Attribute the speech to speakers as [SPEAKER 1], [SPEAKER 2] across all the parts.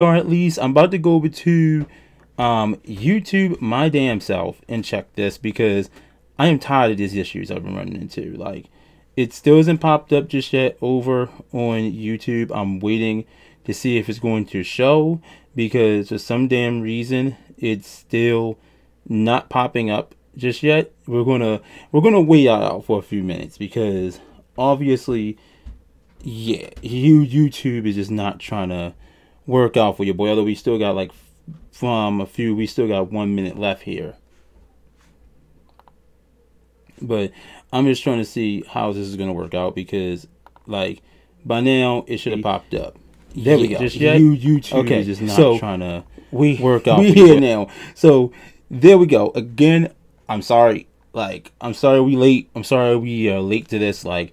[SPEAKER 1] or at least I'm about to go over to um, YouTube my damn self and check this because I am tired of these issues I've been running into. Like, it still hasn't popped up just yet over on YouTube. I'm waiting to see if it's going to show because for some damn reason it's still not popping up just yet. We're gonna we're gonna wait out for a few minutes because obviously, yeah, you YouTube is just not trying to work out for your boy. Although we still got like from a few, we still got one minute left here. But I'm just trying to see how this is gonna work out because, like, by now it should have popped up.
[SPEAKER 2] There we go. Just yet? You, YouTube
[SPEAKER 1] okay. is just not so trying to we work out. We here now. So there we go. Again, I'm sorry. Like, I'm sorry we late. I'm sorry we are late to this. Like,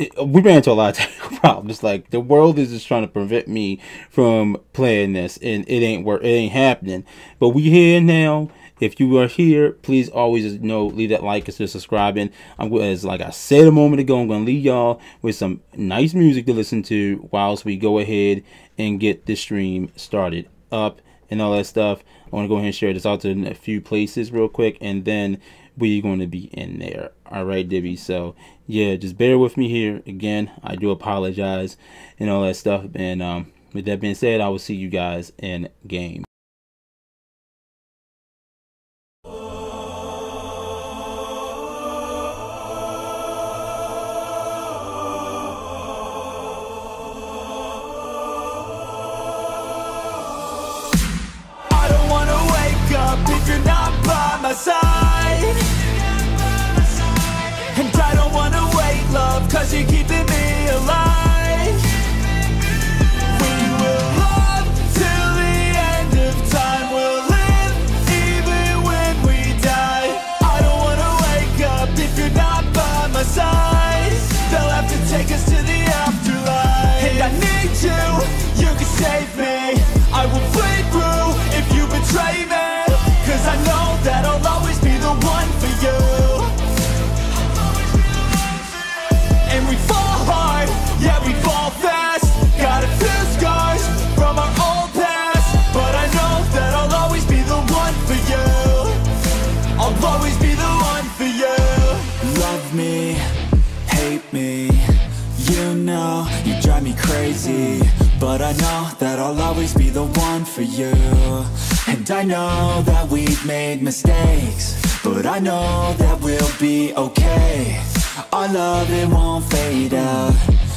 [SPEAKER 1] it, we ran into a lot of technical problems. Like, the world is just trying to prevent me from playing this, and it ain't work. It ain't happening. But we here now. If you are here, please always know leave that like and subscribing. I'm as like I said a moment ago, I'm gonna leave y'all with some nice music to listen to whilst we go ahead and get the stream started up and all that stuff. I want to go ahead and share this out to a few places real quick, and then we're going to be in there. All right, Dibby. So yeah, just bear with me here. Again, I do apologize and all that stuff. And um, with that being said, I will see you guys in game.
[SPEAKER 3] my side know, you drive me crazy But I know that I'll always be the one for you. And I know that we've made mistakes But I know that we'll be okay. Our love, it won't fade out.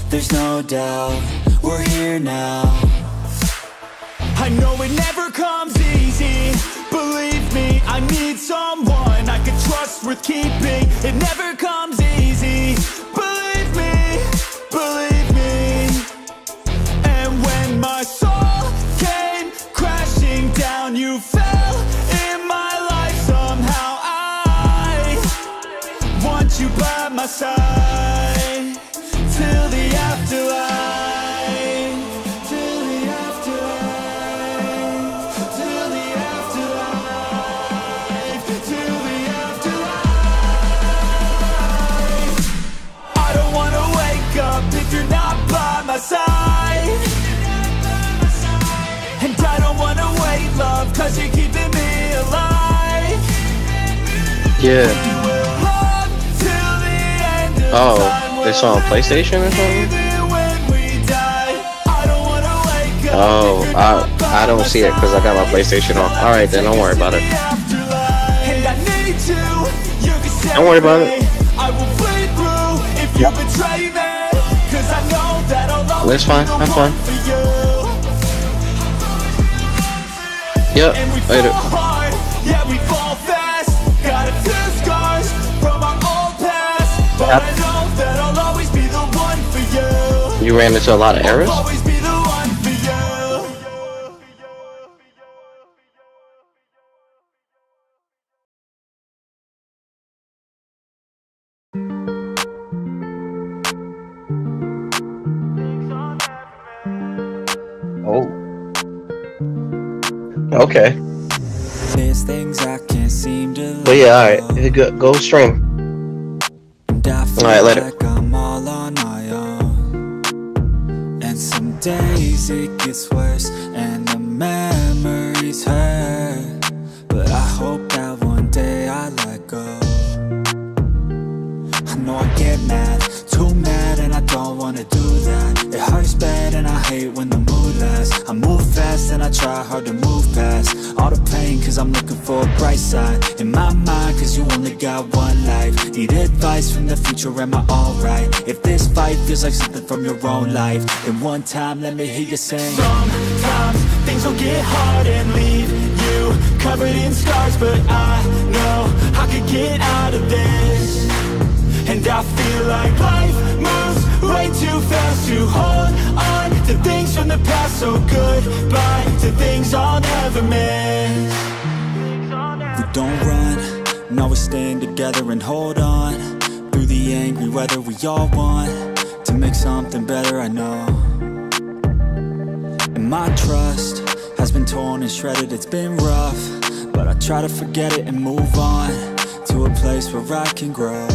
[SPEAKER 3] There's no doubt, we're here now. I know it never comes easy. Believe me, I need someone I can trust worth keeping. It never comes easy believe me. And when my soul came crashing down You fell in my life somehow. I want you by my side cause you're keeping me alive
[SPEAKER 4] Yeah.
[SPEAKER 3] We will love till the end of
[SPEAKER 4] Oh,
[SPEAKER 3] time.
[SPEAKER 4] it's on PlayStation or something?
[SPEAKER 3] Even when we die, I don't wanna wake up
[SPEAKER 4] Oh, I I don't see it because I got my PlayStation on. All right, then don't worry about it.
[SPEAKER 3] And I need you, you can save
[SPEAKER 4] Don't worry about
[SPEAKER 3] me.
[SPEAKER 4] it.
[SPEAKER 3] I will bleed through if one for you You ran into a lot of errors. Okay. There's things I can't seem to But yeah, alright. Go, go stream. Alright, later. Like I'm all
[SPEAKER 4] on my own. And some days it
[SPEAKER 3] gets worse and the memories hurt. But
[SPEAKER 4] I hope
[SPEAKER 3] that one day I let go.
[SPEAKER 4] I know I get mad, too mad,
[SPEAKER 3] and
[SPEAKER 4] I don't
[SPEAKER 3] wanna do that. It hurts bad and I hate when the mood
[SPEAKER 5] try hard to move past All the pain cause I'm looking for a bright side. In my mind cause you only got one life. Need advice from the future, am I alright? If this fight feels like something from your own life Then one time let me hear you sing Sometimes things will get hard and leave you Covered in scars but I know I could get out of this And I feel like life moves way too fast to hold on to things from the past. So goodbye to things I'll never miss. We don't run, no we stand together and hold on Through the angry weather we all want To make something better I know. And my trust has been torn and shredded, it's been rough But I try to forget it and move on To a place where I can grow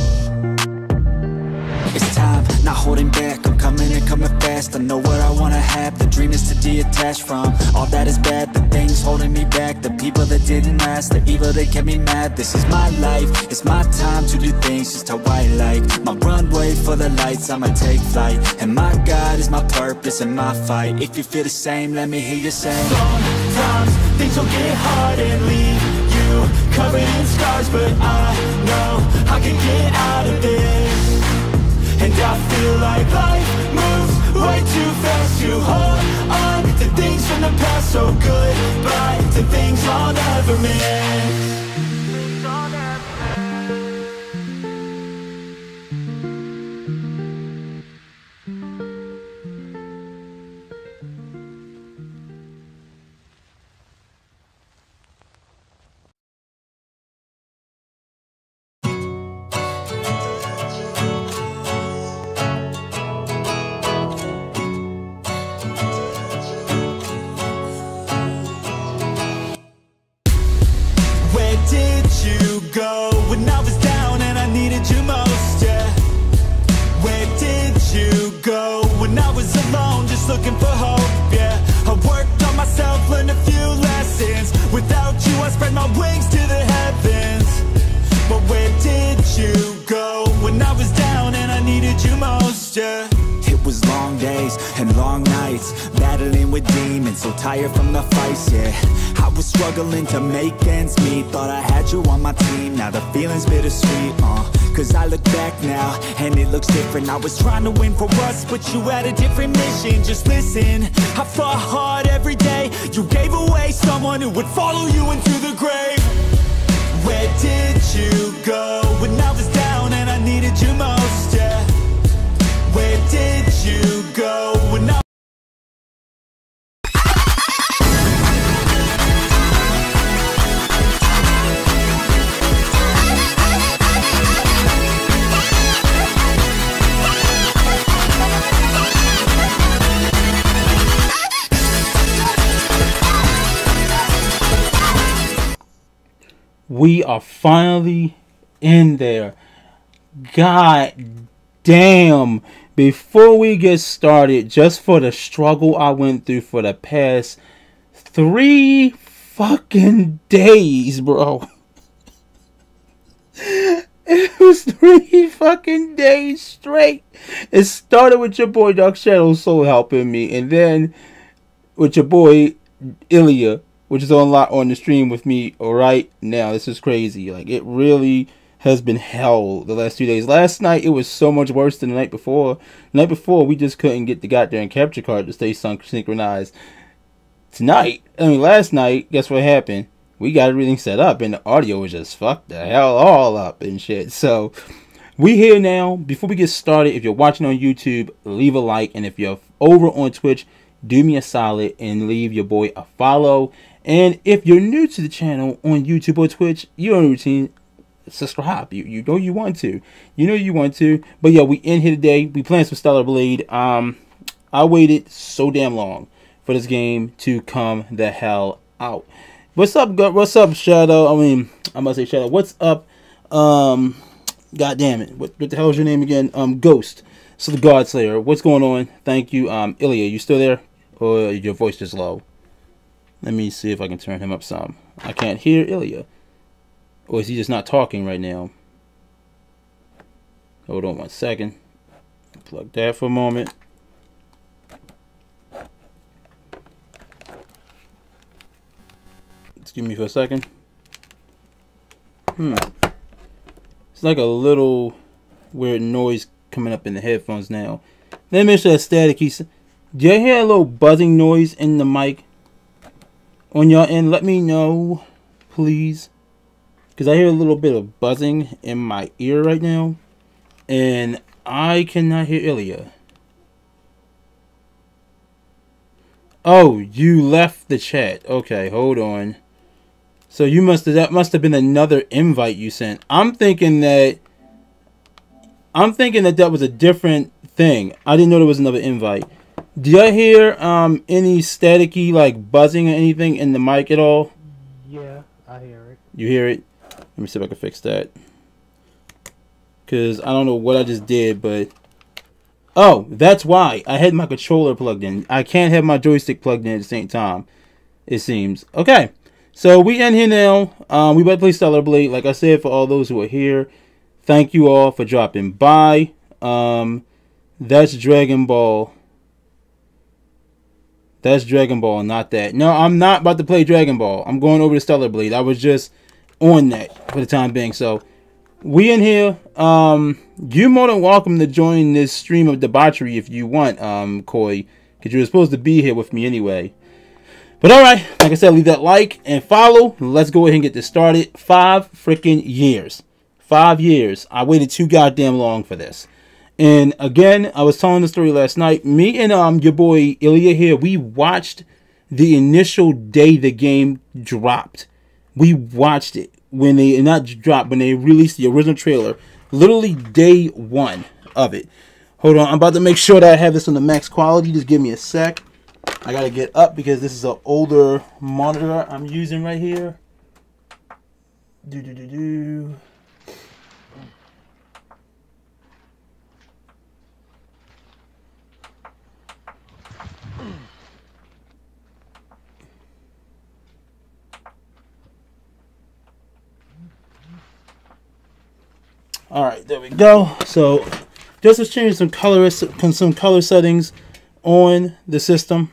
[SPEAKER 5] time, not holding back I'm coming and coming fast. I know what I wanna have The dream is to detach from. All that is bad The things holding me back The people that didn't last The evil that kept me mad. This is my life It's my time to do things just how I like. My runway for the lights I'ma take flight. And my God is my purpose and my fight. If you feel the same Let me hear you say. Sometimes things will get hard and leave you Covered in scars But I know I can get out of this I feel like life moves way too fast. To hold on to things from the past So goodbye to things I'll never miss
[SPEAKER 3] I was trying to win for us, but you had a different mission. Just listen, I fought hard every day. You gave away someone who would follow you into the grave. Where did you go when I was down and I needed you most, yeah. Where did you go when I
[SPEAKER 1] we are finally in there. God damn. Before we get started, just for the struggle I went through for the past three fucking days, bro. It was three fucking days straight. It started with your boy Dark Shadow Soul helping me, and then with your boy Ilya which is on lot on the stream with me right now. This is crazy. Like it really has been hell the last two days. Last night it was so much worse than the night before. The night before we just couldn't get the goddamn capture card to stay synchronized. Tonight, I mean last night, guess what happened? We got everything set up and the audio was just fucked the hell all up and shit. So we here now. Before we get started, if you're watching on YouTube, leave a like, and if you're over on Twitch, do me a solid and leave your boy a follow. And if you're new to the channel on YouTube or Twitch, you're on routine, subscribe. You you know you want to. You know you want to. But yeah, we in here today. We playing some Stellar Blade. Um I waited so damn long for this game to come the hell out. What's up, what's up, Shadow? I mean, I must say Shadow. What's up? Um God damn it. What, what the hell is your name again? Um Ghost. So the God Slayer. What's going on? Thank you. Um Ilya, you still there? Or your voice just low? Let me see if I can turn him up some. I can't hear Ilya. Or is he just not talking right now? Hold on one second. Plug that for a moment. Excuse me for a second. Hmm. It's like a little weird noise coming up in the headphones now. Let me make sure that staticky. Do you hear a little buzzing noise in the mic on your end? Let me know, please. Because I hear a little bit of buzzing in my ear right now. And I cannot hear Ilya. Oh, you left the chat. Okay, hold on. So you must have that must have been another invite you sent. I'm thinking that I'm thinking that that was a different thing. I didn't know there was another invite. Do you hear um any staticky like buzzing or anything in the mic at all?
[SPEAKER 2] Yeah, I hear it.
[SPEAKER 1] You hear it? Let me see if I can fix that. Cause I don't know what I just did, but oh, that's why I had my controller plugged in. I can't have my joystick plugged in at the same time. It seems okay. So we end here now. Um, we about to play Stellar Blade. Like I said, for all those who are here, thank you all for dropping by. Um, that's Dragon Ball. That's Dragon Ball, not that. No, I'm not about to play Dragon Ball. I'm going over to Stellar Blade. I was just on that for the time being. So we in here. Um, you're more than welcome to join this stream of debauchery if you want, um, Koi, because you were supposed to be here with me anyway. But alright, like I said, leave that like and follow. Let's go ahead and get this started. Five freaking years. Five years. I waited too goddamn long for this. And again, I was telling the story last night. Me and um your boy Ilya here, we watched the initial day the game dropped. We watched it when they not dropped when they released the original trailer. Literally day one of it. Hold on, I'm about to make sure that I have this on the max quality. Just give me a sec. I gotta get up because this is an older monitor I'm using right here. Do do do do. All right, there we go. So, just to change some color, some color settings on the system.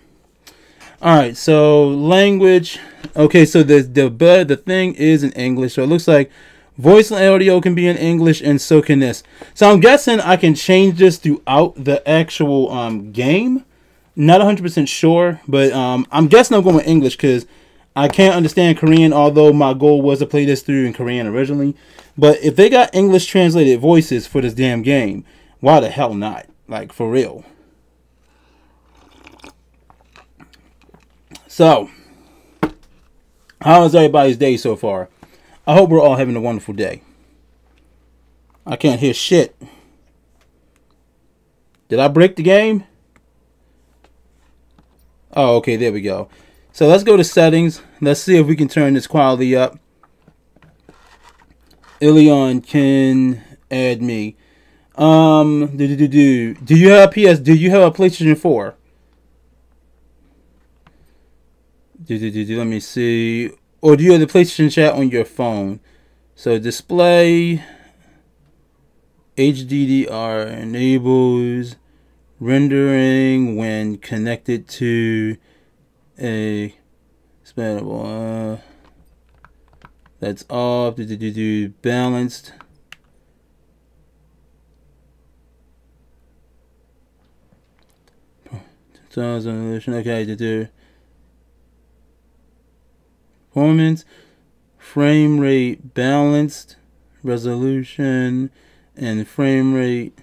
[SPEAKER 1] All right, so language. Okay, so the the the thing is in English. So it looks like voice and audio can be in English, and so can this. So I'm guessing I can change this throughout the actual um, game. Not 100% sure, but um, I'm guessing I'm going with English because I can't understand Korean. Although my goal was to play this through in Korean originally, but if they got English translated voices for this damn game, why the hell not? Like for real. So, how is everybody's day so far? I hope we're all having a wonderful day. I can't hear shit. Did I break the game? Oh, okay, there we go. So let's go to settings. Let's see if we can turn this quality up. Ilion can add me. Um, do do do do. You have a PS? Do you have a PlayStation Four? Do, do, do, do, let me see. Or do you have the PlayStation chat on your phone? So display HDR enables rendering when connected to a expandable. Uh, that's off. Do, do, do, do, balanced. Okay, to do performance, frame rate balanced, resolution, and frame rate.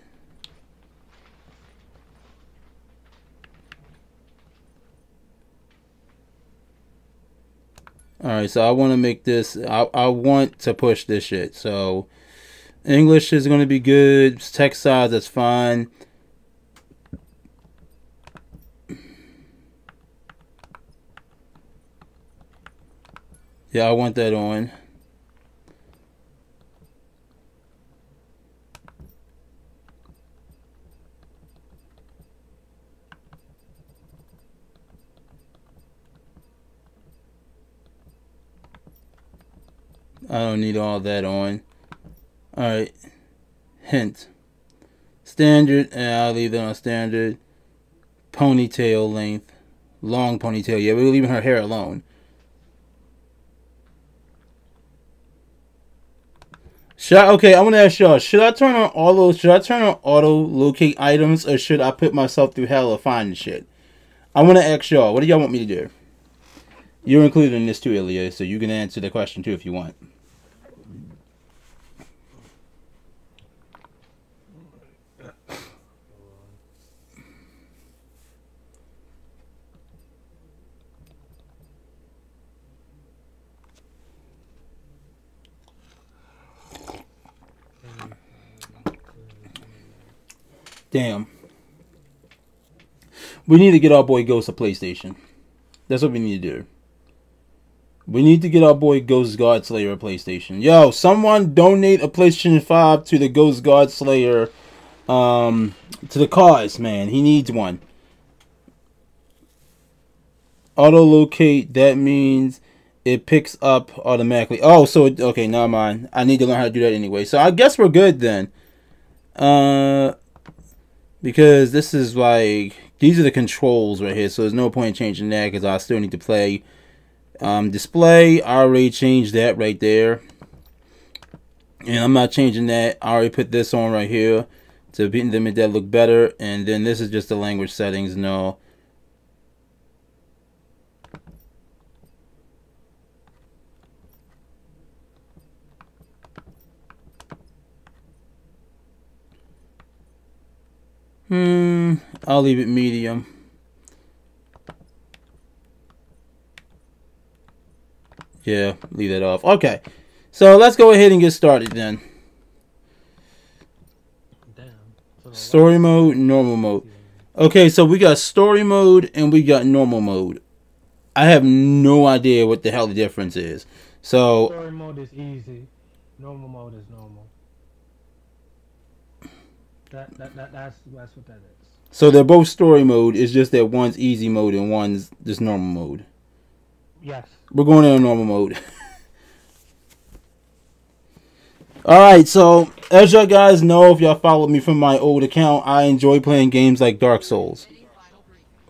[SPEAKER 1] Alright, so I want to make this, I, I want to push this shit. So, English is going to be good. Text size, that's fine. Yeah, I want that on. I don't need all that on. Alright. Hint. Standard, and I'll leave that on standard. Ponytail length. Long ponytail. Yeah, we're leaving her hair alone. Should I, okay, I want to ask y'all, should I turn on auto should I turn on auto locate items or should I put myself through hell of finding shit? I wanna ask y'all, what do y'all want me to do? You're included in this too, Ilya, so you can answer the question too if you want. Damn. We need to get our boy Ghost a PlayStation. That's what we need to do. We need to get our boy Ghost God Slayer a PlayStation. Yo, someone donate a PlayStation 5 to the Ghost God Slayer um to the cause, man. He needs one. Auto locate that means it picks up automatically. Oh, so okay, never mind. I need to learn how to do that anyway. So I guess we're good then. Uh because this is like these are the controls right here so there's no point changing that because I still need to play. Um, display I already changed that right there. And I'm not changing that. I already put this on right here to make that look better. And then this is just the language settings no Hmm, I'll leave it medium. Yeah, leave that off. Okay, so let's go ahead and get started then. Story mode, normal mode. Okay, so we got story mode and we got normal mode. I have no idea what the hell the difference is. So
[SPEAKER 2] Story mode is easy. Normal mode is normal. That, that, that that's that's what that is.
[SPEAKER 1] So they're both story mode. It's just that one's easy mode and one's just normal mode.
[SPEAKER 2] Yes.
[SPEAKER 1] We're going in normal mode. Alright, so as y'all guys know, if y'all followed me from my old account, I enjoy playing games like Dark Souls.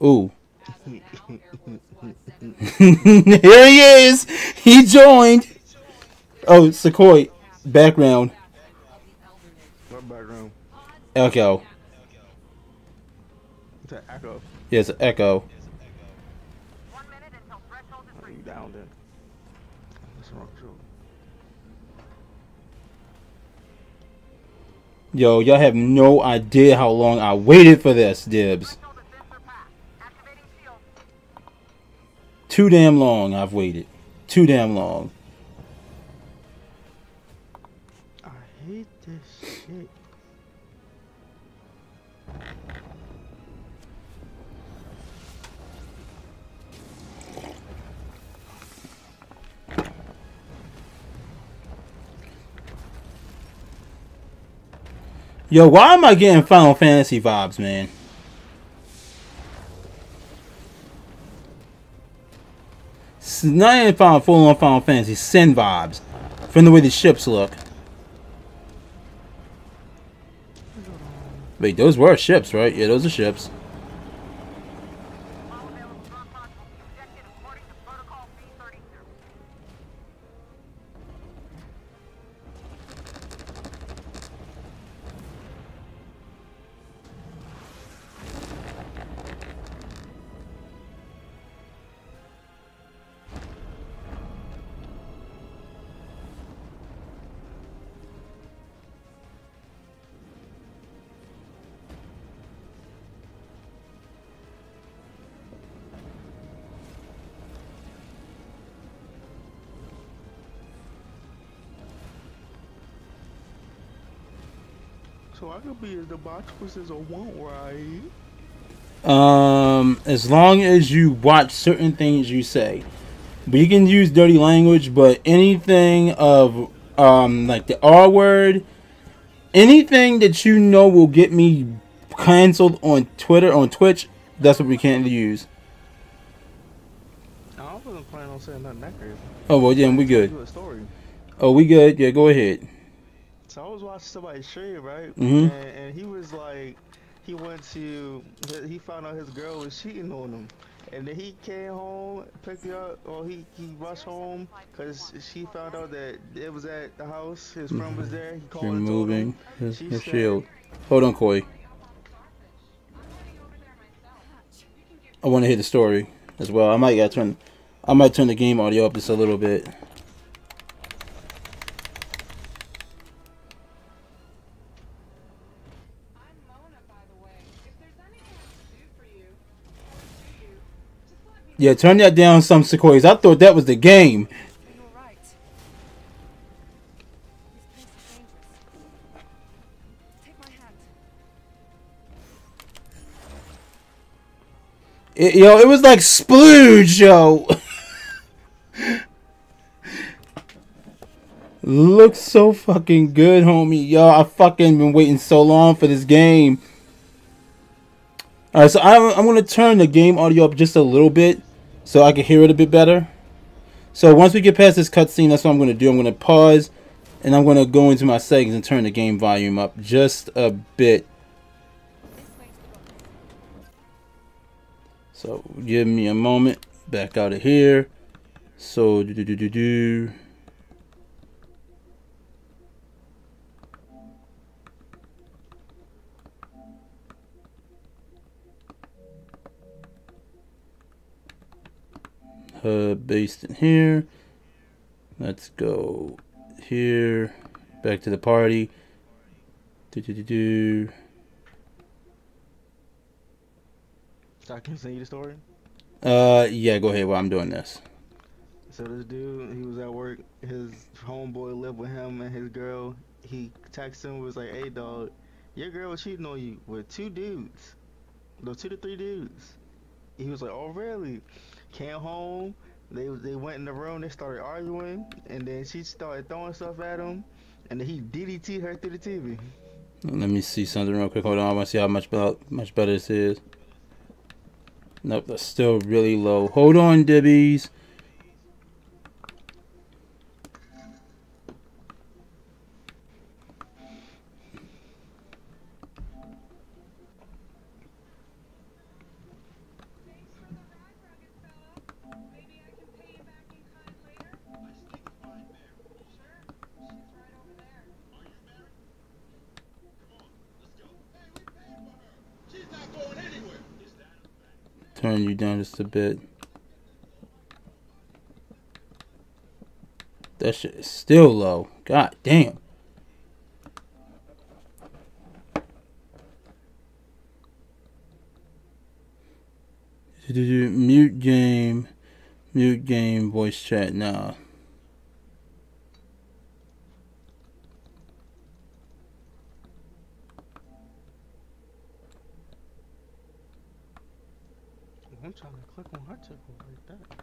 [SPEAKER 1] Ooh. Here he is! He joined! Oh, Sequoia. Background. Echo.
[SPEAKER 6] It's an echo.
[SPEAKER 1] Yeah, it's an echo.
[SPEAKER 6] Down then? What's wrong with?
[SPEAKER 1] Yo, y'all have no idea how long I waited for this, Dibs. Too damn long I've waited. Too damn long. Yo, why am I getting Final Fantasy vibes, man? Not even Final full on Final Fantasy, Sin vibes. From the way the ships look. Wait, those were ships, right? Yeah, those are ships.
[SPEAKER 6] Could be the box versus right?
[SPEAKER 1] Um, as long as you watch certain things you say. But you can use dirty language, but anything of um like the R word, anything that you know will get me canceled on Twitter on Twitch, that's what we can't use.
[SPEAKER 6] I wasn't planning on saying nothing that crazy.
[SPEAKER 1] Oh well, yeah, we good. Oh, we good. Yeah, go ahead.
[SPEAKER 6] So I was watching somebody stream, right?
[SPEAKER 1] Mhm.
[SPEAKER 6] And, and he was like, he went to, he found out his girl was cheating on him. And then he came home, picked her up, or he, he rushed home because she found out that it was at the house. His friend was there. He called
[SPEAKER 1] Removing
[SPEAKER 6] him.
[SPEAKER 1] his, his
[SPEAKER 6] said-
[SPEAKER 1] shield. Hold on, Koi. I want to hear the story as well. I might gotta turn, I might turn the game audio up just a little bit. Yeah, turn that down some sequoias. I thought that was the game. It, yo, it was like splooge, yo. Looks so fucking good, homie. Yo, I fucking been waiting so long for this game. Alright, so I'm, I'm gonna turn the game audio up just a little bit so I can hear it a bit better. So once we get past this cutscene, that's what I'm gonna do. I'm gonna pause and I'm gonna go into my settings and turn the game volume up just a bit. So give me a moment. Back out of here. So do do do do do. Hub based in here. Let's go here. Back to the party. Do do do do.
[SPEAKER 6] So I can tell you the story.
[SPEAKER 1] Uh, yeah. Go ahead while I'm doing this.
[SPEAKER 6] So this dude, he was at work. His homeboy lived with him and his girl. He texted him was like, "Hey dog, your girl was cheating on you with two dudes, no two to three dudes." He was like, "Oh really?" Came home. They they went in the room. They started arguing, and then she started throwing stuff at him, and then he DDT her through the TV.
[SPEAKER 1] Let me see something real quick. Hold on. I want to see how much better, much better this is. Nope, that's still really low. Hold on, Dibbies. Turn you down just a bit. That shit is still low. God damn. Mute game. Mute game voice chat now.
[SPEAKER 6] I'm trying to click on her tickle like that.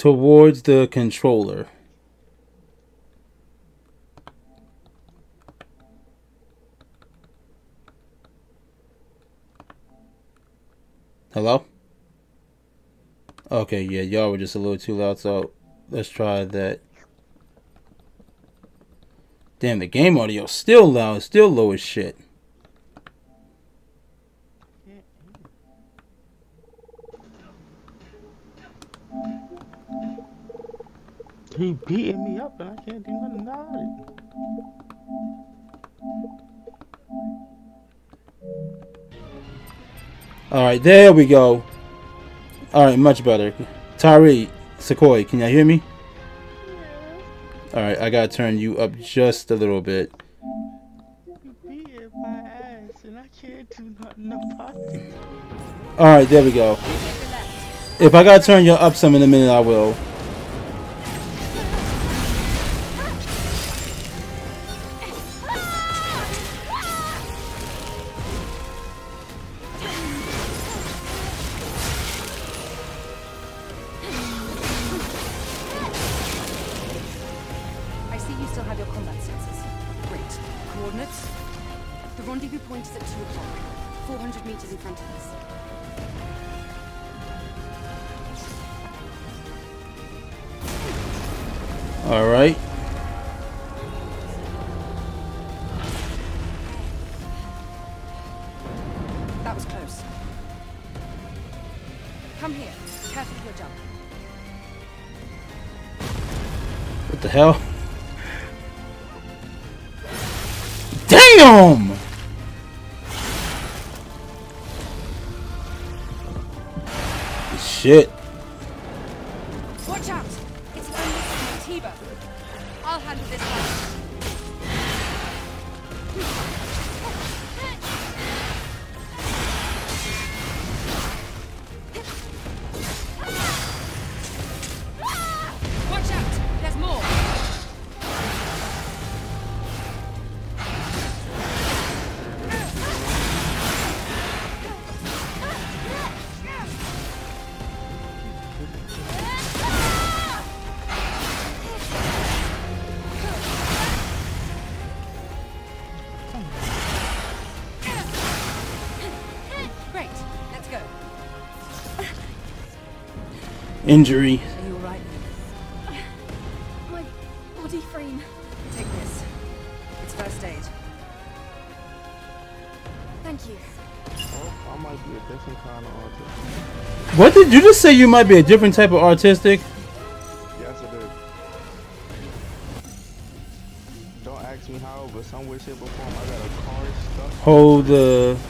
[SPEAKER 1] Towards the controller. Hello? Okay, yeah, y'all were just a little too loud, so let's try that. Damn, the game audio still loud, still low as shit.
[SPEAKER 6] He beating me up and I can't do nothing about it.
[SPEAKER 1] Alright, there we go. Alright, much better. Tyree, Sequoia, can y'all hear me? Yeah. Alright, I gotta turn you up just a little bit.
[SPEAKER 6] You beating my ass and I can't do nothing about it.
[SPEAKER 1] Alright, there we go. If I gotta turn you up some in a minute, I will. Hell? Injury.
[SPEAKER 7] Are you alright? My body frame. Take this. It's first aid. Thank you.
[SPEAKER 6] Oh, I might be a different kind of autistic.
[SPEAKER 1] What did you just say? You might be a different type of artistic.
[SPEAKER 6] Yes, it is. Don't ask me how, but some way, shape, or I got a car stuck.
[SPEAKER 1] Hold the. Damn.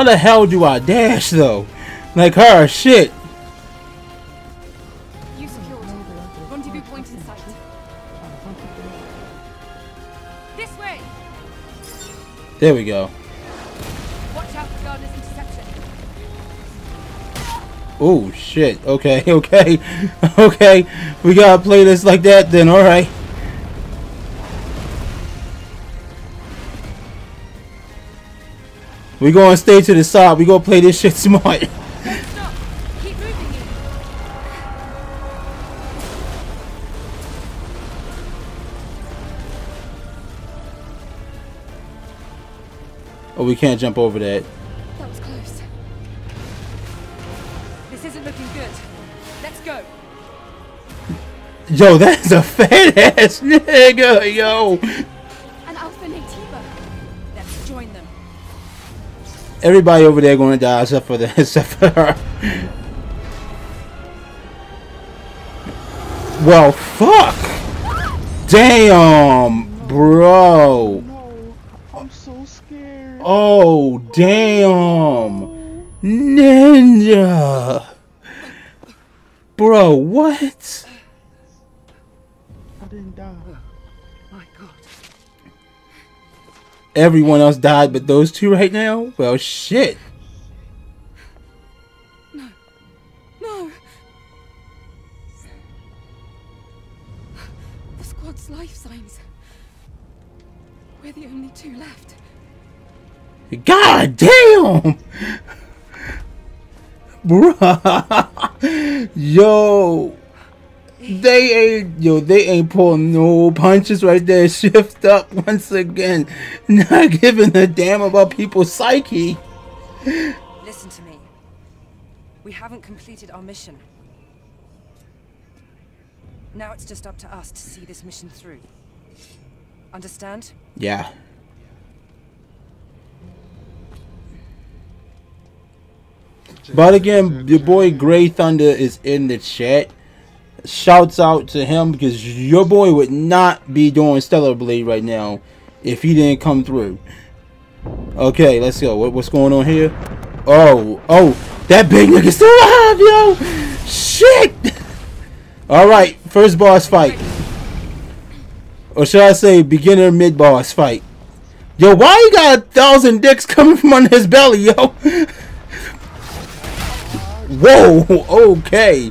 [SPEAKER 1] How the hell do I dash though? Like her shit.
[SPEAKER 7] You secured. Rendezvous point in sight. This way!
[SPEAKER 1] There we go.
[SPEAKER 7] Watch out for Gardner's interception.
[SPEAKER 1] Oh shit. Okay, okay, okay. We gotta play this like that then. All We gonna stay to the side. We gonna play this shit smart.
[SPEAKER 7] Stop! Keep moving you.
[SPEAKER 1] Oh, we can't jump over that.
[SPEAKER 7] That was close. This isn't looking good. Let's go.
[SPEAKER 1] Yo, that's a fat ass nigga, yo. Everybody over there gonna die except for the except for her. Well, fuck. Damn, bro. Everyone else died but those two right now? Well, shit.
[SPEAKER 7] No! No. The squad's life signs. We're the only two left.
[SPEAKER 1] God damn! Bruh. Yo. They ain't yo, they ain't pulling no punches right there. Shift Up once again. Not giving a damn about people's psyche.
[SPEAKER 7] Listen to me. We haven't completed our mission. Now it's just up to us to see this mission through. Understand?
[SPEAKER 1] Yeah. But again, your boy Gray Thunder is in the chat. Shouts out to him because your boy would not be doing Stellar Blade right now if he didn't come through. Okay, let's go. What, what's going on here? Oh, oh, that big nigga still alive, yo! Shit! Alright, first boss fight. Or should I say beginner mid boss fight? Yo, why you got a thousand dicks coming from under his belly, yo? Whoa, okay.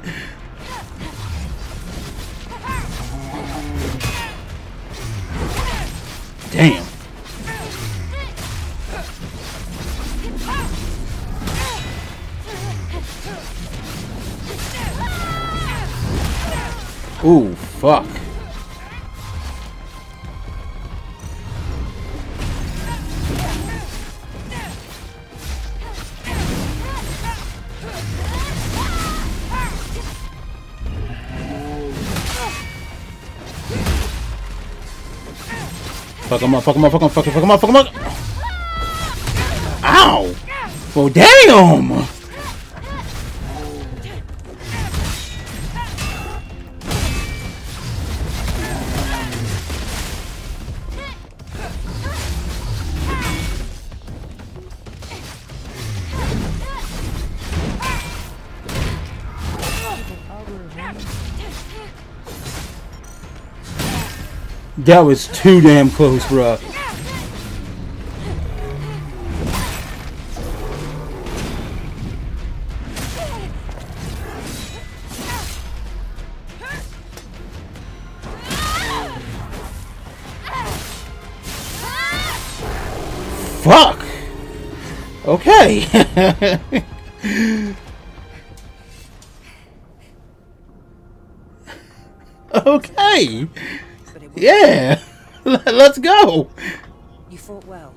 [SPEAKER 1] Damn. Ooh, fuck. Fuck him up, fuck him up, fuck him up, fuck him up, fuck him up. Ow! Well, damn! That was too damn close, bruh. Fuck! Okay. okay.
[SPEAKER 7] But it was
[SPEAKER 1] Yeah. Let's go.
[SPEAKER 7] You fought well.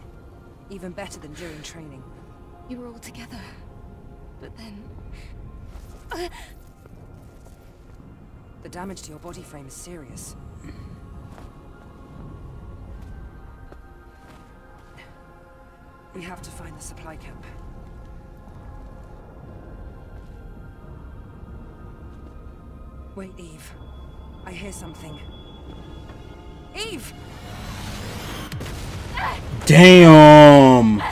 [SPEAKER 7] Even better than during training.
[SPEAKER 8] You were all together. But then.
[SPEAKER 7] The damage to your body frame is serious. We have to find the supply camp. Wait, Eve. I hear something. Eve!
[SPEAKER 1] Damn.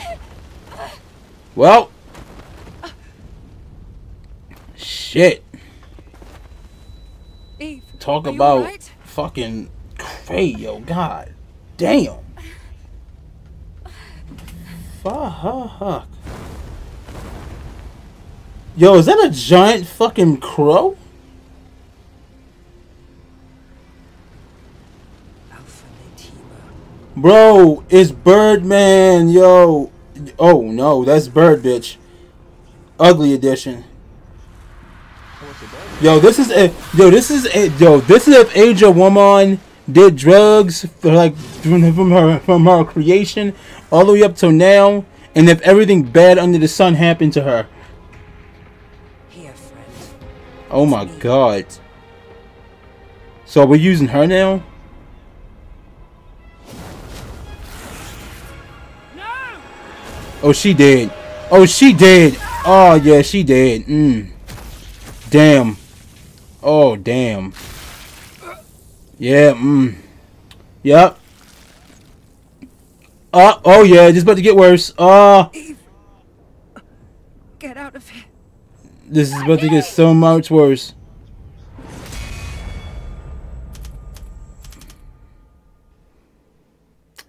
[SPEAKER 1] Well. Shit.
[SPEAKER 7] Eve!
[SPEAKER 1] Talk about
[SPEAKER 7] alright?
[SPEAKER 1] fucking crazy, yo. God damn. Fuck. Yo, is that a giant fucking crow?
[SPEAKER 7] Alpha Naytiba.
[SPEAKER 1] Bro, it's Birdman, yo. Oh no, that's Bird bitch. Ugly edition. Yo, this is a yo. This is a yo. This is if Angel Woman did drugs for like from, from her from her creation all the way up till now, and if everything bad under the sun happened to her.
[SPEAKER 7] Here, friend.
[SPEAKER 1] Oh my god. So we're using her now. Oh, she did. Oh, she did. Oh, yeah, she did. Mm. Damn. Oh, damn. Yeah, mm. Yep. Uh, oh, yeah, this about to get worse. Uh,
[SPEAKER 7] Get out of here.
[SPEAKER 1] this is about to get so much worse.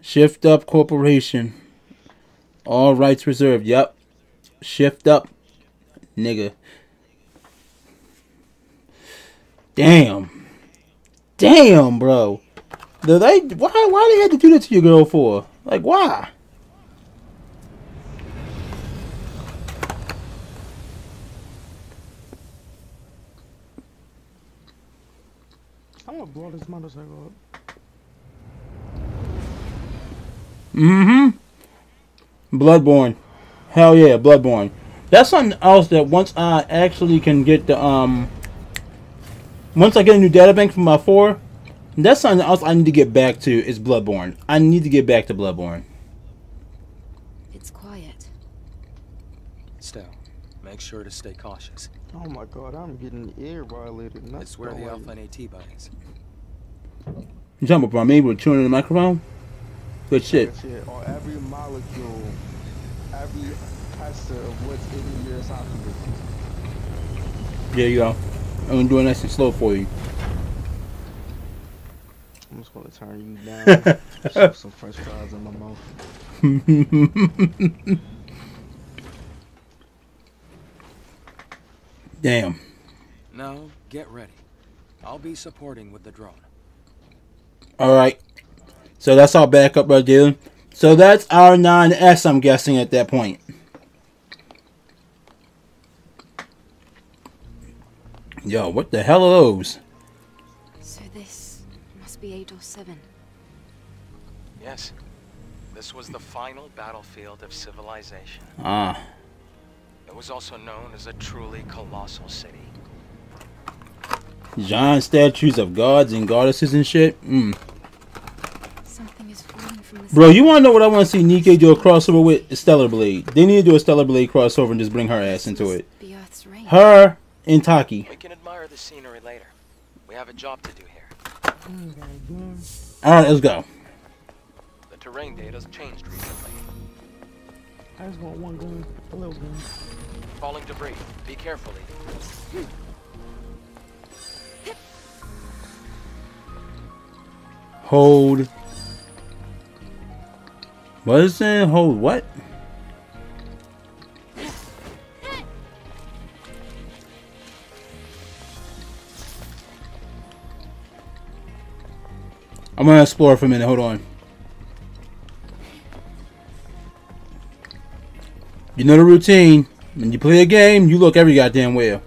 [SPEAKER 1] Shift Up Corporation. All rights reserved. Yep. Shift up. Nigga. Damn. Damn, bro. Did they why why they had to do that to your girl for? Like why?
[SPEAKER 6] I'm gonna blow this motorcycle up.
[SPEAKER 1] Mm-hmm. Bloodborne. Hell yeah, Bloodborne. That's something else that once I actually can get the um once I get a new data bank for my four, that's something else I need to get back to is Bloodborne. I need to get back to Bloodborne.
[SPEAKER 8] It's quiet.
[SPEAKER 9] Still, make sure to stay cautious.
[SPEAKER 6] Oh my god, I'm getting ear violated. Not
[SPEAKER 9] It's where the
[SPEAKER 6] going.
[SPEAKER 9] Alpha and AT buys.
[SPEAKER 1] You talking about bro, I'm able to tune in the microphone? Good shit.
[SPEAKER 6] Shit, on every molecule, every facet of what's in your esophagus.
[SPEAKER 1] There you go. I'm gonna do it nice and slow for you.
[SPEAKER 6] I'm just gonna turn you down. Shove some french fries in my mouth.
[SPEAKER 1] Damn.
[SPEAKER 9] Now, get ready. I'll be supporting with the drone.
[SPEAKER 1] Alright. So that's our backup right there. So that's our 9S, I'm guessing, at that point. Yo, what the hell are those?
[SPEAKER 8] So this must be 8 or 7.
[SPEAKER 9] Yes. This was the final battlefield of civilization.
[SPEAKER 1] Ah.
[SPEAKER 9] It was also known as a truly colossal city.
[SPEAKER 1] Giant statues of gods and goddesses and shit. Mm.
[SPEAKER 8] Something is falling from the
[SPEAKER 1] Bro, you want to know what I want to see Nikke do a crossover with? Stellar Blade. They need to do a Stellar Blade crossover and just bring her ass into it.
[SPEAKER 8] The Earth's reign.
[SPEAKER 1] Her and Taki.
[SPEAKER 9] We can admire the scenery later. We have a job to do here.
[SPEAKER 1] Alright, let's go.
[SPEAKER 9] The terrain data's changed recently.
[SPEAKER 6] I just want one gun, a little gun.
[SPEAKER 9] Falling debris. Be careful,
[SPEAKER 1] Hold. What is it? Hold what? I'm gonna explore for a minute. Hold on. You know the routine. When you play a game, you look every goddamn where.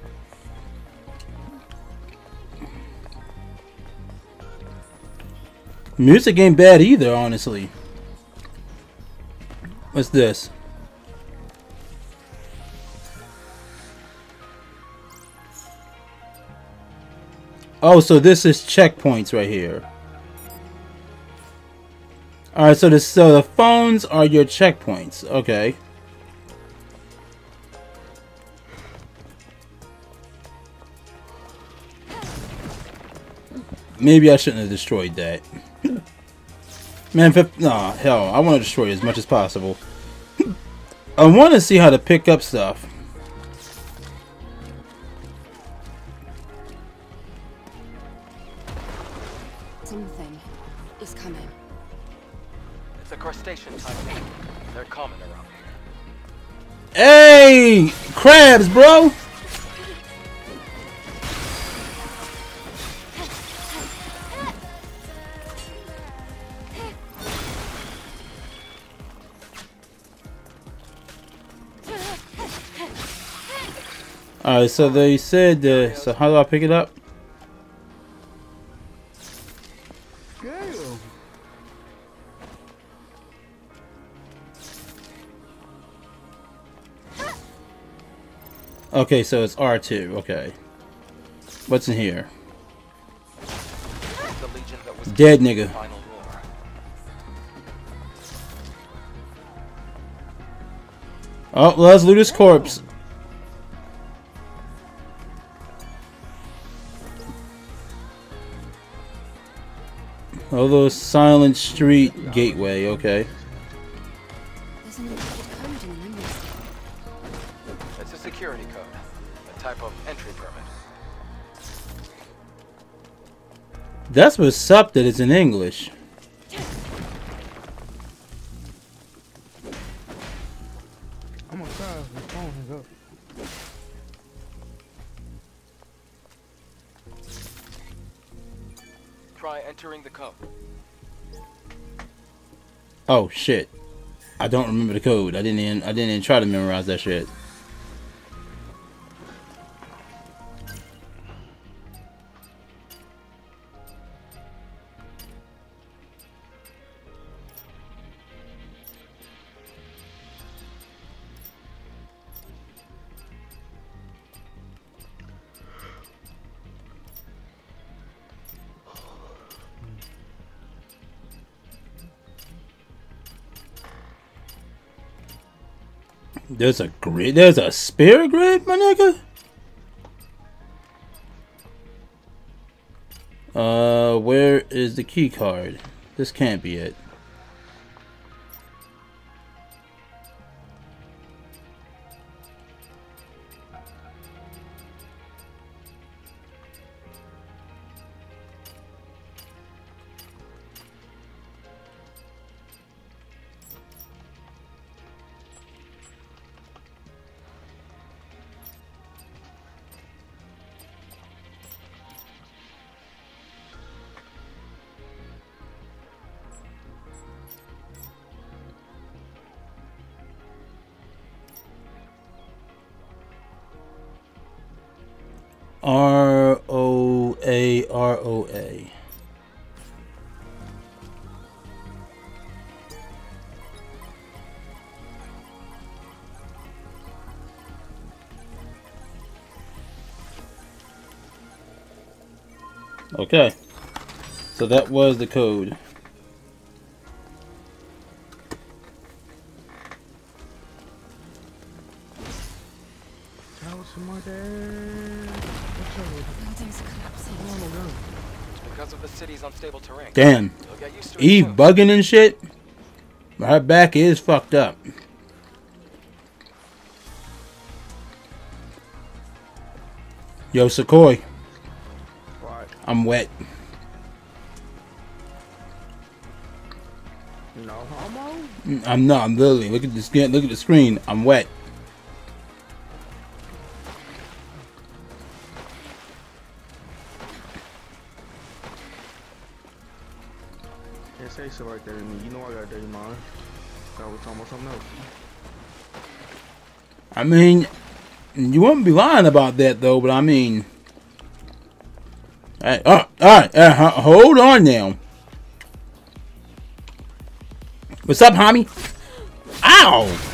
[SPEAKER 1] Music ain't bad either, honestly. What's this? Oh, so this is checkpoints right here. Alright, so the so the phones are your checkpoints. Okay. Maybe I shouldn't have destroyed that. Man, if, nah, hell, I want to destroy you as much as possible. I want to see how to pick up stuff.
[SPEAKER 8] Something is coming.
[SPEAKER 9] It's a crustacean type thing. They're common around here.
[SPEAKER 1] Hey! Crabs, bro! Alright, so they said, uh, so how do I pick it up? Okay, so it's R2, okay. What's in here?
[SPEAKER 9] The legion that was
[SPEAKER 1] Dead nigga.
[SPEAKER 9] the Final war.
[SPEAKER 1] Oh, let's loot his corpse. The Silent Street Gateway, okay.
[SPEAKER 8] There's an code in the.
[SPEAKER 9] It's a security code. A type of entry permit.
[SPEAKER 1] That's what's up that it's in English. Shit. I don't remember the code. I didn't even I didn't even try to memorize that shit. There's a grid. There's a spare grid, my nigga. Uh, where is the key card? This can't be it. Okay. So that was the code.
[SPEAKER 6] Tell some more there. What's up?
[SPEAKER 7] Buildings are collapsing.
[SPEAKER 6] Come on, go.
[SPEAKER 9] Because of the city's unstable terrain.
[SPEAKER 1] Damn.
[SPEAKER 9] You'll get used to it
[SPEAKER 1] Eve bugging and shit. Her back is fucked up. Yo, Sequoia,
[SPEAKER 6] What?
[SPEAKER 1] I'm wet.
[SPEAKER 6] No homo?
[SPEAKER 1] I'm not. I'm literally. Look at the skin. Look at the screen. I'm wet.
[SPEAKER 6] Can't say so right there to me. You know I got dirty mind. I was talking about something else.
[SPEAKER 1] I mean, you wouldn't be lying about that though. But I mean, Hey, all right. Uh, hold on now. What's up, homie? Ow!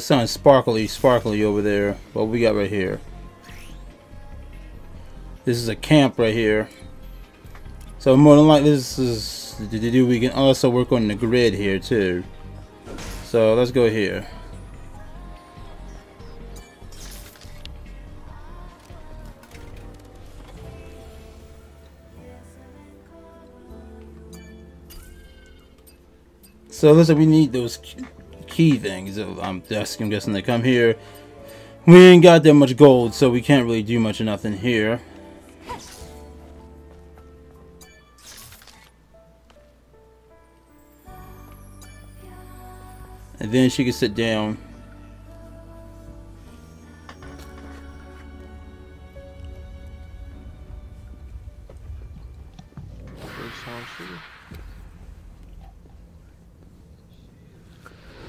[SPEAKER 9] There's
[SPEAKER 1] something sparkly, sparkly over there. What we got right here? This is a camp right here. So more than likely, this is we can also work on the grid here too. So let's go here. So listen, we need those key things. I'm I'm guessing they come here. We ain't got that much gold, so we can't really do much of nothing here. And then she can sit down.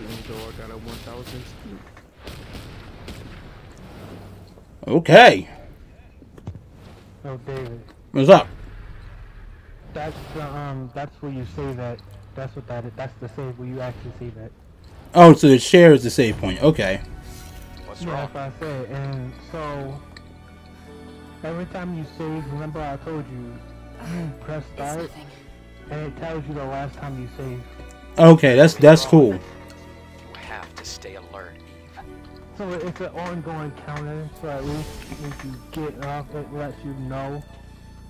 [SPEAKER 6] Even though I got a 1,000 speed.
[SPEAKER 1] Okay.
[SPEAKER 2] Oh, David.
[SPEAKER 1] What's up?
[SPEAKER 2] That's the um. That's where you say that. That's what that is. That's the save where you actually say that.
[SPEAKER 1] Oh, so the share is the save point. Okay.
[SPEAKER 9] What's
[SPEAKER 2] Yeah,
[SPEAKER 9] wrong?
[SPEAKER 2] that's what I said. And so every time you save, remember I told you, you press start, and it tells you the last time you saved.
[SPEAKER 1] Okay, that's that's cool.
[SPEAKER 9] You have to stay alert, Eve.
[SPEAKER 2] So it's an ongoing counter. So at least if you get off, it lets you know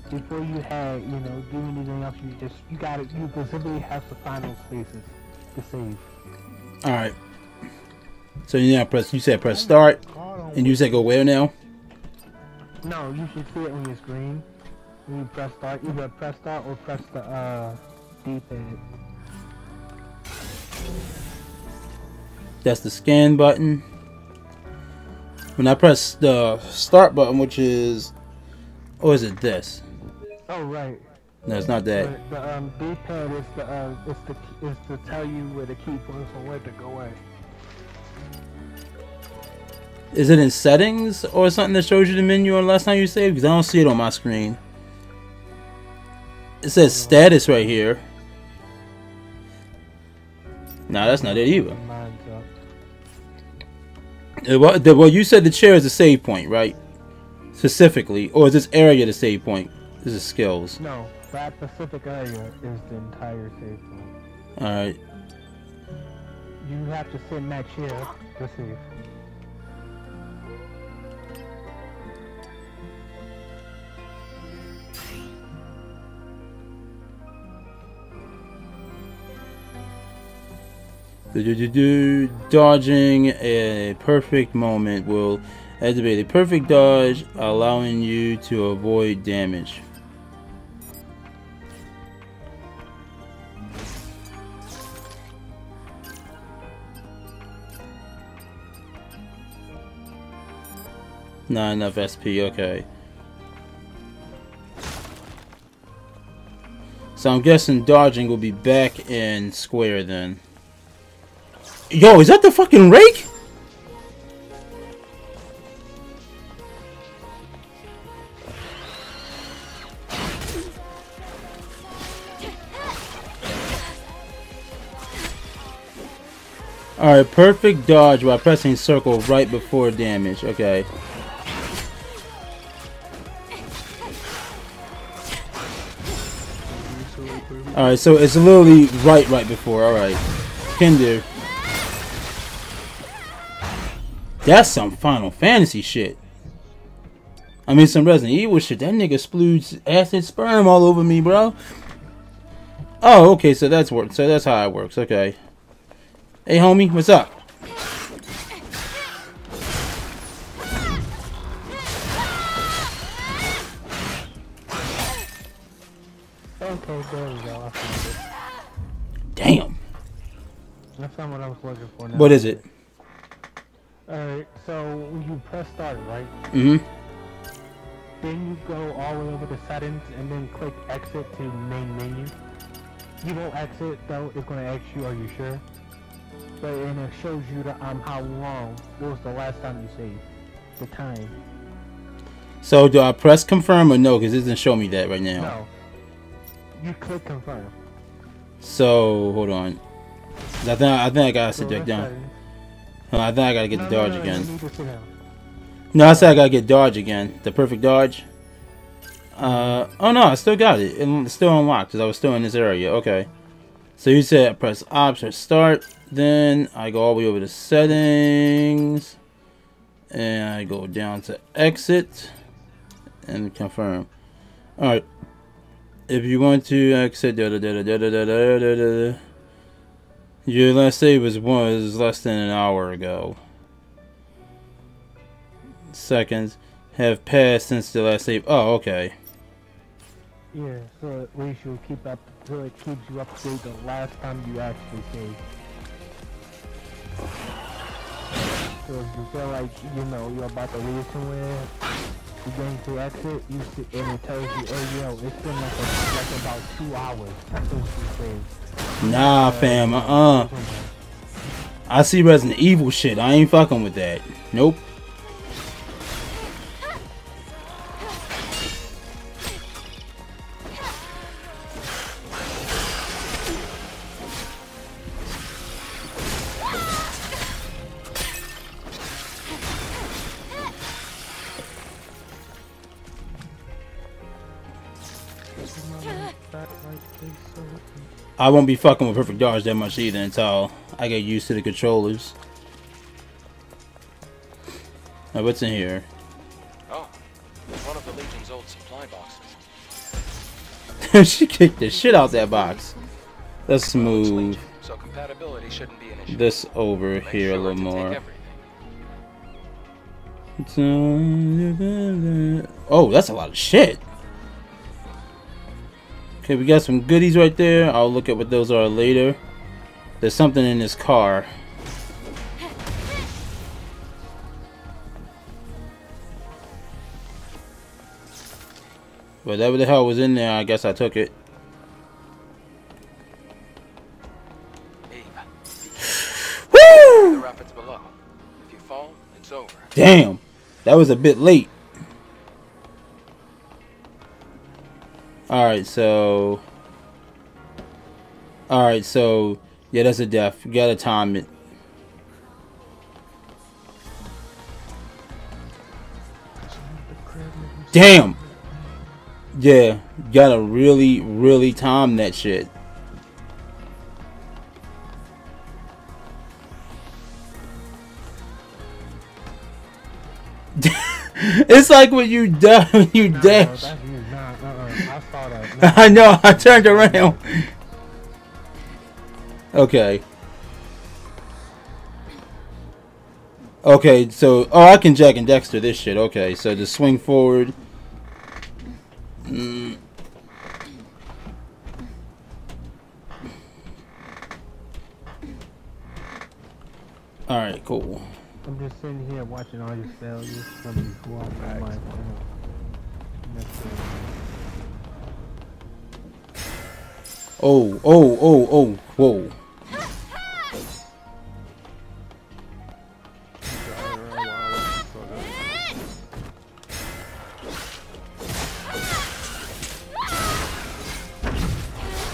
[SPEAKER 2] before you had, you know, do anything else. You just you got to You specifically have to find those spaces to save.
[SPEAKER 1] All right. So you now press. You said press start, and you said go where now?
[SPEAKER 2] No, you should see it on your screen. When you press start, either press start or press the uh, D-pad.
[SPEAKER 1] That's the scan button. When I press the start button, which is, or is it this?
[SPEAKER 2] Oh right.
[SPEAKER 1] No, it's not that.
[SPEAKER 2] But the um, D-pad is the uh, is the is to tell you where the key points and where to go at.
[SPEAKER 1] Is it in settings or something that shows you the menu on the last time you saved? Because I don't see it on my screen. It says status right here. Nah, that's not it either. Uh, Well, the- well, you said the chair is a save point, right? Specifically, or is this area the save point? This is skills.
[SPEAKER 2] No, that specific area is the entire save point.
[SPEAKER 1] All right.
[SPEAKER 2] You have to sit in that chair to save.
[SPEAKER 1] Dodging a perfect moment will activate a perfect dodge, allowing you to avoid damage. Not enough SP, okay. So I'm guessing dodging will be back in square then. Yo, is that the fucking rake? Alright, perfect dodge by pressing circle right before damage. Okay. Alright, so it's literally right right before. Alright. Can That's some Final Fantasy shit. I mean, some Resident Evil shit. That nigga sploods acid sperm all over me, bro. Oh, okay, so that's work. So that's how it works. Okay. Hey, homie, what's up?
[SPEAKER 2] Okay, there we go. I.
[SPEAKER 1] Damn.
[SPEAKER 2] I found what I was looking for now.
[SPEAKER 1] What is it?
[SPEAKER 2] Alright, so when you press start, right?
[SPEAKER 1] Mm-hmm.
[SPEAKER 2] Then you go all the way over to settings and then click exit to main menu. You won't exit though, it's gonna ask you, are you sure? But and it shows you the, um how long it was the last time you saved. The time.
[SPEAKER 1] So do I press confirm or no? Because it doesn't show me that right now.
[SPEAKER 2] No. You click confirm.
[SPEAKER 1] So hold on. I think I think I gotta sit back down. No, I think I gotta get the dodge again. No, I said I gotta get dodge again. The perfect dodge. Uh oh no, I still got it. It's still unlocked because I was still in this area. Okay. So you said press option start. Then I go all the way over to settings, and I go down to exit and confirm. All right. If you want to exit, da da da da da da da da da. Your last save was was less than an hour ago seconds have passed since the last save. Oh, okay.
[SPEAKER 2] Yeah, so at least you'll keep up, until it keeps you up to date the last time you actually saved. So if you feel like, you know, you're about to leave somewhere, you're going to exit, you see, and it tells you, oh, yo, it's been like, a, like about two hours.
[SPEAKER 1] Nah, fam. Uh uh. I see Resident Evil shit. I ain't fucking with that. Nope. I won't be fucking with Perfect Dodge that much either until I get used to the controllers. Now, what's in here?
[SPEAKER 9] Oh, one of the Legion's old supply boxes.
[SPEAKER 1] she kicked the shit out that box. Let's move
[SPEAKER 9] so compatibility shouldn't be an issue.
[SPEAKER 1] this over
[SPEAKER 9] Make
[SPEAKER 1] here a little more. Oh, that's a lot of shit. Okay, we got some goodies right there. I'll look at what those are later. There's something in this car. Whatever the hell was in there, I guess I took it. Woo!
[SPEAKER 9] rapids below. If you fall, it's over.
[SPEAKER 1] Damn, that was a bit late. Alright, so. Alright, so. Yeah, that's a death. You gotta time it. Damn! Yeah, gotta really, really time that shit. it's like when you die, when you dash.
[SPEAKER 2] I
[SPEAKER 1] know, I turned around. Okay. Okay, so oh, I can Jak and Daxter this shit. Okay, so just swing forward. Mm. All right, cool.
[SPEAKER 2] I'm just sitting here watching all your failures from before I
[SPEAKER 1] Oh, oh, oh, oh, whoa.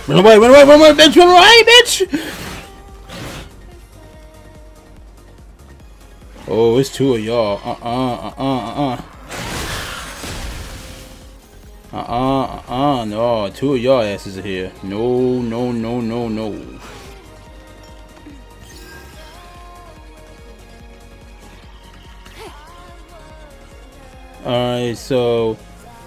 [SPEAKER 1] Run away, run away, run away, bitch, run away, bitch! Oh, it's two of y'all. Uh-uh, uh-uh, uh-uh. Uh-uh, uh-uh, no. Two of y'all asses are here. No, no, no, no, no. Alright, so...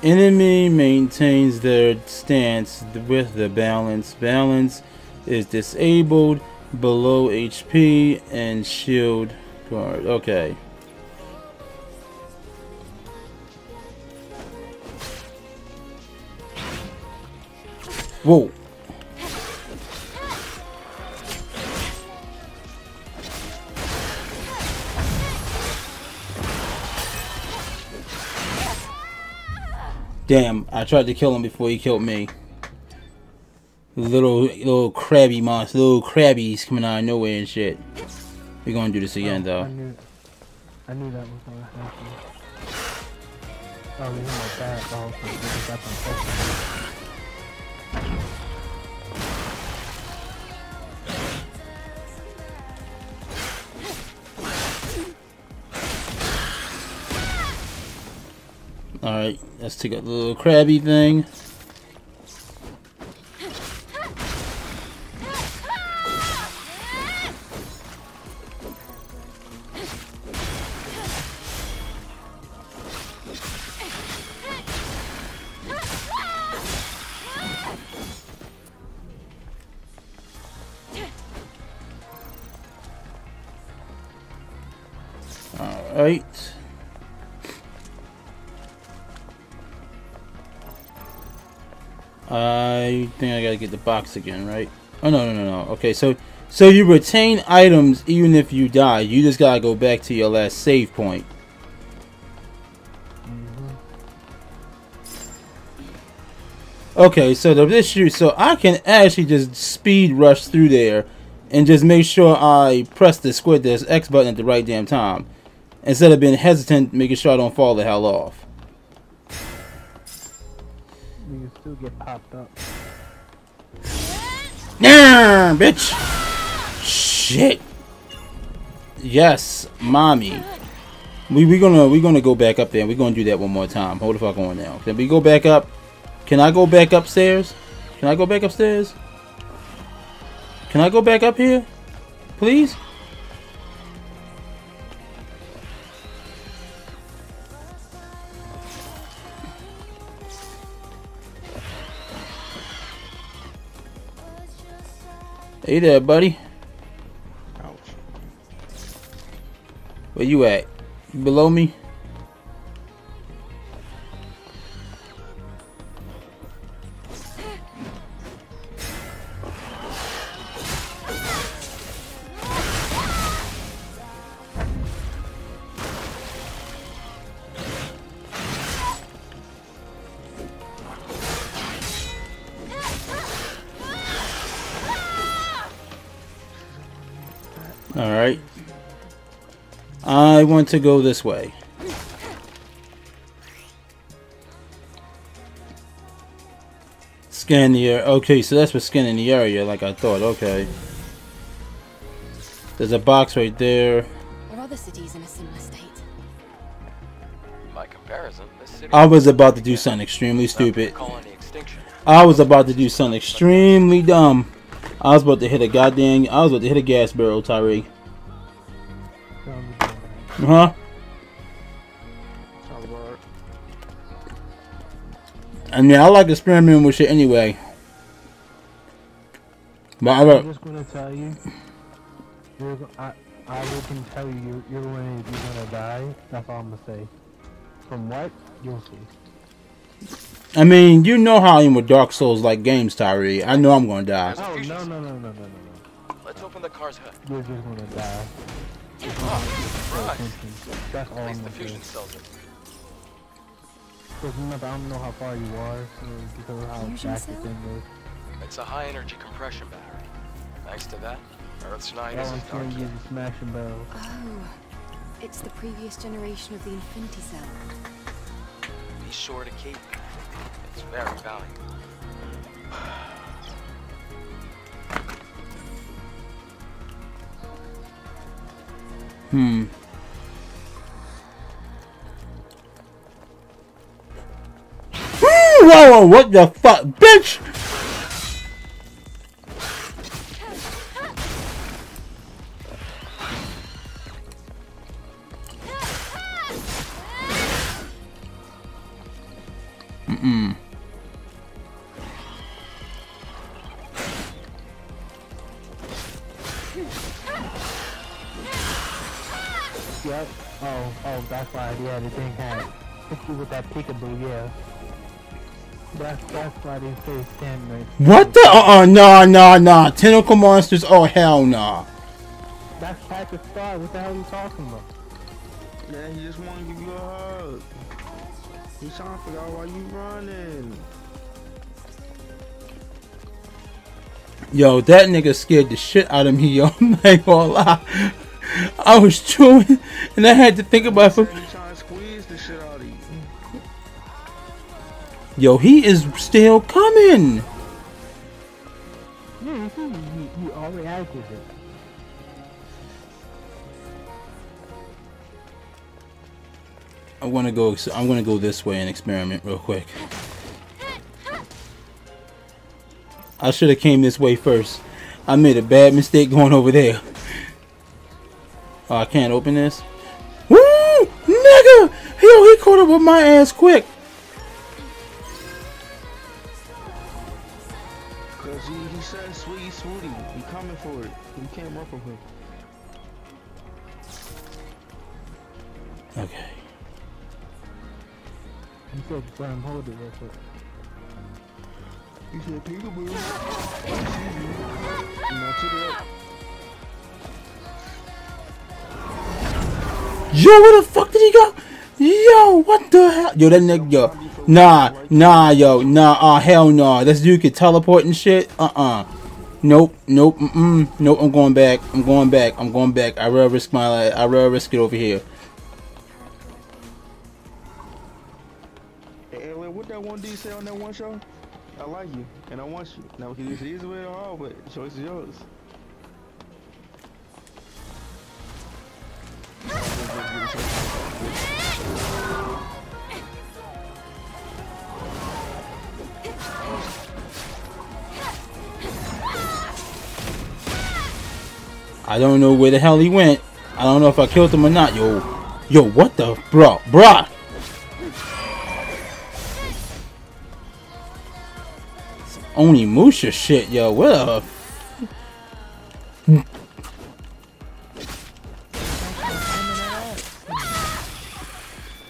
[SPEAKER 1] Enemy maintains their stance with the balance. Balance is disabled below HP and shield guard. Okay. Whoa. Damn, I tried to kill him before he killed me. Little little crabby monster, little crabbies coming out of nowhere and shit. We're gonna do this again though.
[SPEAKER 2] I knew, I knew that was gonna happen. Oh, my. Oh,
[SPEAKER 1] Alright, let's take a little crabby thing. I think I gotta get the box again, right? Oh no no no no. Okay, so so you retain items even if you die. You just gotta go back to your last save point. Mm-hmm. Okay, so the issue, so I can actually just speed rush through there and just make sure I press the square this X button at the right damn time instead of being hesitant, making sure I don't fall the hell off.
[SPEAKER 2] You still get popped up.
[SPEAKER 1] Nah, bitch. Shit. Yes, mommy. We we gonna we gonna go back up there. We're gonna do that one more time. Hold the fuck on now. Can we go back up? Can I go back upstairs? Can I go back upstairs? Can I go back up here? Please? Hey there, buddy.
[SPEAKER 6] Ouch.
[SPEAKER 1] Where you at? You below me? Alright. I want to go this way. Scan the area. Okay, so that's for scanning the area like I thought. Okay. There's a box right there.
[SPEAKER 7] Are other cities in a similar state?
[SPEAKER 9] By comparison, this city
[SPEAKER 1] I was about to do something extremely stupid. I was about to do something extremely dumb. I was about to hit a goddamn. I was about to hit a gas barrel, Tyree. Huh? I mean, I like experimenting with shit anyway. But
[SPEAKER 2] I'm just gonna tell you. I, I will can tell you you're gonna you're gonna die. That's all I'm gonna say. From what you'll see.
[SPEAKER 1] I mean, you know how I am with Dark Souls like games, Tyree. I know I'm gonna die.
[SPEAKER 2] Oh no no no no no no no.
[SPEAKER 9] Let's open the car's hood.
[SPEAKER 2] You're just gonna die.
[SPEAKER 9] Ah, oh, surprise.
[SPEAKER 2] That's all
[SPEAKER 9] At
[SPEAKER 2] I'm
[SPEAKER 9] least the
[SPEAKER 2] gonna say.
[SPEAKER 9] fusion cells are.
[SPEAKER 2] Because remember, I don't know how far you are, so because of how
[SPEAKER 7] Fusion
[SPEAKER 2] fast the
[SPEAKER 7] cell?
[SPEAKER 2] thing is.
[SPEAKER 9] It's a high energy compression battery. Thanks to that, Earth's night
[SPEAKER 2] That
[SPEAKER 9] isn't
[SPEAKER 2] one's
[SPEAKER 9] dark
[SPEAKER 2] gonna
[SPEAKER 9] yet.
[SPEAKER 2] give you smashing bells.
[SPEAKER 7] Oh, it's the previous generation of the Infinity Cell.
[SPEAKER 9] Be sure to keep it. It's very valuable.
[SPEAKER 1] Hmm. Whoa, whoa, what the fuck, bitch? Mm-mm.
[SPEAKER 2] Yep. Oh, oh, that's why. Yeah, the thing had hit you with that peekaboo. Yeah. That's that's why they say stamina.
[SPEAKER 1] What the? Uh-uh, nah, nah, nah. Tentacle monsters? Oh, hell nah.
[SPEAKER 2] That's Patrick Star. What the hell are you talking about?
[SPEAKER 6] Yeah, he just want to give you a hug. He's trying to figure out why you running.
[SPEAKER 1] Yo, that nigga scared the shit out of me, yo. I'm not gonna lie. I was chewing, and I had to think about it.
[SPEAKER 6] He trying to squeeze the shit out of you.
[SPEAKER 1] Yo, he is still coming.
[SPEAKER 2] Yeah, you see, you, you already acted
[SPEAKER 1] I'm gonna go. I'm gonna go this way and experiment real quick. I should have came this way first. I made a bad mistake going over there. Oh, I can't open this. Woo, nigga! Yo, he caught up with my ass quick.
[SPEAKER 6] Said
[SPEAKER 2] just let him hold it real quick.
[SPEAKER 6] He said peekaboo. I see you. Now to the up.
[SPEAKER 1] Yo, where the fuck did he go? Yo, what the hell? Yo, that nigga, yo. Nah, nah, yo, nah, uh, hell no. This dude could teleport and shit. Uh-uh. Nope, nope, mm-mm. Nope, I'm going back. I'm going back. I'm going back. I rather risk my life. I rather risk it over here.
[SPEAKER 6] One D say on that one show? I like you, and I want you. Now, we can do it easy way or hard, but the choice is yours.
[SPEAKER 1] I don't know where the hell he went. I don't know if I killed him or not. Yo, yo, what the, bro. Only Musha shit, yo. What the?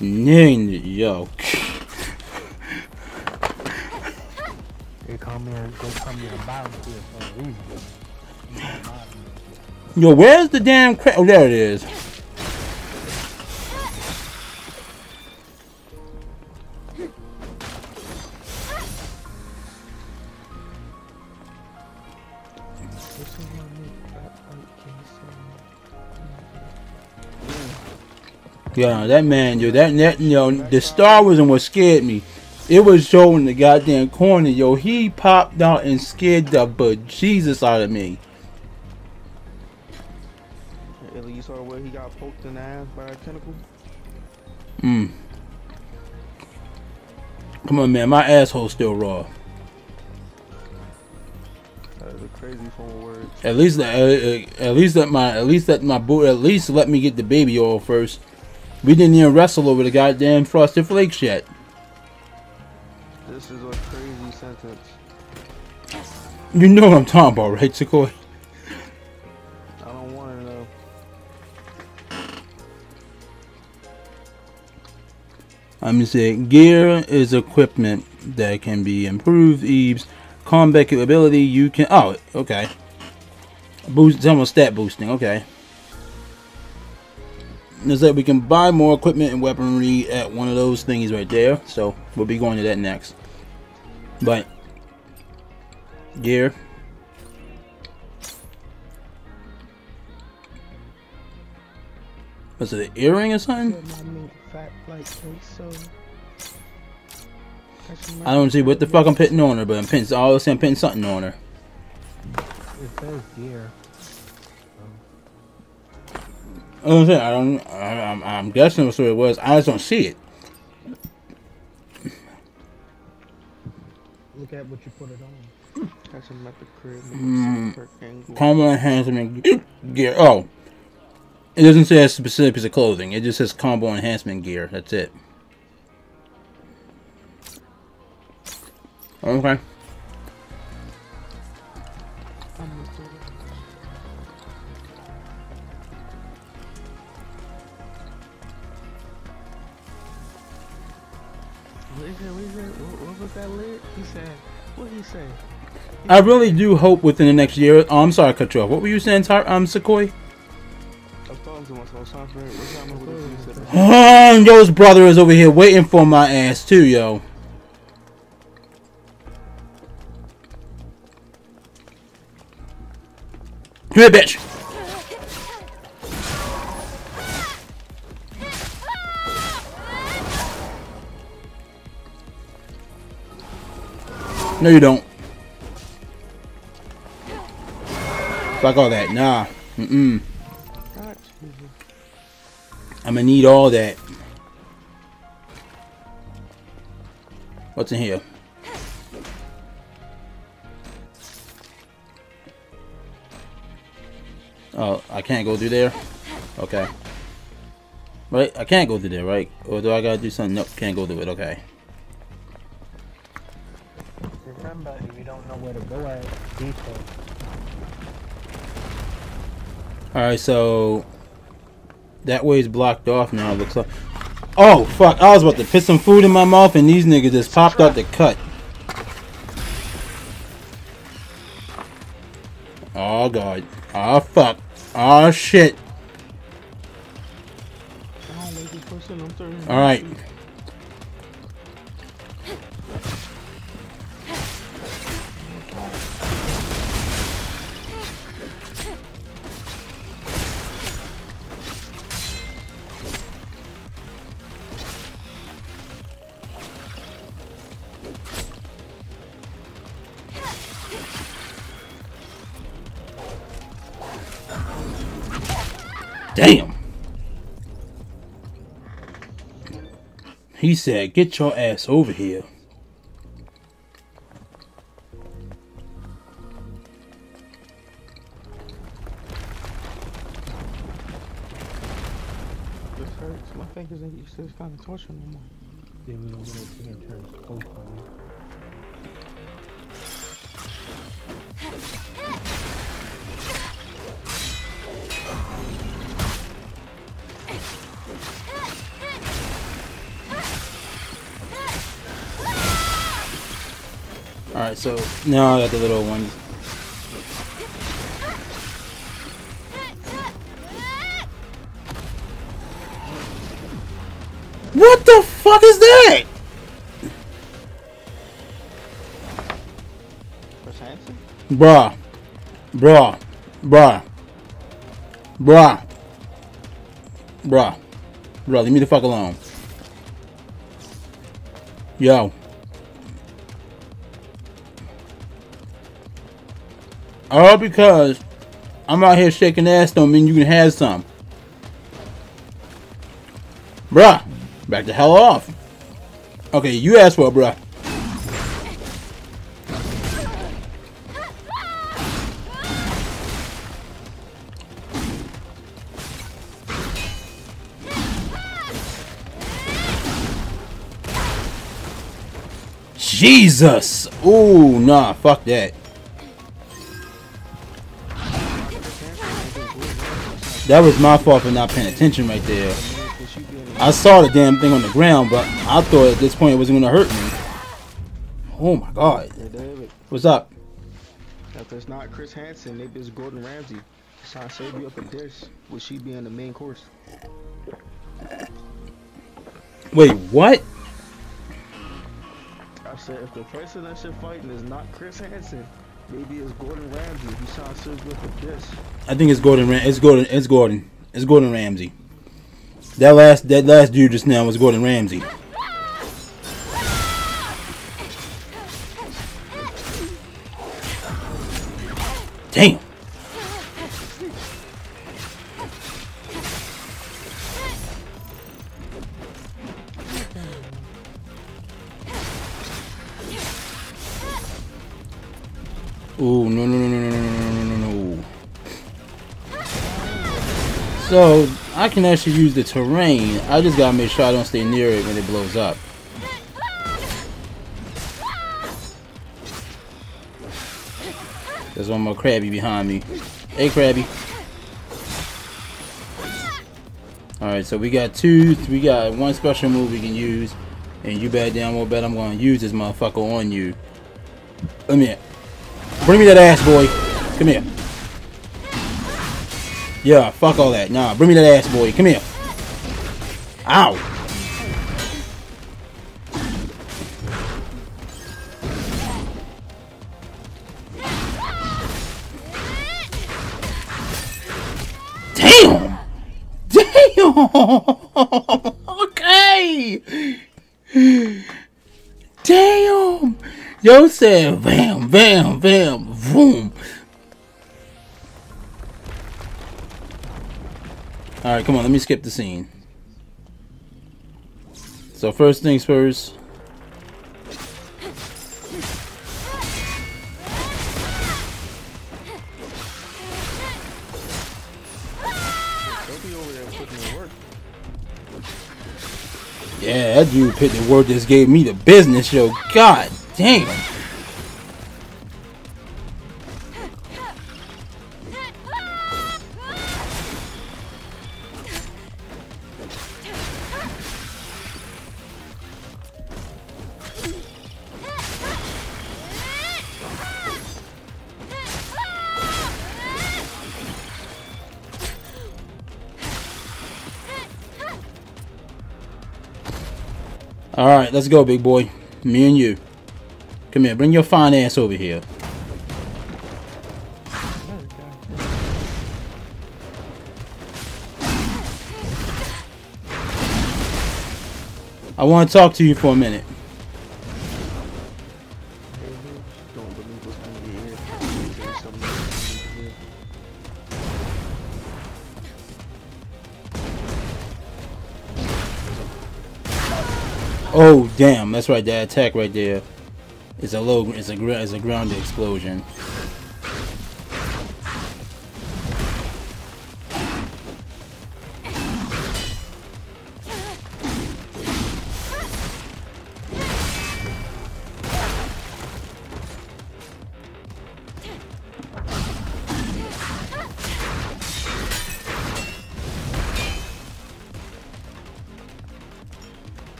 [SPEAKER 1] Ning, yo.
[SPEAKER 2] They come here, they come here and bounce here for a reason.
[SPEAKER 1] Yo, where's the damn cra- Oh, there it is. Yeah, that man, yo, that net, yo, the Star Wars and what scared me. It was showing the goddamn corner, yo. He popped out and scared the bejesus out of me.
[SPEAKER 6] Alien, you saw where he got poked in the ass by a tentacle?
[SPEAKER 1] Hmm. Come on, man. My asshole's still raw.
[SPEAKER 6] That is a crazy form of words.
[SPEAKER 1] At least, uh, uh, at least let my, at least let my boot, at least let me get the baby oil first. We didn't even wrestle over the goddamn frosted flakes yet.
[SPEAKER 6] This is a crazy sentence.
[SPEAKER 1] You know what I'm talking about, right, Sequoia?
[SPEAKER 6] I don't want to know.
[SPEAKER 1] I'm gonna say gear is equipment that can be improved. Eves combat capability. You can. Oh, okay. Boost. It's almost stat boosting. Okay. Is that we can buy more equipment and weaponry at one of those things right there. So we'll be going to that next. But gear. Was it an earring or something? I don't see what the fuck I'm putting on her, but I'm putting all of a sudden I'm putting something on her.
[SPEAKER 2] It says gear.
[SPEAKER 1] I'm saying I don't. I, I'm, I'm guessing that's what it was. I just don't see it.
[SPEAKER 2] Look at what you put it on.
[SPEAKER 6] Catch him at the crib.
[SPEAKER 1] Mm,
[SPEAKER 6] Kurt Angle.
[SPEAKER 1] combo enhancement gear. Oh, it doesn't say a specific piece of clothing. It just says combo enhancement gear. That's it. Okay.
[SPEAKER 6] What is that? What is that? What, what was that lit? He said. What he say?
[SPEAKER 1] I really do hope within the next year. Oh, I'm sorry, I cut you off. What were you saying, Ty- um, Sequoia?
[SPEAKER 6] I was talking to myself. I was trying to figure out what time I would have said.
[SPEAKER 1] Oh, yo's brother is over here waiting for my ass too, yo. Come here, bitch. No, you don't. Fuck all that. Nah. Mm-mm. I'm gonna need all that. What's in here? Oh, I can't go through there? Okay. Right? I can't go through there, right? Or do I gotta do something? Nope, can't go through it. Okay.
[SPEAKER 2] Remember, if you don't know where to go at, default.
[SPEAKER 1] Alright, so... That way is blocked off now, it looks like. Oh, fuck. I was about to put some food in my mouth and these niggas just popped out the cut. Oh, God. Oh, fuck. Oh, shit.
[SPEAKER 6] I don't like this person. I'm turning.
[SPEAKER 1] Alright. Damn. He said, get your ass over here.
[SPEAKER 6] This hurts. My fingers ain't used to this kind of torture no more.
[SPEAKER 2] Then we
[SPEAKER 1] so now I got the little one. What the fuck is that? Bruh. Bruh. Bruh. Bruh. Bruh. Bruh, leave me the fuck alone. Yo. All because I'm out here shaking ass don't mean you can have some. Bruh. Back the hell off. Okay, you asked for it, bruh. Jesus! Ooh, nah, fuck that. That was my fault for not paying attention right there. I saw the damn thing on the ground, but I thought at this point it wasn't gonna hurt me. Oh my god.
[SPEAKER 6] David.
[SPEAKER 1] What's up?
[SPEAKER 6] If it's not Chris Hansen, maybe it's Gordon Ramsay. He's trying to save you up a dish. Would she be in the main course?
[SPEAKER 1] Wait, what?
[SPEAKER 6] I said if the person that you're fighting is not Chris Hansen, Maybe it's Gordon Ramsay. He sounds so good for this.
[SPEAKER 1] I think it's Gordon. Ram- it's Gordon. It's Gordon. It's Gordon Ramsay. That last that last dude just now was Gordon Ramsay. Damn. Ooh, no, no, no, no, no, no, no, no, no. So, I can actually use the terrain. I just gotta make sure I don't stay near it when it blows up. There's one more Krabby behind me. Hey, Krabby. Alright, so we got two, we got one special move we can use. And you bet down won't bet I'm gonna use this motherfucker on you. Let me Bring me that ass, boy. Come here. Yeah, fuck all that. Nah, bring me that ass, boy. Come here. Ow. Damn! Damn! okay! Damn! Yo said, bam, bam, bam, boom. Alright, come on, let me skip the scene. So first things first. Yeah, that dude put the word just gave me the business, yo. God damn. Alright, let's go, big boy. Me and you. Come here, bring your fine ass over here. I want to talk to you for a minute. Oh damn, that's right. That attack right there is a low. It's a it's a grounded explosion.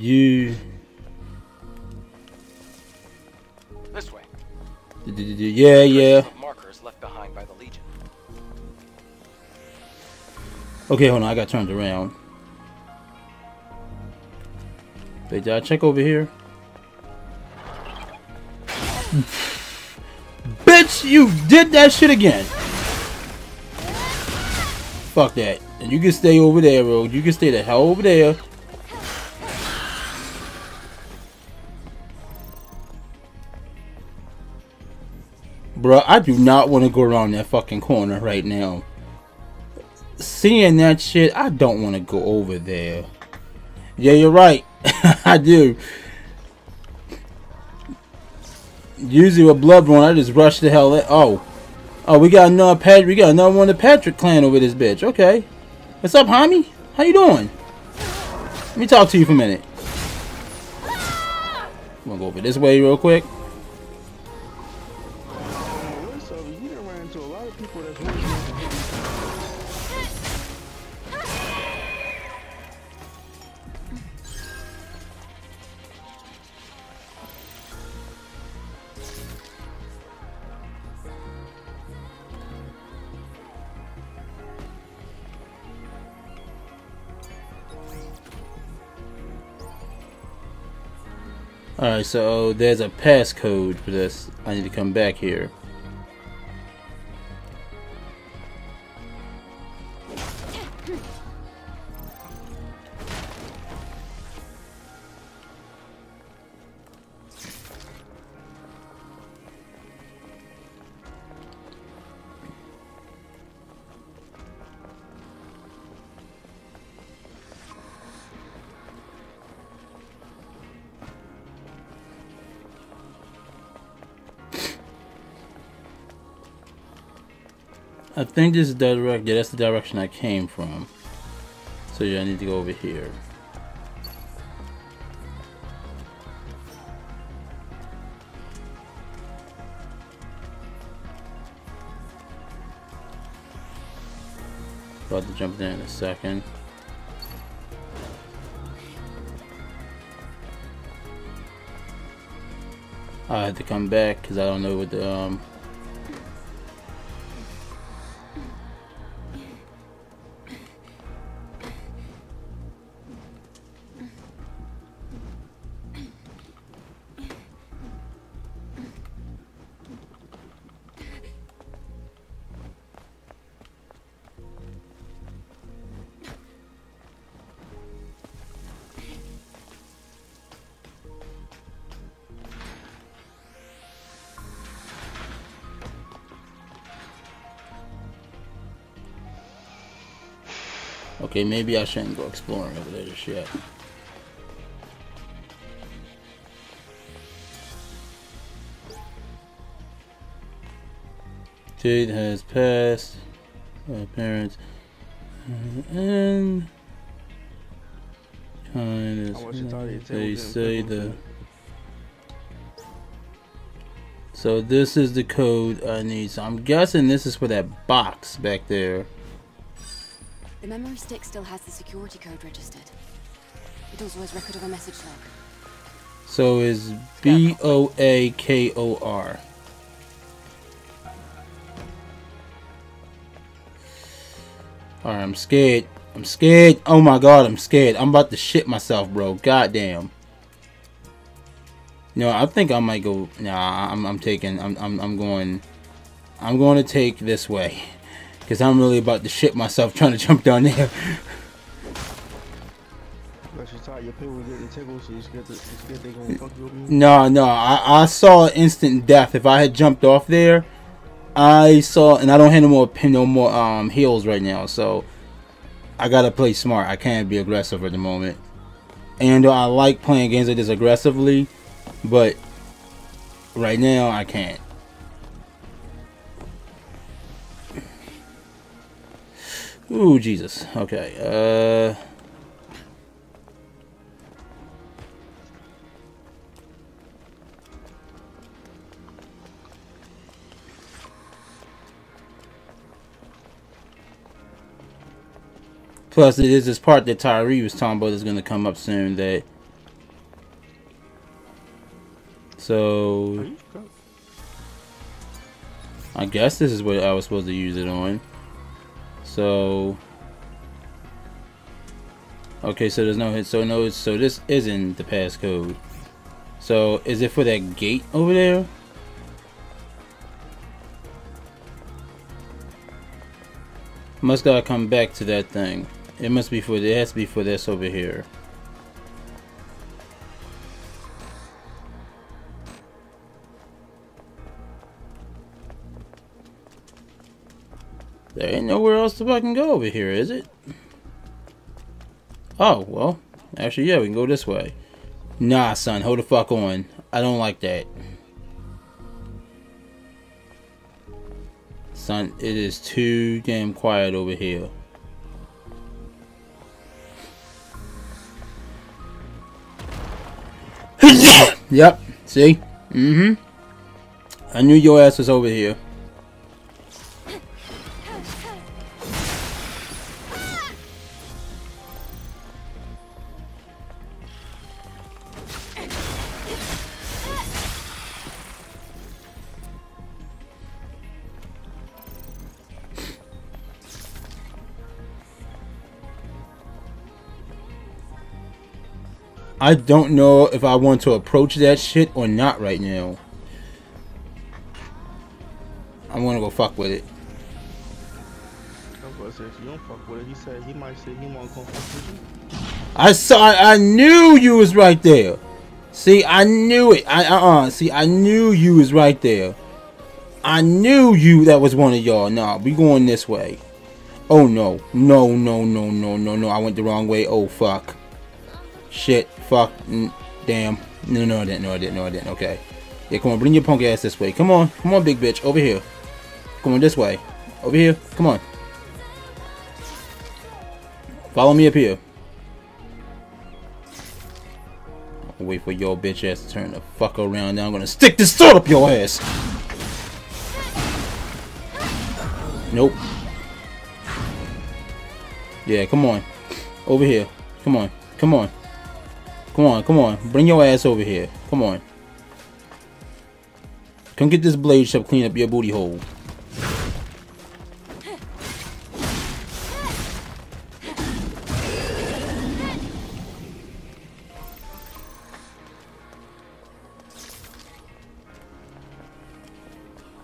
[SPEAKER 1] You.
[SPEAKER 9] This way.
[SPEAKER 1] Yeah, yeah.
[SPEAKER 9] Markers left behind by the Legion.
[SPEAKER 1] Okay, hold on. I got turned around. Wait, did I check over here? Bitch, you did that shit again. Fuck that. And you can stay over there, bro. You can stay the hell over there. Bro, I do not want to go around that fucking corner right now. Seeing that shit, I don't want to go over there. Yeah, you're right. I do. Usually with Bloodborne, I just rush the hell. In. Oh, oh, we got another Pat. We got another one of the Patrick clan over this bitch. Okay, what's up, homie? How you doing? Let me talk to you for a minute. I'm gonna go over this way real quick. Alright, so there's a passcode for this. I need to come back here. I think this is the direct. Yeah, that's the direction I came from. So yeah, I need to go over here. About to jump there in a second. I had to come back because I don't know what the um Okay, maybe I shouldn't go exploring over there just yet. Jade has passed. Uh, parents. and kind of they say the so this is the code I need so I'm guessing this is for that box back there
[SPEAKER 7] the memory stick still has the security code registered. It also has record of a message log.
[SPEAKER 1] So is B O A K O R. Alright, I'm scared. I'm scared. Oh my god, I'm scared. I'm about to shit myself, bro. Goddamn. No, I think I might go. Nah, I'm, I'm taking. I'm, I'm, I'm going. I'm going to take this way. Because I'm really about to shit myself trying to jump down there. No, no, I, I saw instant death. If I had jumped off there, I saw, and I don't have no more no more um heals right now. So I gotta play smart. I can't be aggressive at the moment. And I like playing games like this aggressively, but right now I can't. Ooh, Jesus. Okay. Uh. Plus, it is this part that Tyree was talking about is going to come up soon. That so, I guess this is what I was supposed to use it on. So okay, so there's no hit. So no, so this isn't the passcode. So is it for that gate over there? Must gotta come back to that thing. It must be for it has to be for this over here. There ain't nowhere else to fucking go over here, is it? Oh, well. Actually, yeah, we can go this way. Nah, son, hold the fuck on. I don't like that. Son, it is too damn quiet over here. yep, see? Mm-hmm. I knew your ass was over here. I don't know if I want to approach that shit or not right now. I want to go fuck with it.
[SPEAKER 6] I was gonna say, if you don't fuck with it, he said he might say he won't come fuck with you.
[SPEAKER 1] I saw. I knew you was right there. See, I knew it. I uh uh. See, I knew you was right there. I knew you. That was one of y'all. Nah, we going this way. Oh no, no, no, no, no, no, no. I went the wrong way. Oh fuck. Shit. Fuck. Damn. No, no, I didn't. No, I didn't. No, I didn't. Okay. Yeah, come on. Bring your punk ass this way. Come on. Come on, big bitch. Over here. Come on this way. Over here. Come on. Follow me up here. I'll wait for your bitch ass to turn the fuck around. Now I'm gonna stick this sword up your ass. Nope. Yeah, come on. Over here. Come on. Come on. Come on, come on. Bring your ass over here. Come on. Come get this blade shop clean up your booty hole.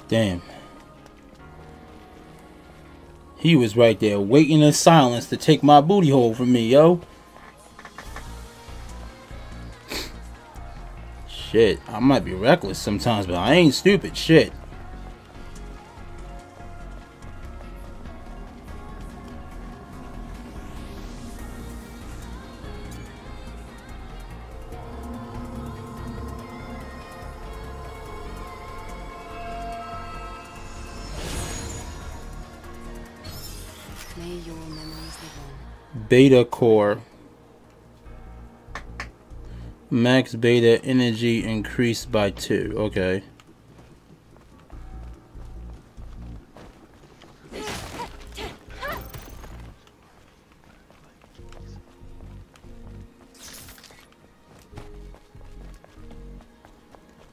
[SPEAKER 1] Damn. He was right there waiting in silence to take my booty hole from me, yo. Shit, I might be reckless sometimes, but I ain't stupid. Shit.
[SPEAKER 7] May your memories live on.
[SPEAKER 1] Beta core. Max beta energy increased by two. Okay.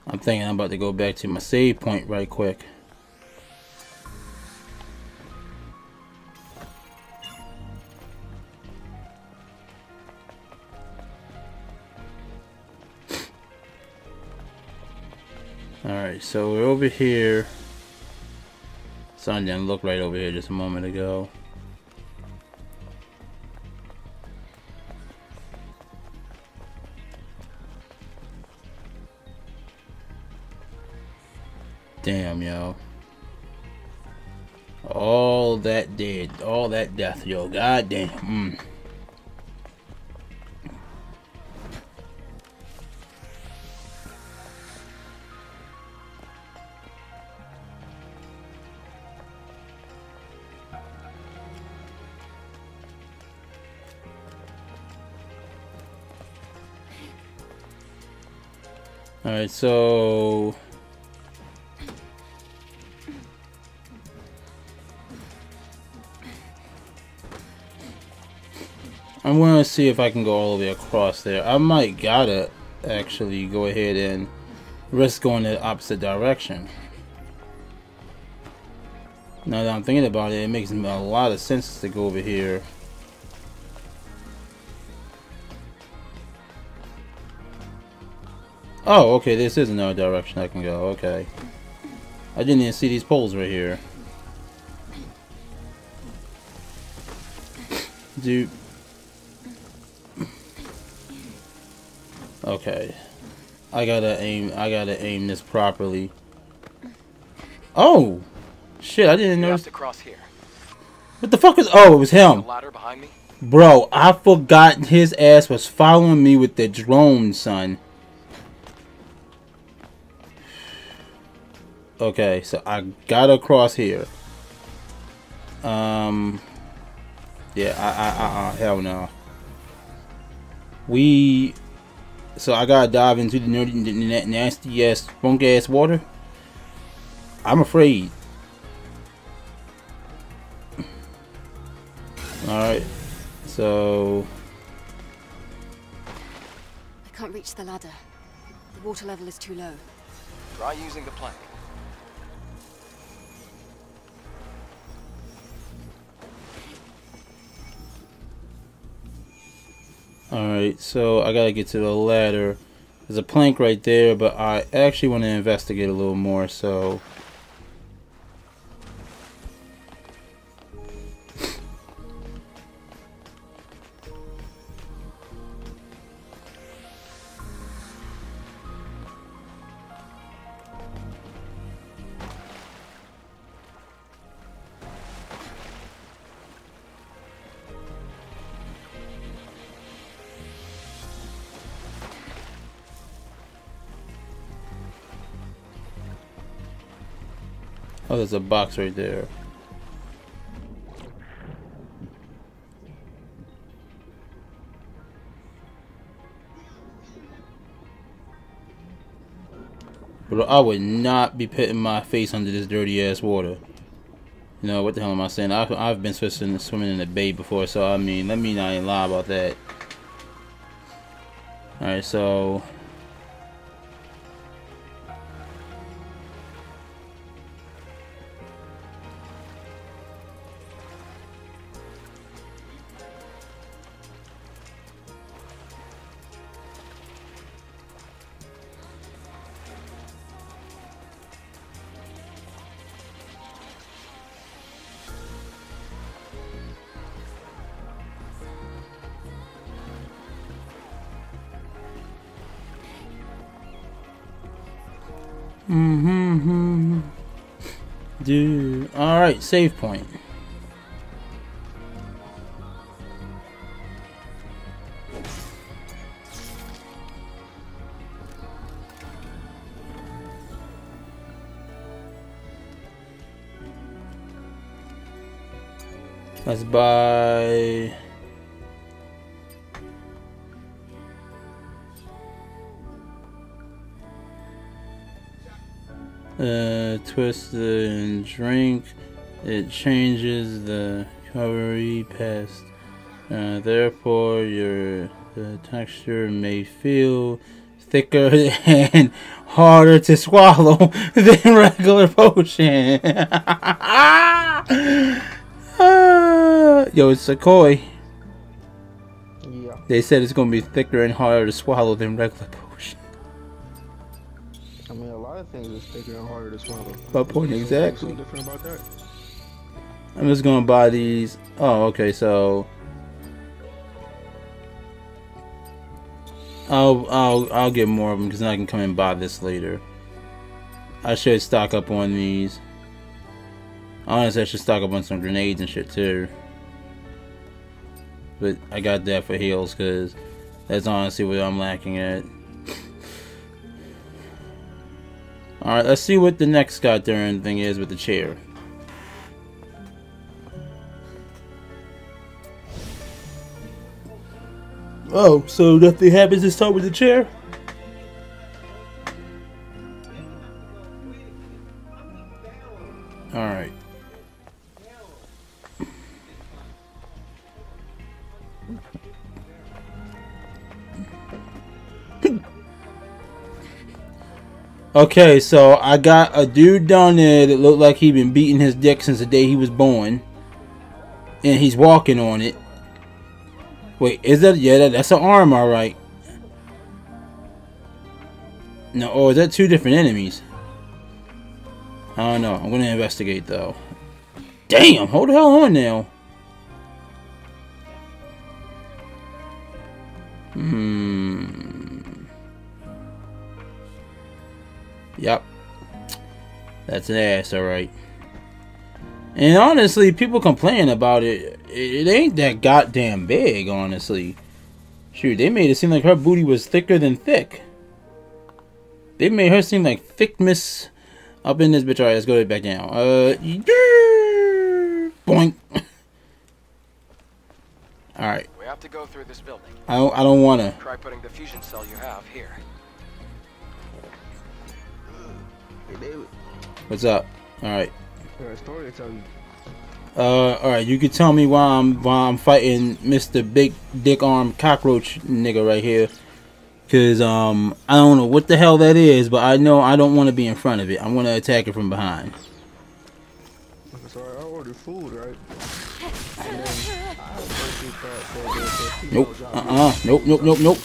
[SPEAKER 1] I'm thinking I'm about to go back to my save point right quick. Alright, so we're over here. Sun didn't look right over here just a moment ago. Damn, yo. All that dead, all that death, yo. God damn. Mm. Alright, so... I'm gonna see if I can go all the way across there. I might gotta actually go ahead and risk going the opposite direction. Now that I'm thinking about it, it makes a lot of sense to go over here. Oh, okay, this is another direction I can go, okay. I didn't even see these poles right here. Dude. Okay. I gotta aim, I gotta aim this properly. Oh! Shit, I didn't
[SPEAKER 9] You have
[SPEAKER 1] notice.
[SPEAKER 9] cross here.
[SPEAKER 1] What the fuck is, oh, it was him.
[SPEAKER 9] ladder behind me.
[SPEAKER 1] Bro, I forgot his ass was following me with the drone, son. Okay, so I gotta cross here. Um, yeah, I, I, I, uh, hell no. We, so I gotta dive into the nerdy, the nasty ass, funk ass water. I'm afraid. All right, so
[SPEAKER 7] I can't reach the ladder. The water level is too low.
[SPEAKER 9] Try using the plank.
[SPEAKER 1] Alright, so I gotta get to the ladder. There's a plank right there, but I actually want to investigate a little more, so... there's a box right there. But I would not be putting my face under this dirty ass water. You know, what the hell am I saying? I've, I've been swimming, swimming in the bay before, so I mean, let me not even lie about that. Alright, so save point. Let's buy uh, twist and drink. It changes the recovery past. Uh, therefore, your the texture may feel thicker and harder to swallow than regular potion. uh, yo, it's a koi.
[SPEAKER 6] Yeah.
[SPEAKER 1] They said it's gonna be thicker and harder to swallow than regular potion.
[SPEAKER 6] I mean, a lot of things is thicker and harder to swallow.
[SPEAKER 1] My point exactly.
[SPEAKER 6] so different about that?
[SPEAKER 1] I'm just gonna buy these. Oh, okay, so I'll I'll I'll get more of them because I can come and buy this later. I should stock up on these. Honestly, I should stock up on some grenades and shit too. But I got that for heals because that's honestly what I'm lacking at. Alright, let's see what the next goddamn thing is with the chair. Oh, so nothing happens this time with the chair? Alright. Okay, so I got a dude down there that looked like he'd been beating his dick since the day he was born. And he's walking on it. Wait, is that yeah? That, that's an arm, all right. No, oh, is that two different enemies? I don't know. I'm gonna investigate though. Damn, hold the hell on now. Hmm. Yep. That's an ass, alright. And honestly, people complain about it. It ain't that goddamn big, honestly. Shoot, they made it seem like her booty was thicker than thick. They made her seem like thickness up in this bitch. Alright, let's go back down. Uh, boink. Alright.
[SPEAKER 9] We have to go through this building.
[SPEAKER 1] I don't, I don't wanna.
[SPEAKER 9] Try putting the fusion cell you have here.
[SPEAKER 6] Hey, David.
[SPEAKER 1] What's up? Alright.
[SPEAKER 6] I got a story to tell you.
[SPEAKER 1] Uh, alright, you can tell me why I'm why I'm fighting Mr. Big Dick Arm Cockroach nigga right here. Cause um I don't know what the hell that is, but I know I don't want to be in front of it. I want to attack it from behind.
[SPEAKER 6] Sorry, I ordered food, right? And then I personally thought that the, the
[SPEAKER 1] Nope. Nope, nope, nope,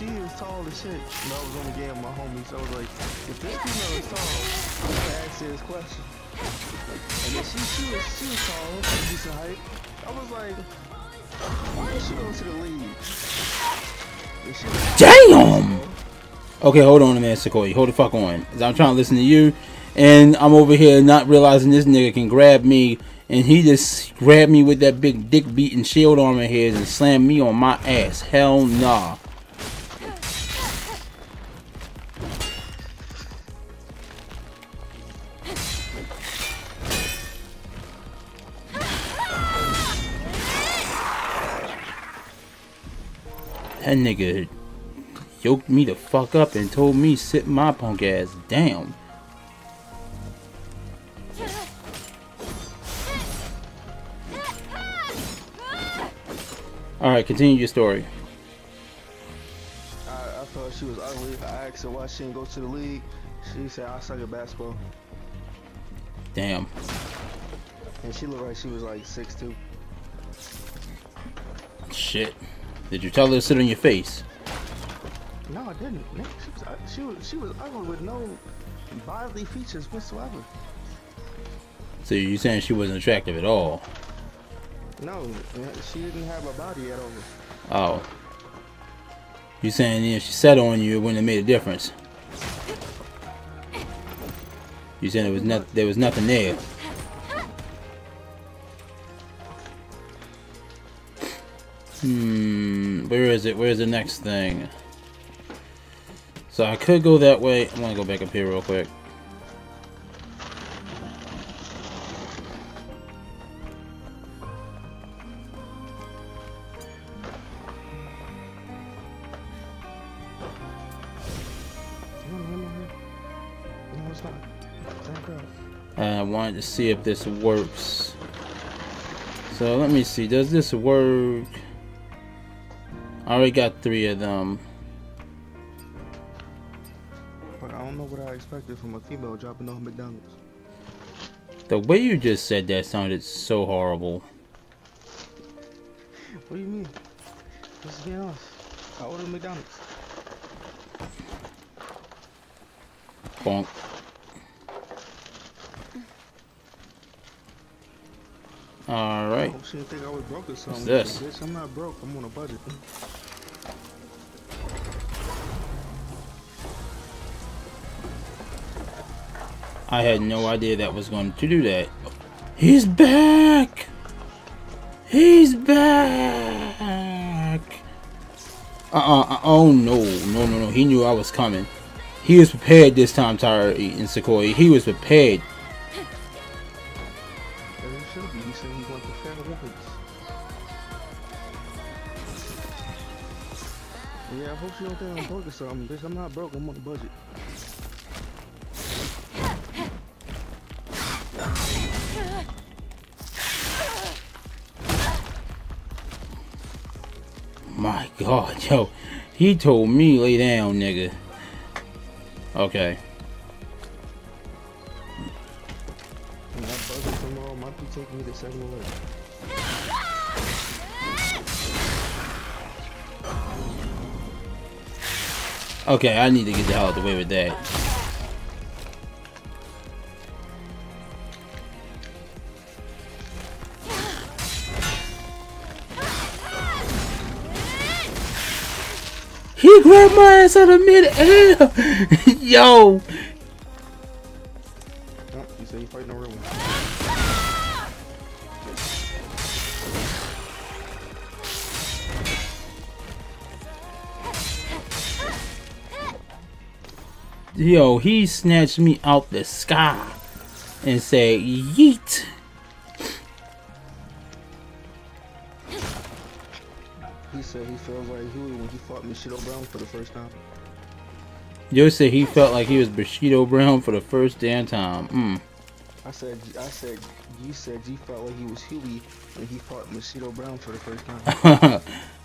[SPEAKER 6] she is tall as shit, know, I was on the game with my homies, I was like, if this female is tall, I'm gonna ask this question. And then she, she was, she was tall, decent height. I was like, why did she go to the league? And
[SPEAKER 1] Damn! Okay, hold on a minute, Sequoia. Hold the fuck on. I'm trying to listen to you, and I'm over here not realizing this nigga can grab me, and he just grabbed me with that big dick beating shield armor of and slammed me on my ass. Hell nah. That nigga yoked me the fuck up and told me sit my punk ass down. Alright, continue your story.
[SPEAKER 6] I, I thought she was ugly. I asked her why she didn't go to the league. She said I suck at basketball.
[SPEAKER 1] Damn.
[SPEAKER 6] And she looked like she was like 6'2".
[SPEAKER 1] Shit. Did you tell her to sit on your face?
[SPEAKER 6] No, I didn't. Nick. She was, uh, she was she was ugly with no bodily features whatsoever.
[SPEAKER 1] So you saying she wasn't attractive at all?
[SPEAKER 6] No, she didn't have a body at all.
[SPEAKER 1] Oh. You saying if she sat on you, it wouldn't have made a difference? You saying there was not there was nothing there? Hmm. Where is it? Where's the next thing? So I could go that way. I'm gonna go back up here real quick. I wanted to see if this works. So let me see. Does this work? I already got three of them.
[SPEAKER 6] But I don't know what I expected from a female dropping off McDonald's.
[SPEAKER 1] The way you just said that sounded so horrible.
[SPEAKER 6] What do you mean? Let's be honest. I ordered McDonald's.
[SPEAKER 1] Bonk. Alright.
[SPEAKER 6] Oh, she didn't think I was broke or something.
[SPEAKER 1] this?
[SPEAKER 6] Bitch, I'm not broke. I'm on a budget.
[SPEAKER 1] I had no idea that was going to do that. He's back! He's back! Uh-uh, uh, oh no, no, no, no, he knew I was coming. He was prepared this time, Tyra and Sequoia. He was prepared.
[SPEAKER 6] Think I'm broke or something. Bitch, I'm not broke. I'm on a budget.
[SPEAKER 1] My god, yo. He told me lay down, nigga. Okay.
[SPEAKER 6] That tomorrow might be taking me to 7-Eleven.
[SPEAKER 1] Okay, I need to get the hell out the way with that. He grabbed my ass out of mid-air! Yo! Yo, he snatched me out the sky and said, yeet!
[SPEAKER 6] He said he feels like Huey when he fought Michelle Brown for the first time.
[SPEAKER 1] Yo said he felt like he was Bushido Brown for the first damn time. Mm.
[SPEAKER 6] I said, I said, you said you felt like he was Huey when he fought Machido Brown for the first time.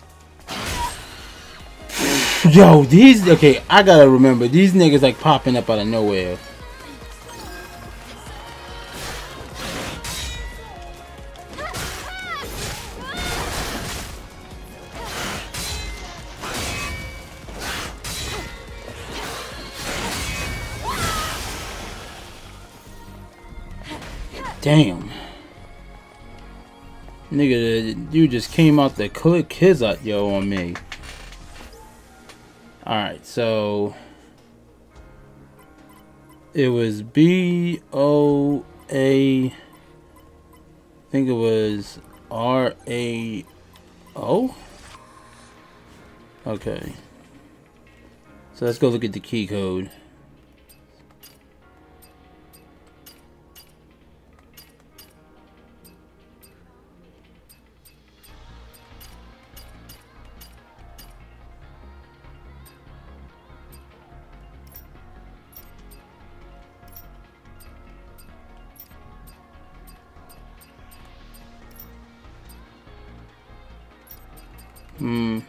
[SPEAKER 1] Yo, these okay. I gotta remember these niggas like popping up out of nowhere. Damn. Nigga, you just came out to click his up yo on me. Alright, so it was B O A I think it was R A O. Okay. So let's go look at the key code. Hmm.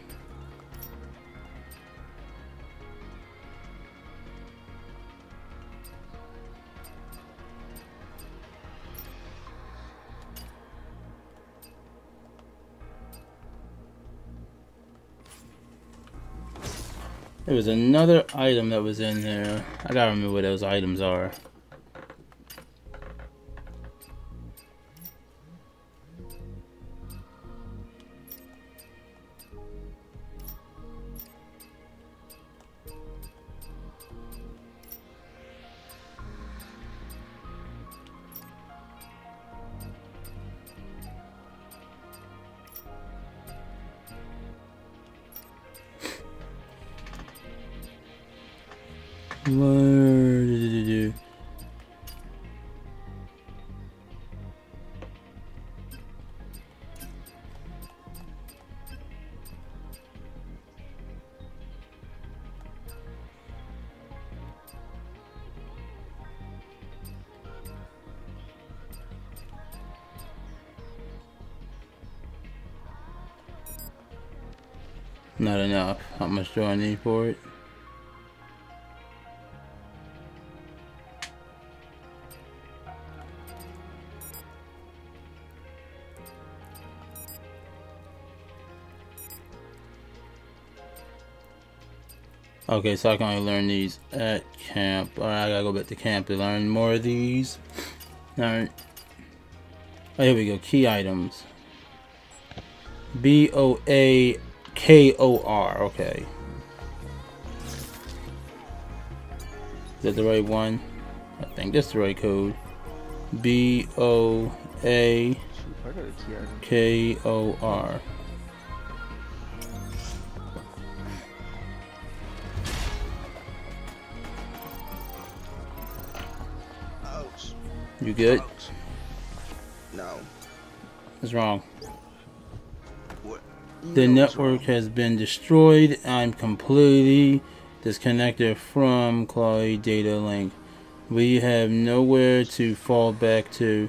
[SPEAKER 1] There was another item that was in there. I gotta remember what those items are. Not enough. How much do I need for it? Okay, so I can only learn these at camp. Alright, I gotta go back to camp to learn more of these. Alright. Oh, here we go. Key items. B O A K O R. Okay. Is that the right one? I think that's the right code. B good?
[SPEAKER 6] No.
[SPEAKER 1] What's wrong?
[SPEAKER 6] What?
[SPEAKER 1] The network
[SPEAKER 6] wrong.
[SPEAKER 1] has been destroyed. I'm completely disconnected from Chloe data link. We have nowhere to fall back to.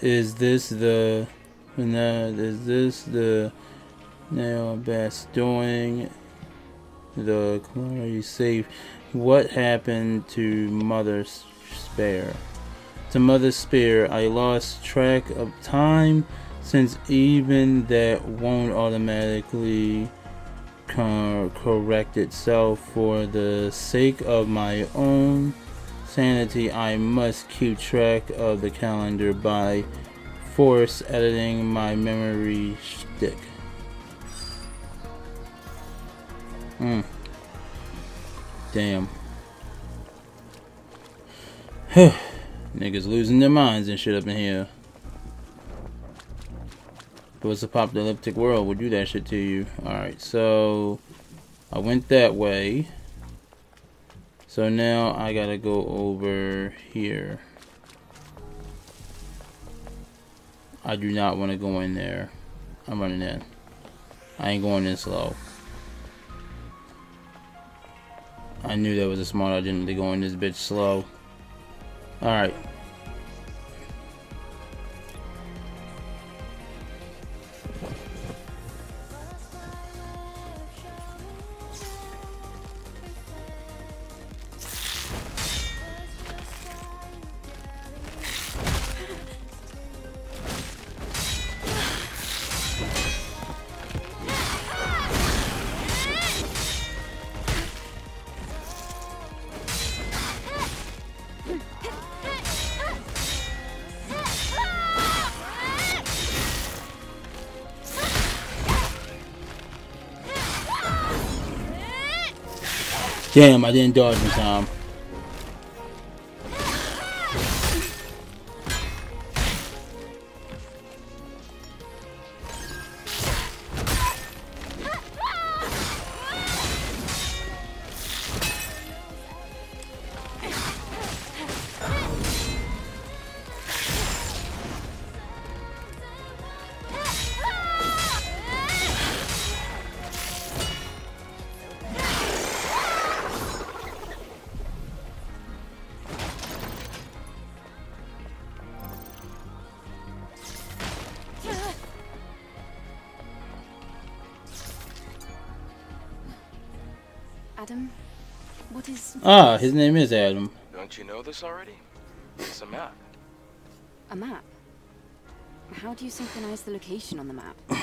[SPEAKER 1] Is this the no, is this the now best doing the Chloe safe? What happened to Mother Sphere? To Mother Sphere, I lost track of time since even that won't automatically cor- correct itself. For the sake of my own sanity i must keep track of the calendar by force editing my memory stick Hmm. damn niggas losing their minds and shit up in here Post apocalyptic world will do that shit to you. Alright, so I went that way. So now I gotta go over here. I do not want to go in there. I'm running in. I ain't going in slow. I knew that was a smart idea to go in this bitch slow. Alright. Damn, I didn't dodge in time. His name is Adam.
[SPEAKER 9] Don't you know this already? It's a map.
[SPEAKER 7] a map? How do you synchronize the location on the map?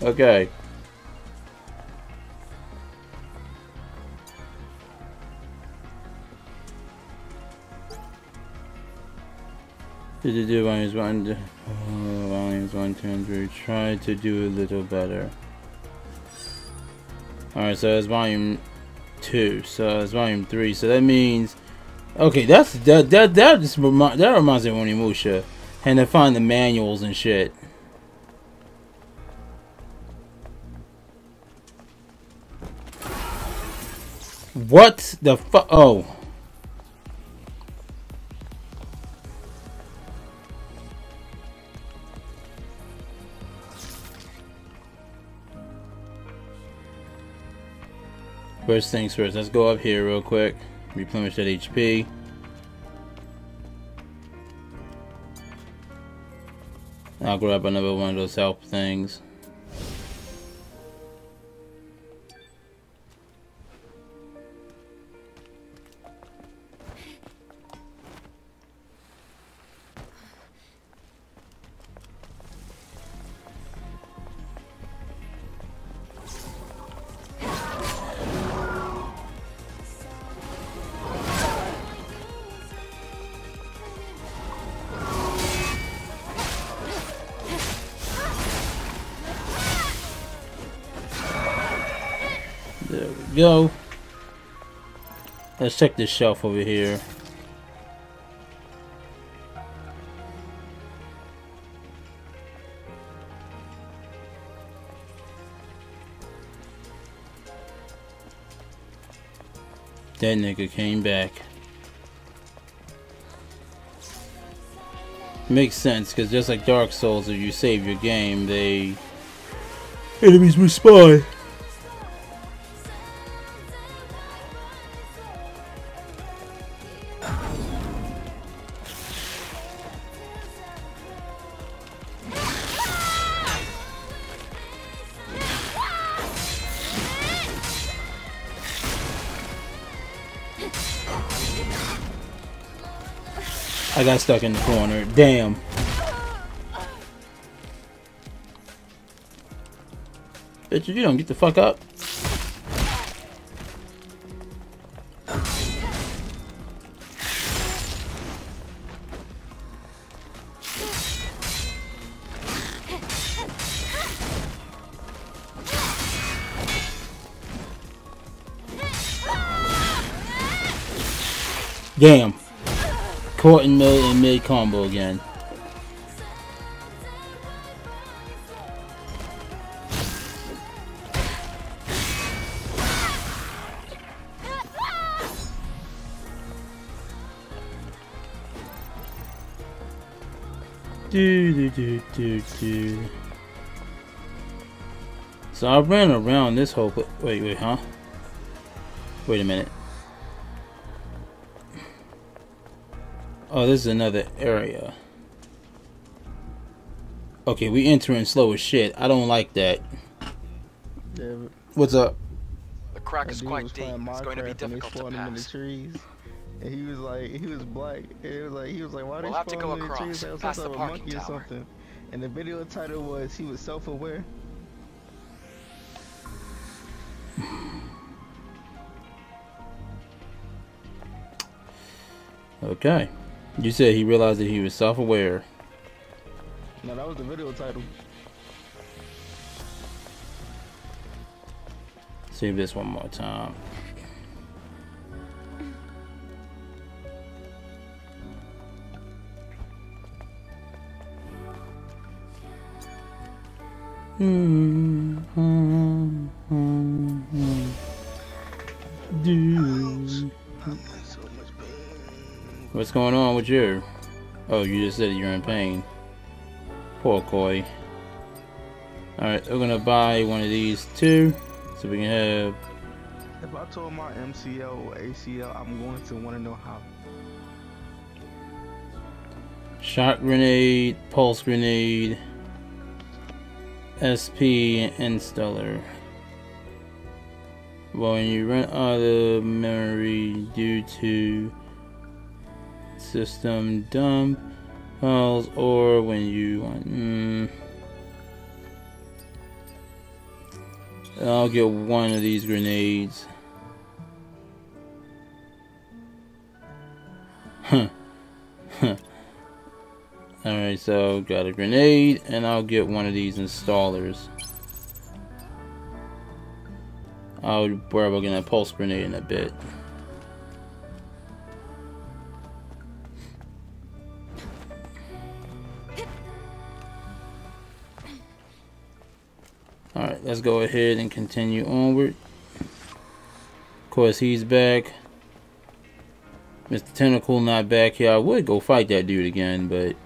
[SPEAKER 1] okay. You do volumes one, to- uh, volumes one, two, and three? Try to do a little better. Alright, so it's volume two. So it's volume three. So that means, okay, that's that that that just remi- that reminds me of Onimusha, and to find the manuals and shit. What the fuck? Oh. First things first, let's go up here real quick. Replenish that HP. I'll grab another one of those health things. Go. Let's check this shelf over here. That nigga came back. Makes sense, because just like Dark Souls, if you save your game, they... Enemies respawn. Got stuck in the corner. Damn. Bitch, you don't get the fuck up. Damn. Caught in mid in mid combo again. Do do do do. So I ran around this whole. Wait, wait, huh? Wait a minute. Oh, this is another area. Okay, we entering slow as shit. I don't like that. What's up?
[SPEAKER 9] The crack is quite deep. It's going to be difficult to
[SPEAKER 6] pass. The trees. And he was like, he was black. And it was like, he was like, why
[SPEAKER 9] we'll have to go
[SPEAKER 6] across, the trees?
[SPEAKER 9] Past the parking
[SPEAKER 6] tower. Or something. And the video title was, he was self-aware.
[SPEAKER 1] okay. You said he realized that he was self-aware.
[SPEAKER 6] No, that was the video title.
[SPEAKER 1] Save this one more time. What's you? Oh, you just said you're in pain. Poor Koi. Alright, we're gonna buy one of these too. So we can have
[SPEAKER 6] If I told my MCL or ACL, I'm going to want to know how.
[SPEAKER 1] shot grenade, pulse grenade, SP installer. Well, when you run out of memory due to system dump files or when you want. Mm, I'll get one of these grenades. Huh. Huh. Alright, so got a grenade, and I'll get one of these installers. I'll about getting a pulse grenade in a bit. Let's go ahead and continue onward. Of course, he's back. Mr. Tentacle not back here. I would go fight that dude again, but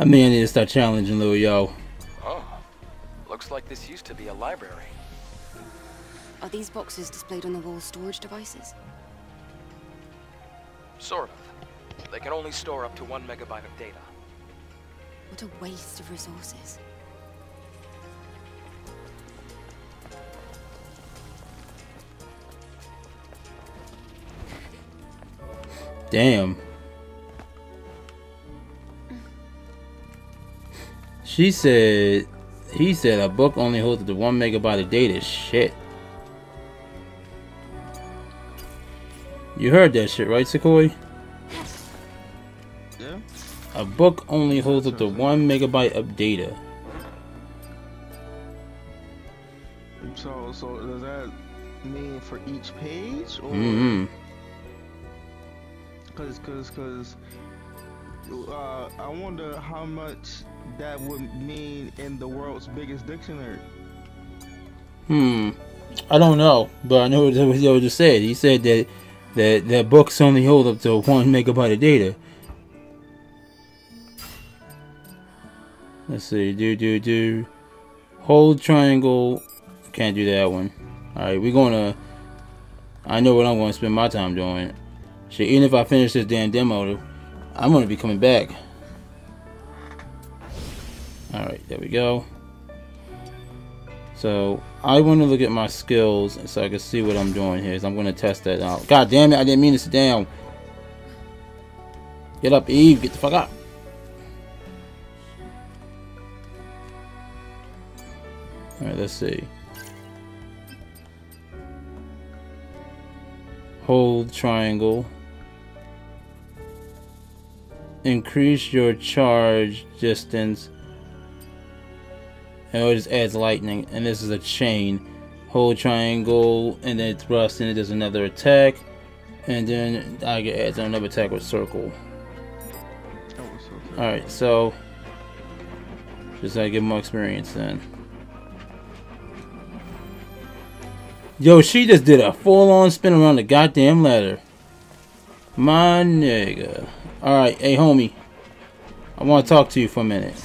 [SPEAKER 1] I may need to start challenging Lil Yo.
[SPEAKER 9] Oh, looks like this used to be a library.
[SPEAKER 7] Are these boxes displayed on the wall storage devices?
[SPEAKER 9] Sort of. They can only store up to one megabyte of data.
[SPEAKER 7] What a waste of resources.
[SPEAKER 1] Damn. She said, he said a book only holds up to one megabyte of data. Shit. You heard that shit, right, Sequoia?
[SPEAKER 6] Yeah?
[SPEAKER 1] A book only holds up to one megabyte of data.
[SPEAKER 6] So, so does that mean for each page, or
[SPEAKER 1] Mm-hmm.
[SPEAKER 6] cause, cause, cause, uh, I wonder how much that would mean in the world's biggest dictionary.
[SPEAKER 1] Hmm. I don't know, but I know what Yo just said. He said that that that books only hold up to one megabyte of data. Let's see. Do do do. Hold triangle. Can't do that one. All right, we're gonna. I know what I'm gonna spend my time doing. Shit, even if I finish this damn demo, I'm gonna be coming back. All right, there we go. So I want to look at my skills so I can see what I'm doing here. So I'm going to test that out. God damn it! I didn't mean to sit down. Get up, Eve. Get the fuck up. Alright, let's see. Hold triangle. Increase your charge distance. And it just adds lightning. And this is a chain. Hold triangle and then thrust and it does another attack. And then I get adds another attack with circle. Alright, so just gotta get more experience then. Yo, she just did a full-on spin around the goddamn ladder. My nigga. Alright, hey homie. I want to talk to you for a minute.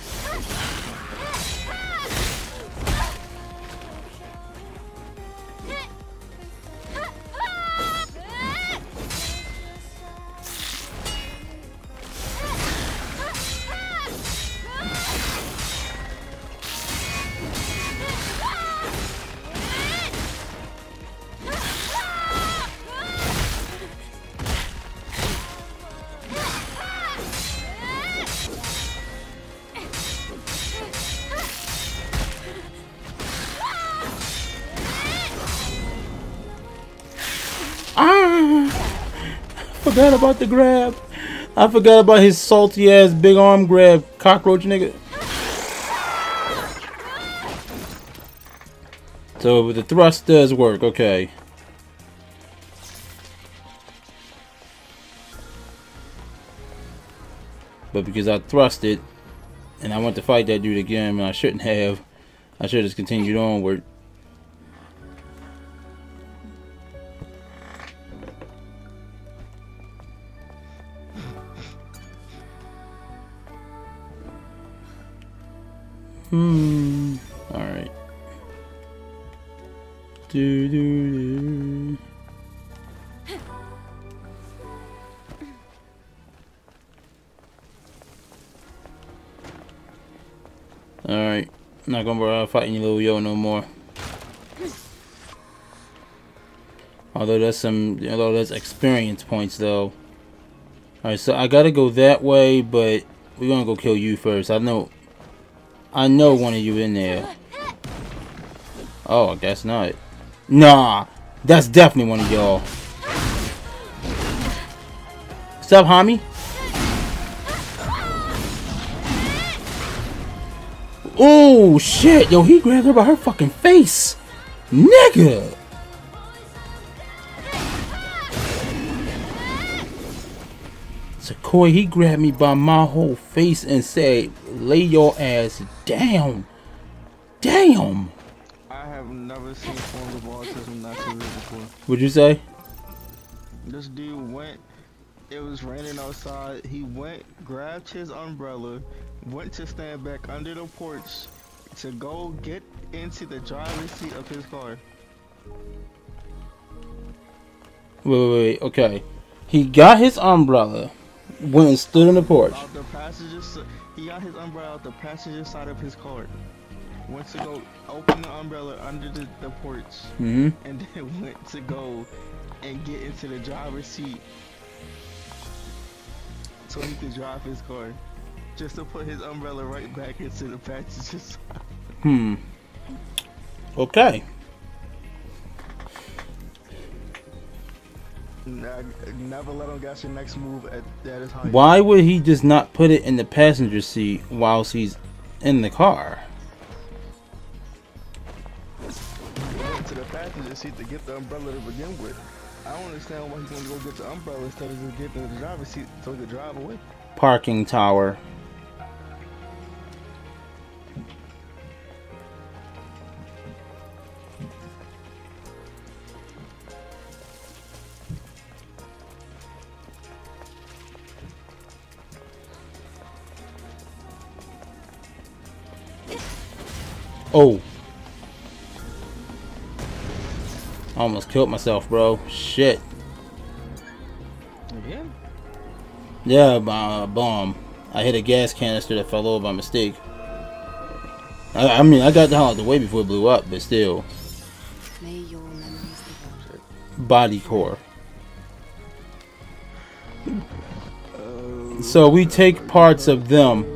[SPEAKER 1] The grab. I forgot about his salty ass big arm grab, cockroach nigga. So the thrust does work, okay. But because I thrusted and I went to fight that dude again and I shouldn't have, I should have just continued onward. Hmm. Alright. Do do do. Alright. Not gonna bother fighting you little yo no more. Although there's some although there's experience points though. Alright, so I gotta go that way, but we're gonna go kill you first. I know I know one of you in there. Oh, I guess not. Nah, that's definitely one of y'all. What's up, homie? Oh, shit. Yo, he grabbed her by her fucking face. Nigga. Sequoia, he grabbed me by my whole face and said, lay your ass down. Damn.
[SPEAKER 6] I have never seen forms of autism not to before.
[SPEAKER 1] What'd you say?
[SPEAKER 6] This dude went, it was raining outside. He went, grabbed his umbrella, went to stand back under the porch to go get into the driver's seat of his car.
[SPEAKER 1] Wait, wait, wait. Okay. He got his umbrella went and stood on the porch.
[SPEAKER 6] The passenger, he got his umbrella out the passenger side of his car. Went to go open the umbrella under the, the porch,
[SPEAKER 1] mm -hmm.
[SPEAKER 6] and then went to go and get into the driver's seat so he could drive his car, just to put his umbrella right back into the passenger side.
[SPEAKER 1] Hmm. Okay.
[SPEAKER 6] Never let him guess your next move at, at his height.
[SPEAKER 1] Why would he just not put it in the passenger seat whilst he's in the car?
[SPEAKER 6] To the passenger seat to get the umbrella to begin with. I don't understand why he's gonna go get the umbrella instead of just getting the driver's seat so he can drive away.
[SPEAKER 1] Parking tower. Oh. I almost killed myself, bro. Shit.
[SPEAKER 6] Again?
[SPEAKER 1] Yeah, by a uh, bomb. I hit a gas canister that fell over by mistake. I, I mean, I got the hell out the way before it blew up, but still.
[SPEAKER 7] May your memories.
[SPEAKER 1] Body core. So we take parts of them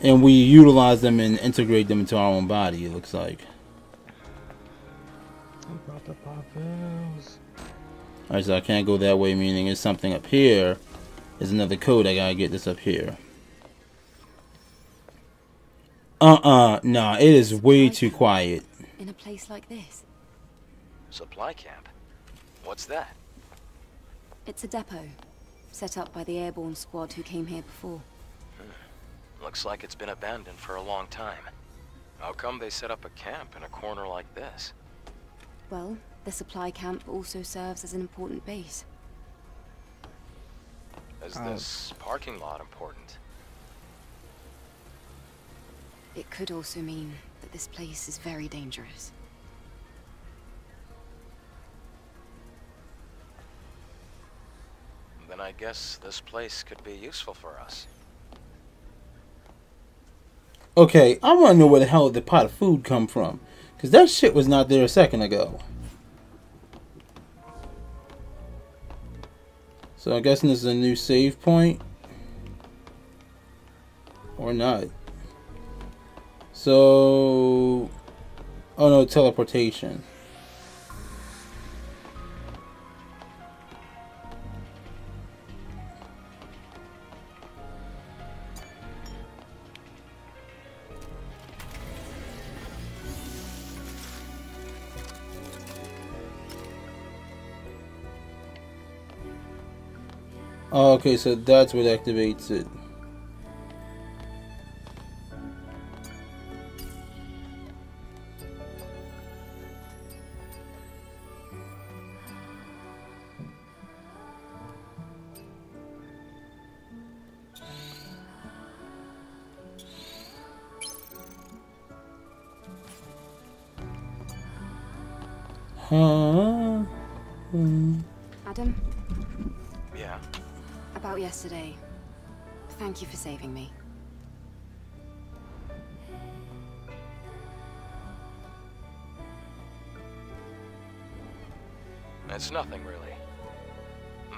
[SPEAKER 1] and we utilize them and integrate them into our own body, it looks like.
[SPEAKER 6] About to pop pills.
[SPEAKER 1] Alright, so I can't go that way, meaning it's something up here. There's another code, I gotta get this up here. Uh-uh, nah, it is way too quiet.
[SPEAKER 7] In a place like this,
[SPEAKER 9] Supply camp? What's that?
[SPEAKER 7] it's a depot set up by the airborne squad who came here before.
[SPEAKER 9] Looks like it's been abandoned for a long time. How come they set up a camp in a corner like this?
[SPEAKER 7] Well, the supply camp also serves as an important base.
[SPEAKER 9] Is
[SPEAKER 6] Uh,
[SPEAKER 9] this parking lot important?
[SPEAKER 7] It could also mean that this place is very dangerous.
[SPEAKER 9] Then I guess this place could be useful for us.
[SPEAKER 1] Okay, I want to know where the hell the pot of food come from. Because that shit was not there a second ago. So I'm guessing this is a new save point. Or not. So... Oh no, teleportation. Oh, okay, so that's what activates it. Huh? Hmm.
[SPEAKER 7] Adam. About yesterday. Thank you for saving me.
[SPEAKER 9] It's nothing really.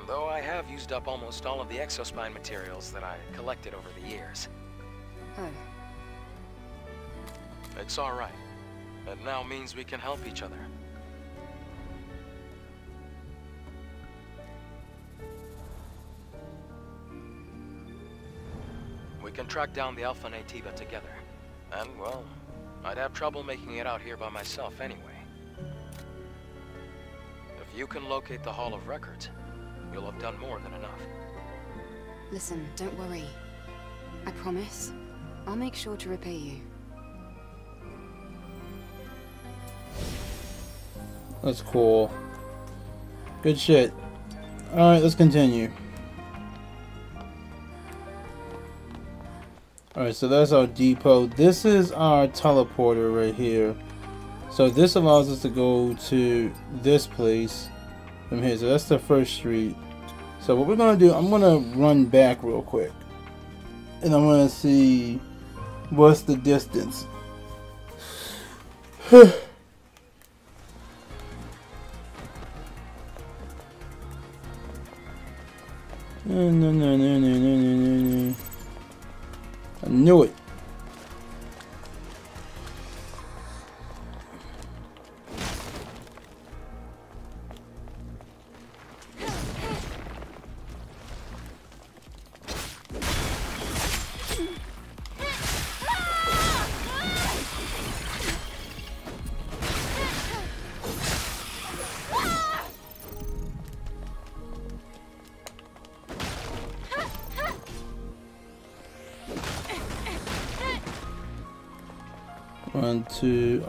[SPEAKER 9] Though I have used up almost all of the exospine materials that I collected over the years.
[SPEAKER 7] Oh,
[SPEAKER 9] It's alright. It now means we can help each other. We can track down the Alpha Naytiba together. And, well, I'd have trouble making it out here by myself anyway. If you can locate the Hall of Records, you'll have done more than enough.
[SPEAKER 7] listen, don't worry. I promise. I'll make sure to repay you.
[SPEAKER 1] That's cool. Good shit. Alright, let's continue. Alright, so that's our depot. This is our teleporter right here. So this allows us to go to this place from here. So that's the first street. So what we're going to do, I'm going to run back real quick. And I'm going to see what's the distance. no, no, no, no, no, no, no. Knew it.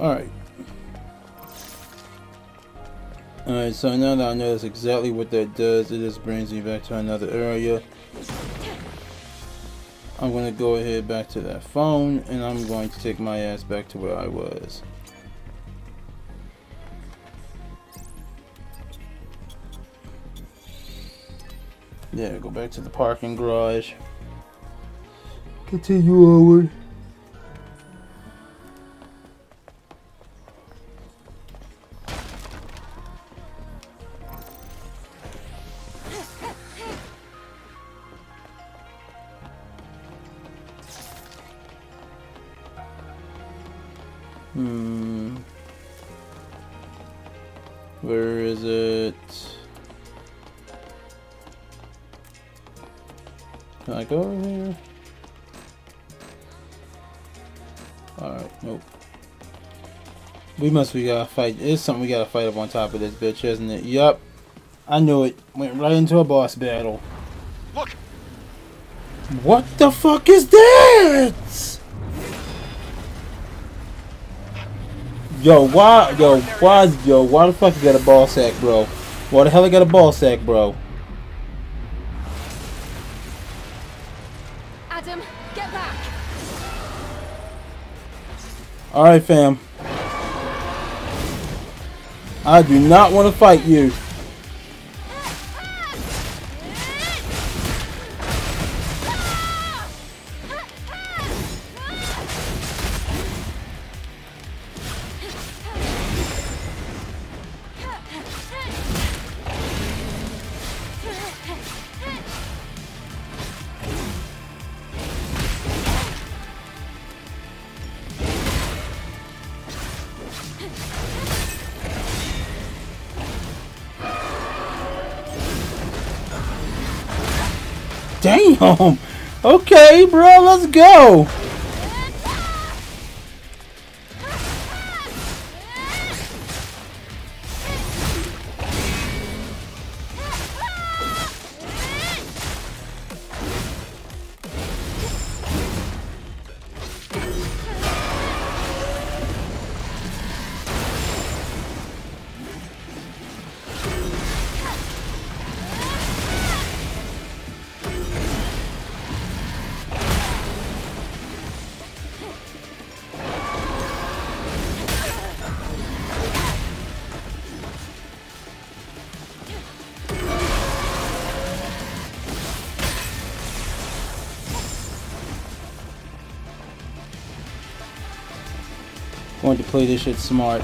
[SPEAKER 1] Alright. Alright, so now that I know that's exactly what that does, it just brings me back to another area. I'm going to go ahead back to that phone, and I'm going to take my ass back to where I was. Yeah, go back to the parking garage. Continue onward. We must we gotta fight. It's something we gotta fight up on top of this bitch, isn't it? Yup. I knew it. Went right into a boss battle.
[SPEAKER 10] Look!
[SPEAKER 1] What the fuck is that? Yo, why, yo, why, yo, why the fuck you got a ball sack, bro? Why the hell I got a ball sack, bro?
[SPEAKER 7] Adam, get back!
[SPEAKER 1] Alright, fam. I do not want to fight you. Damn. Okay, bro, let's go. Play this shit smart.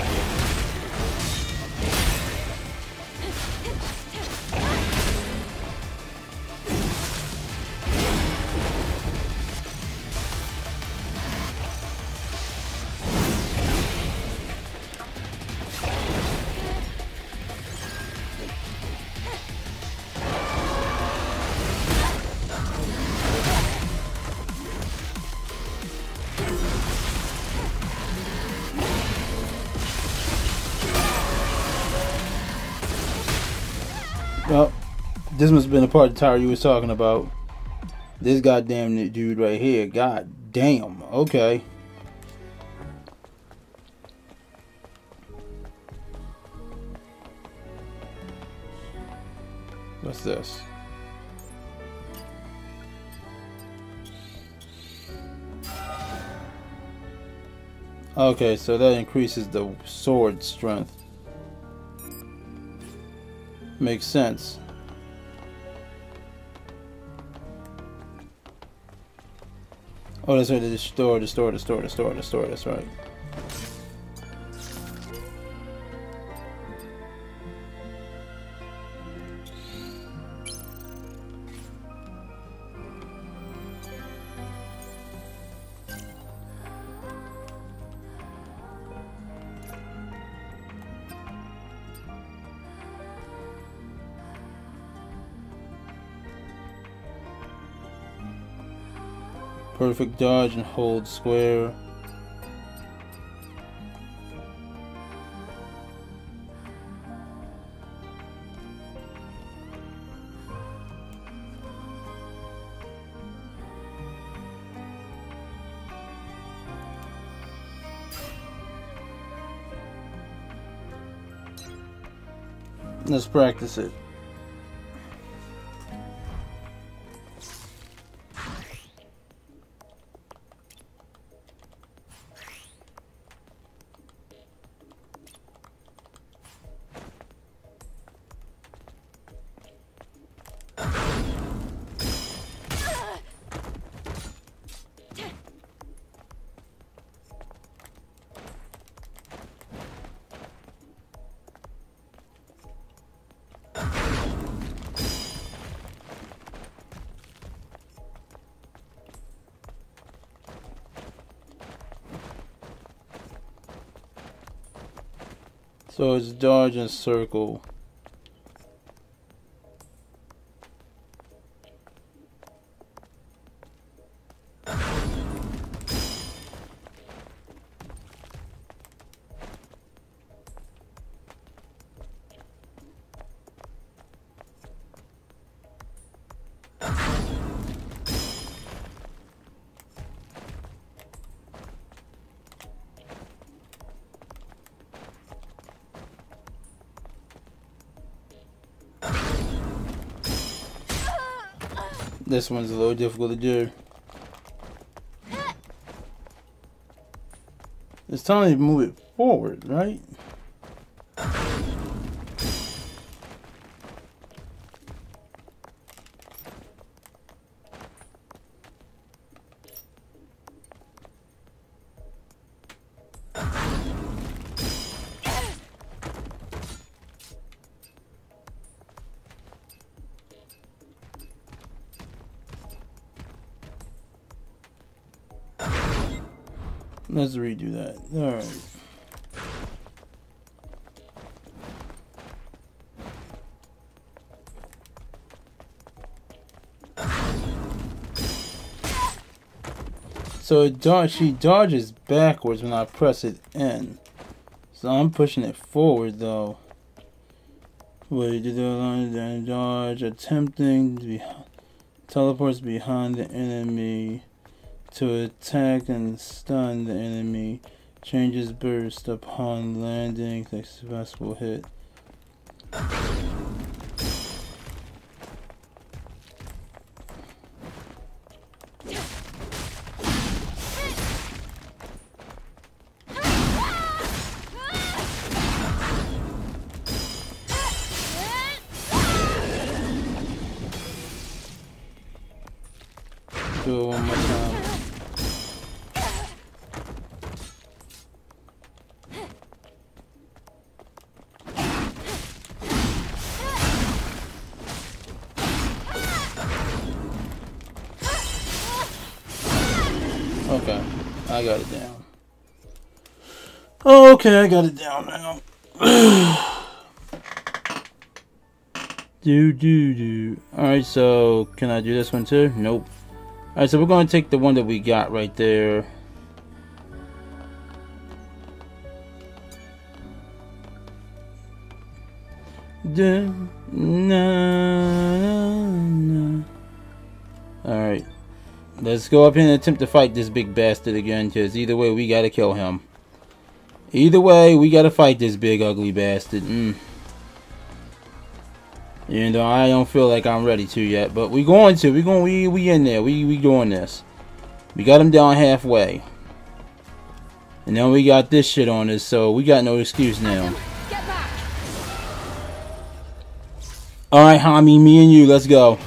[SPEAKER 1] This must have been the part of the tower you was talking about. This goddamn dude right here. God damn. Okay. What's this? Okay, so that increases the sword strength. Makes sense. Oh, that's right. The store, the store, the store, the store, the store. That's right. Perfect dodge and hold square. Let's practice it. So it's dodge and circle. This one's a little difficult to do. It's time to move it forward, right? So it dodge, she dodges backwards when I press it in. So I'm pushing it forward though. Wait, did the dodge attempting to be teleports behind the enemy to attack and stun the enemy. Changes burst upon landing. Successful hit. Okay, I got it down now. do do do. Alright, so can I do this one too? Nope. Alright, so we're going to take the one that we got right there. Alright. Let's go up here and attempt to fight this big bastard again, because either way, we gotta kill him. Either way, we gotta fight this big ugly bastard. Mm. You know, I don't feel like I'm ready to yet, but we going to. We going. We we in there. We we doing this. We got him down halfway, and then we got this shit on us, so we got no excuse now. All right, homie, me and you, let's go.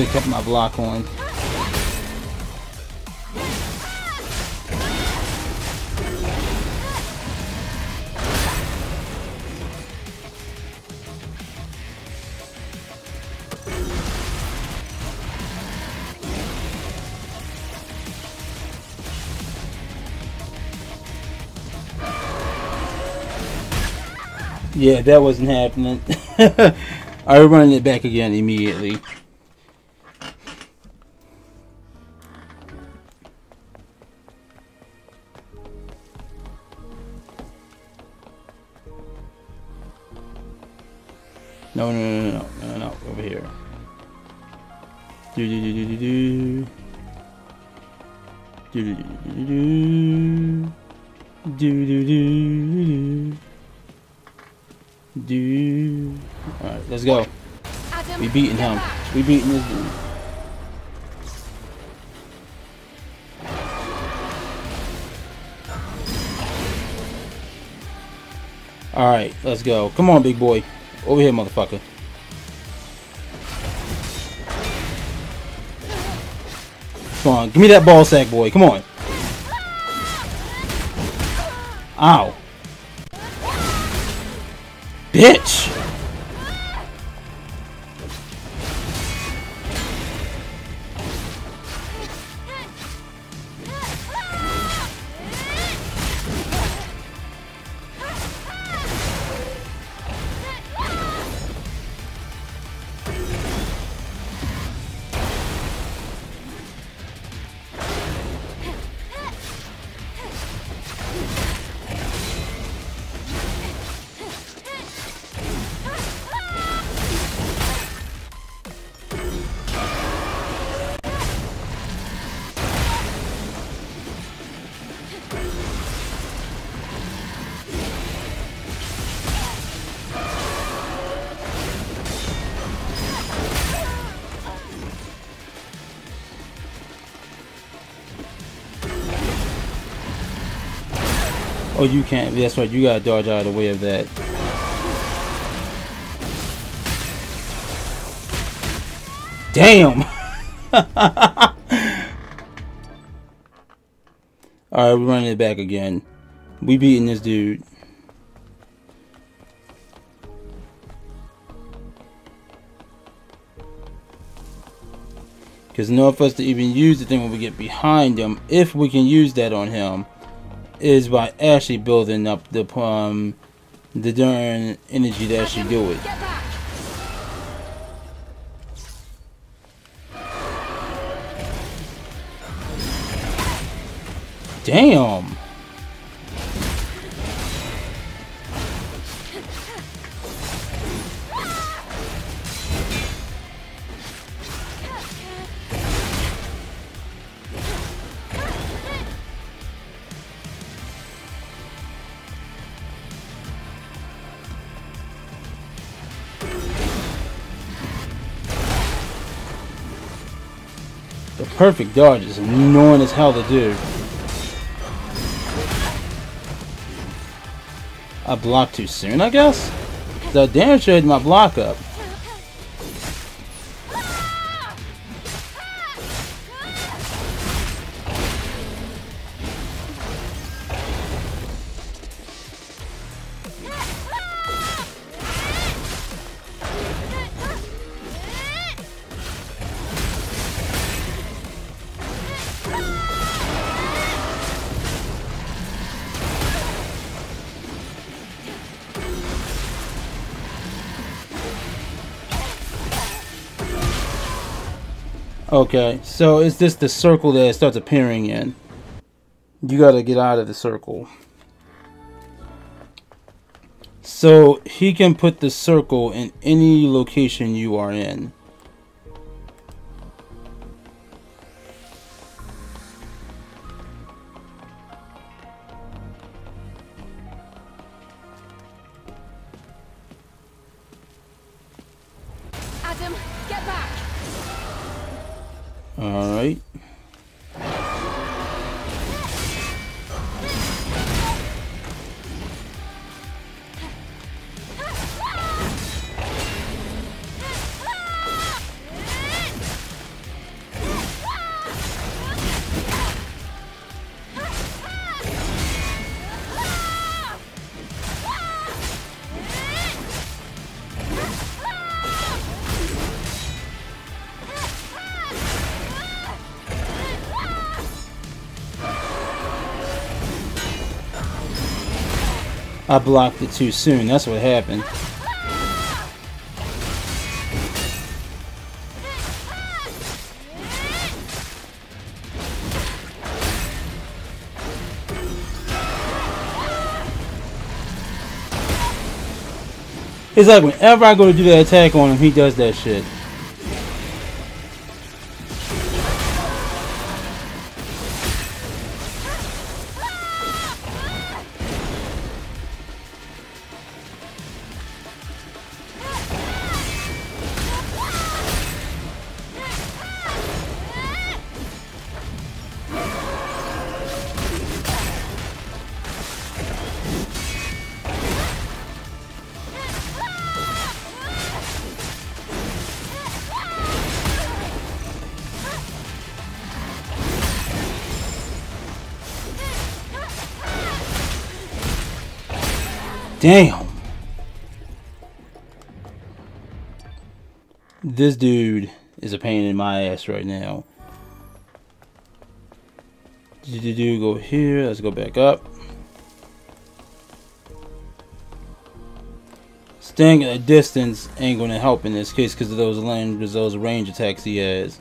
[SPEAKER 1] I should kept my block on. Yeah, that wasn't happening. I'm running it back again immediately. We beating this dude. All right, let's go. Come on, big boy. Over here, motherfucker. Come on, give me that ball sack, boy. Come on. Ow. Bitch! Oh, you can't. That's right. You gotta dodge out of the way of that. Damn! Alright, we're running it back again. We beating this dude. Because in for us to even use the thing when we get behind him, if we can use that on him, is by actually building up the um the darn energy to actually do it. Damn. Perfect dodge is annoying as hell to do. I blocked too soon, I guess? The damage had my block up. Okay, so is this the circle that it starts appearing in? You gotta get out of the circle. So he can put the circle in any location you are in. Blocked it too soon. That's what happened. It's like whenever I go to do that attack on him, he does that shit. Damn. This dude is a pain in my ass right now. You go here? Let's go back up. Staying at a distance ain't gonna help in this case because of those land those range attacks he has.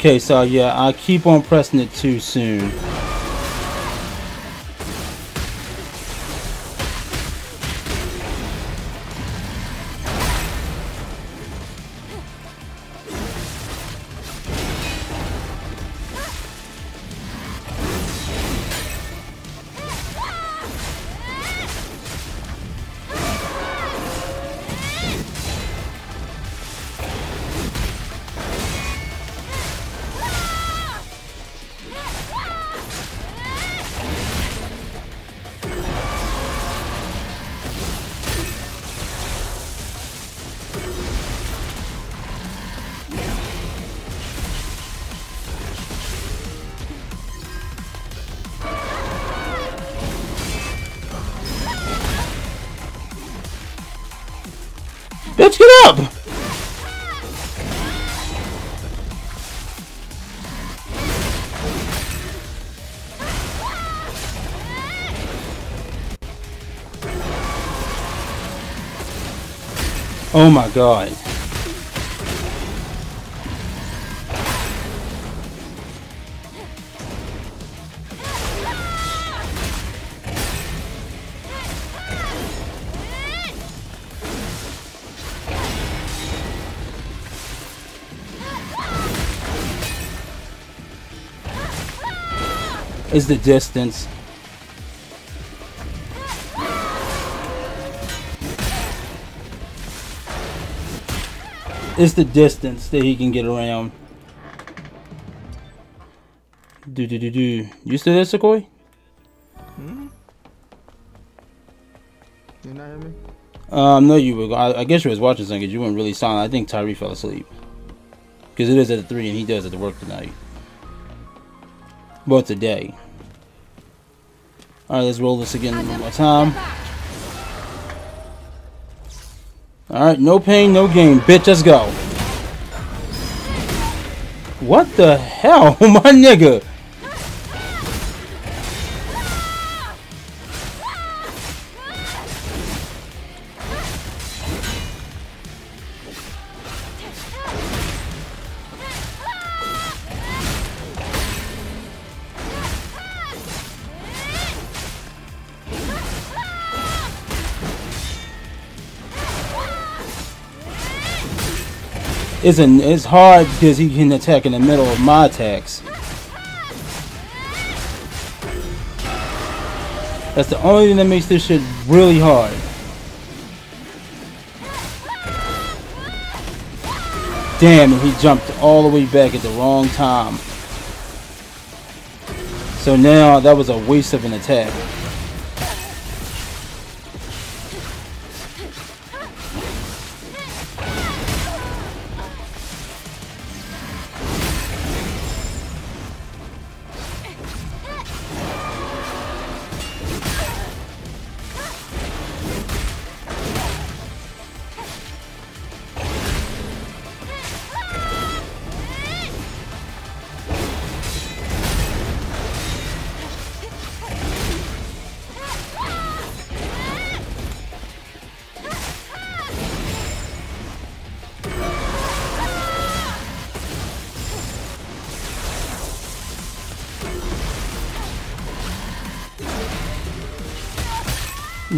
[SPEAKER 1] Okay, so yeah, I keep on pressing it too soon. Bitch, get up! Oh my god. Is the distance. It's the distance that he can get around. Do do do do. You still there, Sequoia? Hmm?
[SPEAKER 6] You not hear me?
[SPEAKER 1] Um, no, you were. I, I guess you was watching something because you weren't really silent. I think Tyree fell asleep. Because it is at 3 and he does at the work tonight. Well, today. Alright, let's roll this again one more time. Alright, no pain, no gain. Bitch, let's go. What the hell, my nigga? It's, it's hard because he can attack in the middle of my attacks. That's the only thing that makes this shit really hard. Damn, and he jumped all the way back at the wrong time. So now that was a waste of an attack.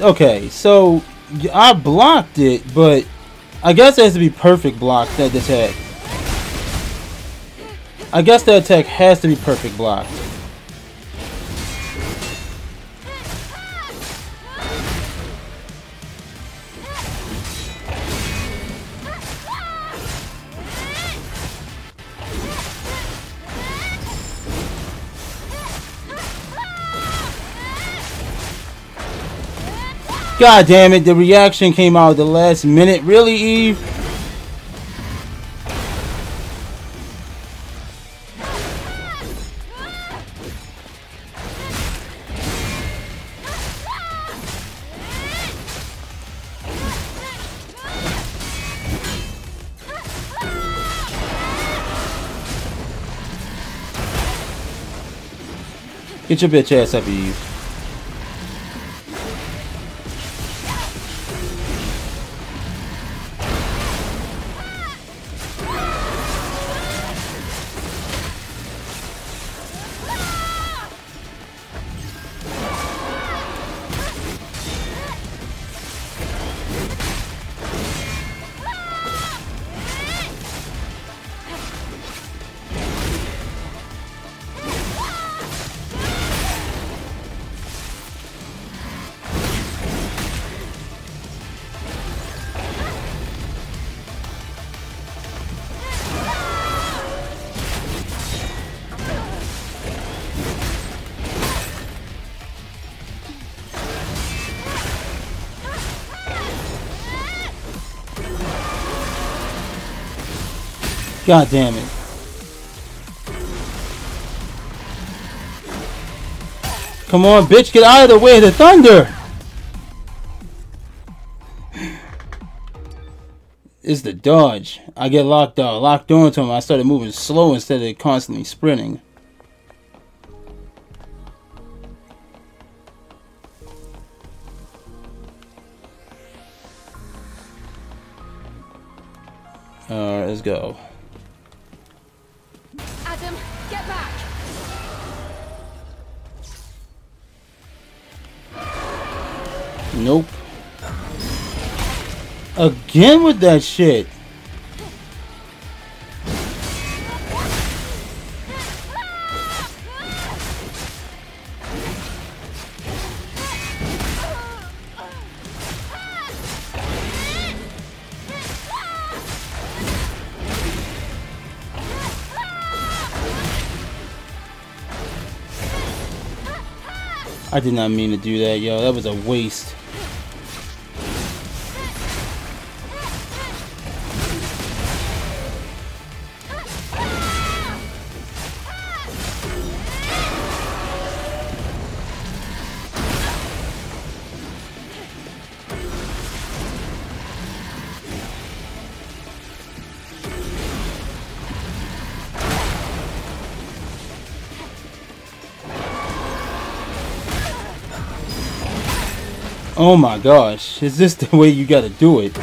[SPEAKER 1] okay, so I blocked it, but I guess it has to be perfect block, that attack. I guess the attack has to be perfect blocked. God damn it, the reaction came out the last minute. Really, Eve? Get your bitch ass up, Eve. God damn it. Come on, bitch, get out of the way of the thunder! It's the dodge. I get locked on, locked onto him. I started moving slow instead of constantly sprinting. Alright, let's go. Nope. Again with that shit. I did not mean to do that, yo. That was a waste. Oh my gosh, is this the way you gotta do it?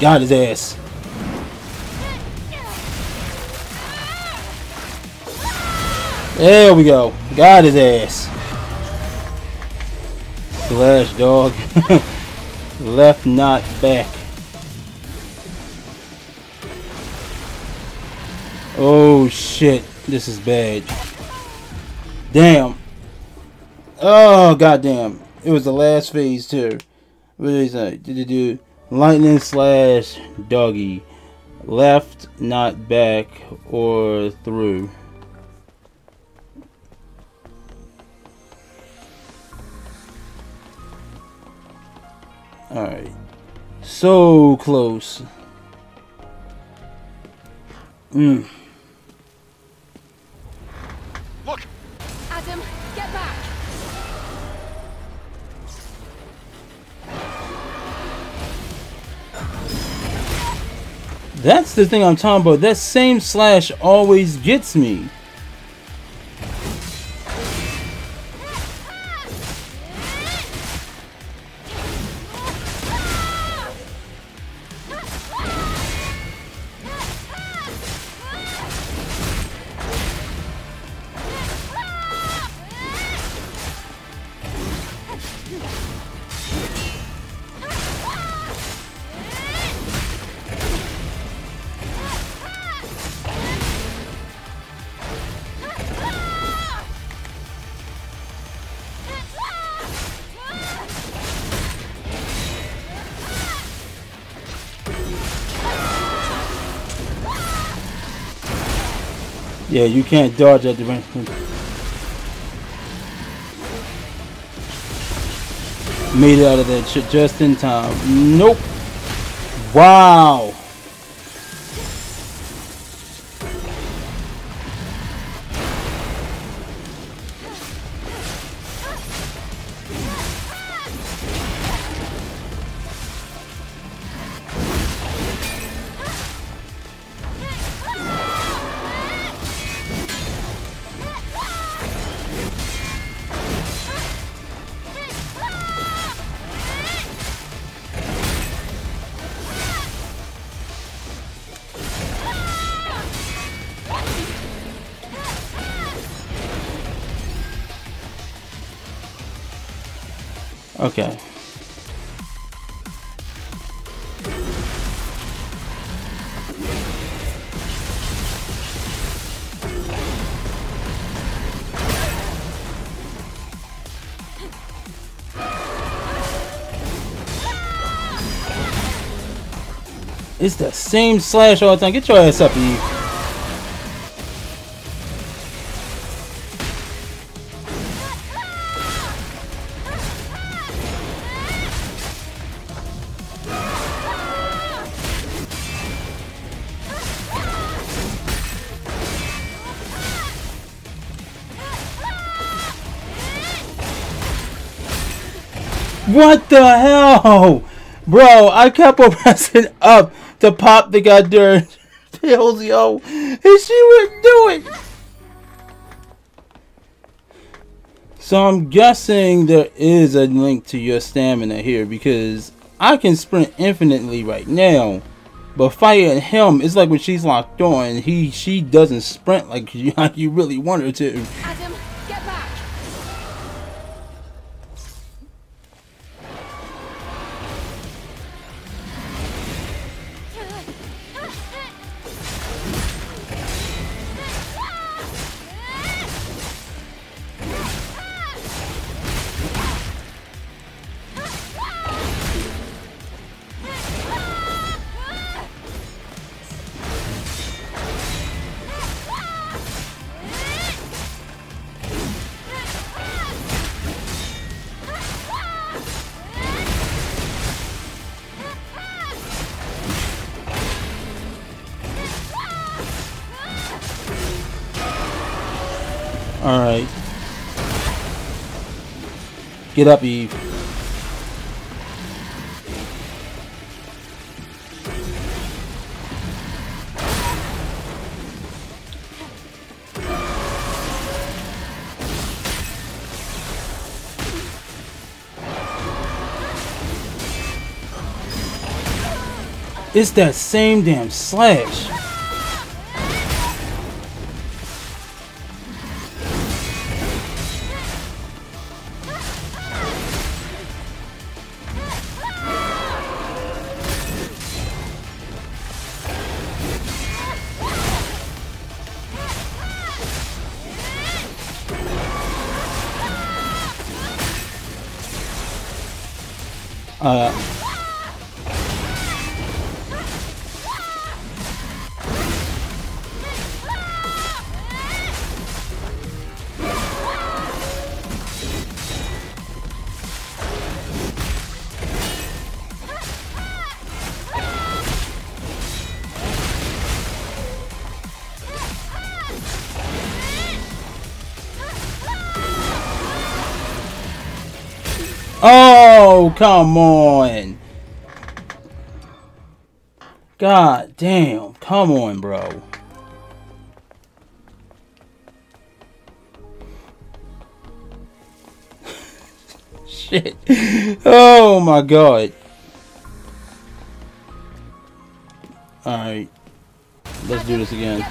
[SPEAKER 1] Got his ass. There we go. Got his ass. Slash dog. Left not back. Oh shit. This is bad. Damn. Oh goddamn. It was the last phase too. What is that? Did it do? Lightning slash doggy. Left, not back, or through. Alright. So close. Mm. That's the thing I'm talking about. That same slash always gets me. Yeah, you can't dodge at the range. Made it out of that shit just in time. Nope. Wow. It's the same slash all the time. Get your ass up, Eve. What the hell? Bro, I kept on pressing up to pop the goddamn pills, yo. And she wouldn't do it. So I'm guessing there is a link to your stamina here because I can sprint infinitely right now. But fighting him, it's like when she's locked on, he she doesn't sprint like you, like you really want her to. Alright. Get up, Eve. It's that same damn slash. Come on. God damn. Come on, bro. Shit. Oh my god. Alright. Let's do this again.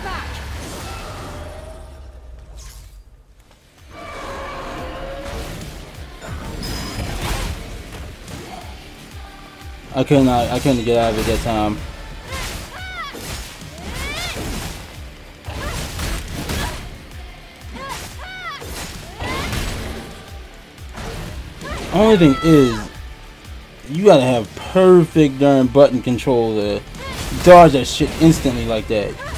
[SPEAKER 1] I couldn't I, I couldn't get out of it that time. Only thing is, you gotta have perfect darn button control to dodge that shit instantly like that.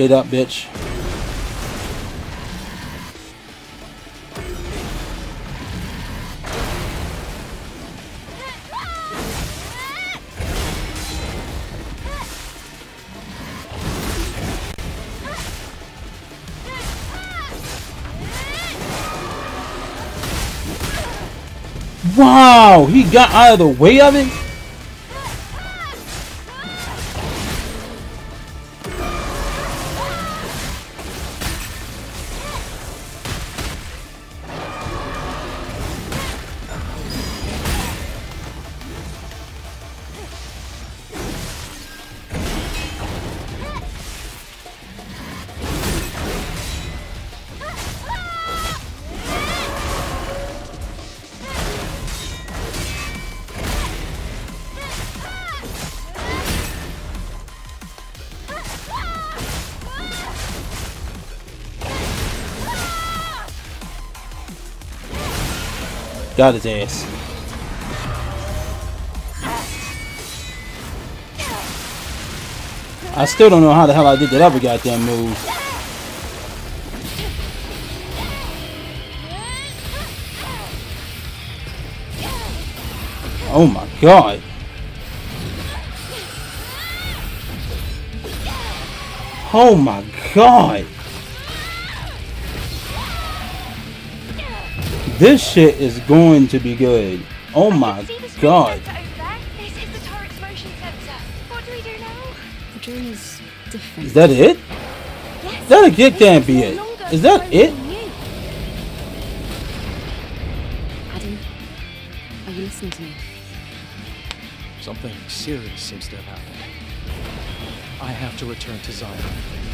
[SPEAKER 1] Get up, bitch. Wow, he got out of the way of it? Got his ass. I still don't know how the hell I did that other goddamn move. Oh my god. Oh my god. This shit is going to be good. Oh my god. Is that it? Yes, that a can't be it. Is that it?
[SPEAKER 7] Adam, are you listening to me?
[SPEAKER 10] Something serious seems to have happened. I have to return to Xion.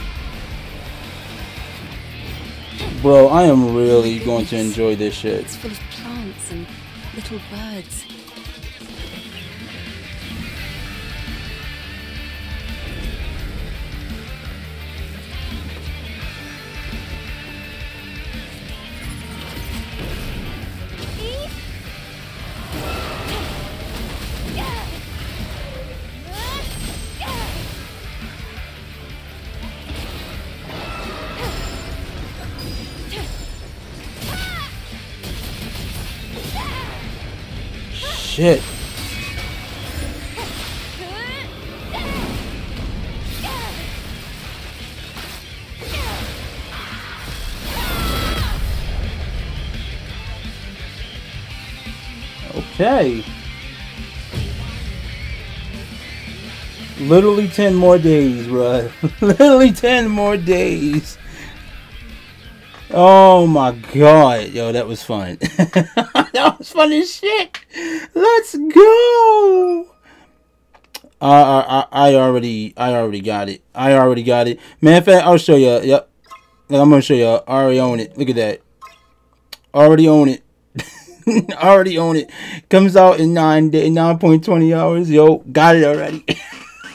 [SPEAKER 1] Bro, I am really going to enjoy this shit.
[SPEAKER 7] It's full of plants and little birds.
[SPEAKER 1] Okay. Literally 10 more days, bro. Literally 10 more days. Oh my god. Yo, that was fun. that was fun as shit. Let's go. I, I I already I already got it. I already got it. Man, in fact, I'll show you. Yep. I'm gonna show you. I already own it. Look at that. Already own it. already own it. Comes out in nine day, nine point twenty hours. Yo, got it already.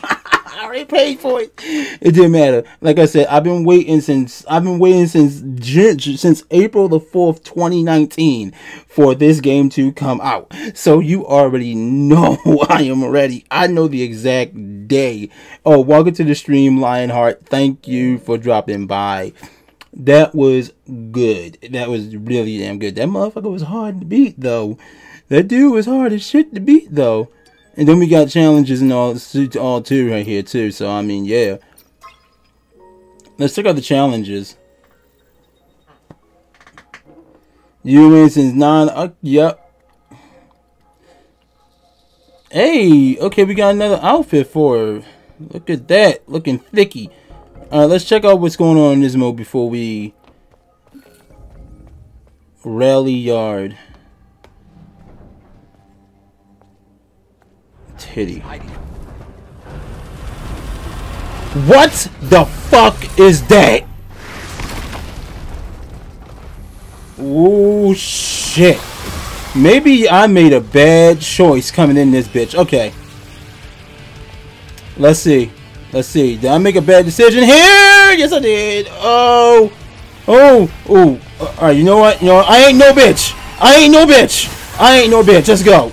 [SPEAKER 1] I already paid for it. It didn't matter. Like I said, I've been waiting since I've been waiting since since April the fourth, twenty nineteen, for this game to come out. So you already know I am ready. I know the exact day. Oh, welcome to the stream, Lionheart. Thank you for dropping by. That was good. That was really damn good. That motherfucker was hard to beat though. That dude was hard as shit to beat though. And then we got challenges and all all too right here too. So I mean, yeah. Let's check out the challenges. You win since nine. Uh, yep. Hey, okay, we got another outfit for her. Look at that, looking thicky. Alright, let's check out what's going on in this mode before we rally yard. Titty. What the fuck is that? Oh shit. Maybe I made a bad choice coming in this bitch. Okay. Let's see. Let's see. Did I make a bad decision here? Yes, I did. Oh. Oh. Oh. Alright, you know what? You know what? I ain't no bitch. I ain't no bitch. I ain't no bitch. Let's go.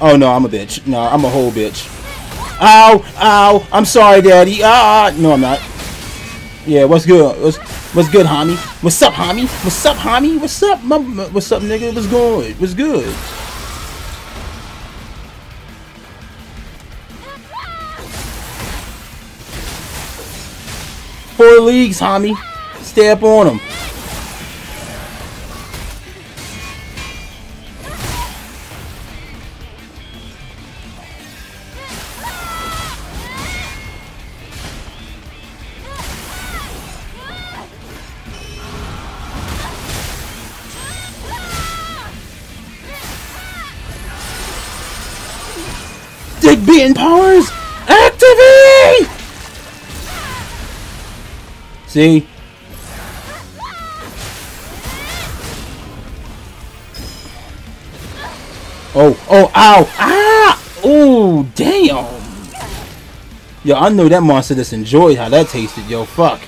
[SPEAKER 1] Oh, no, I'm a bitch. No, I'm a whole bitch. Ow. Ow. I'm sorry, daddy. Ah. No, I'm not. Yeah, what's good? What's, what's good, homie? What's up, homie? What's up, homie? What's up, what's up, nigga? What's good? What's good? Four leagues, homie. Stay up on them. Dick beating powers! Activate! See? Oh, oh, ow, ah! Oh, damn! Yo, I know that monster just enjoyed how that tasted, yo, fuck.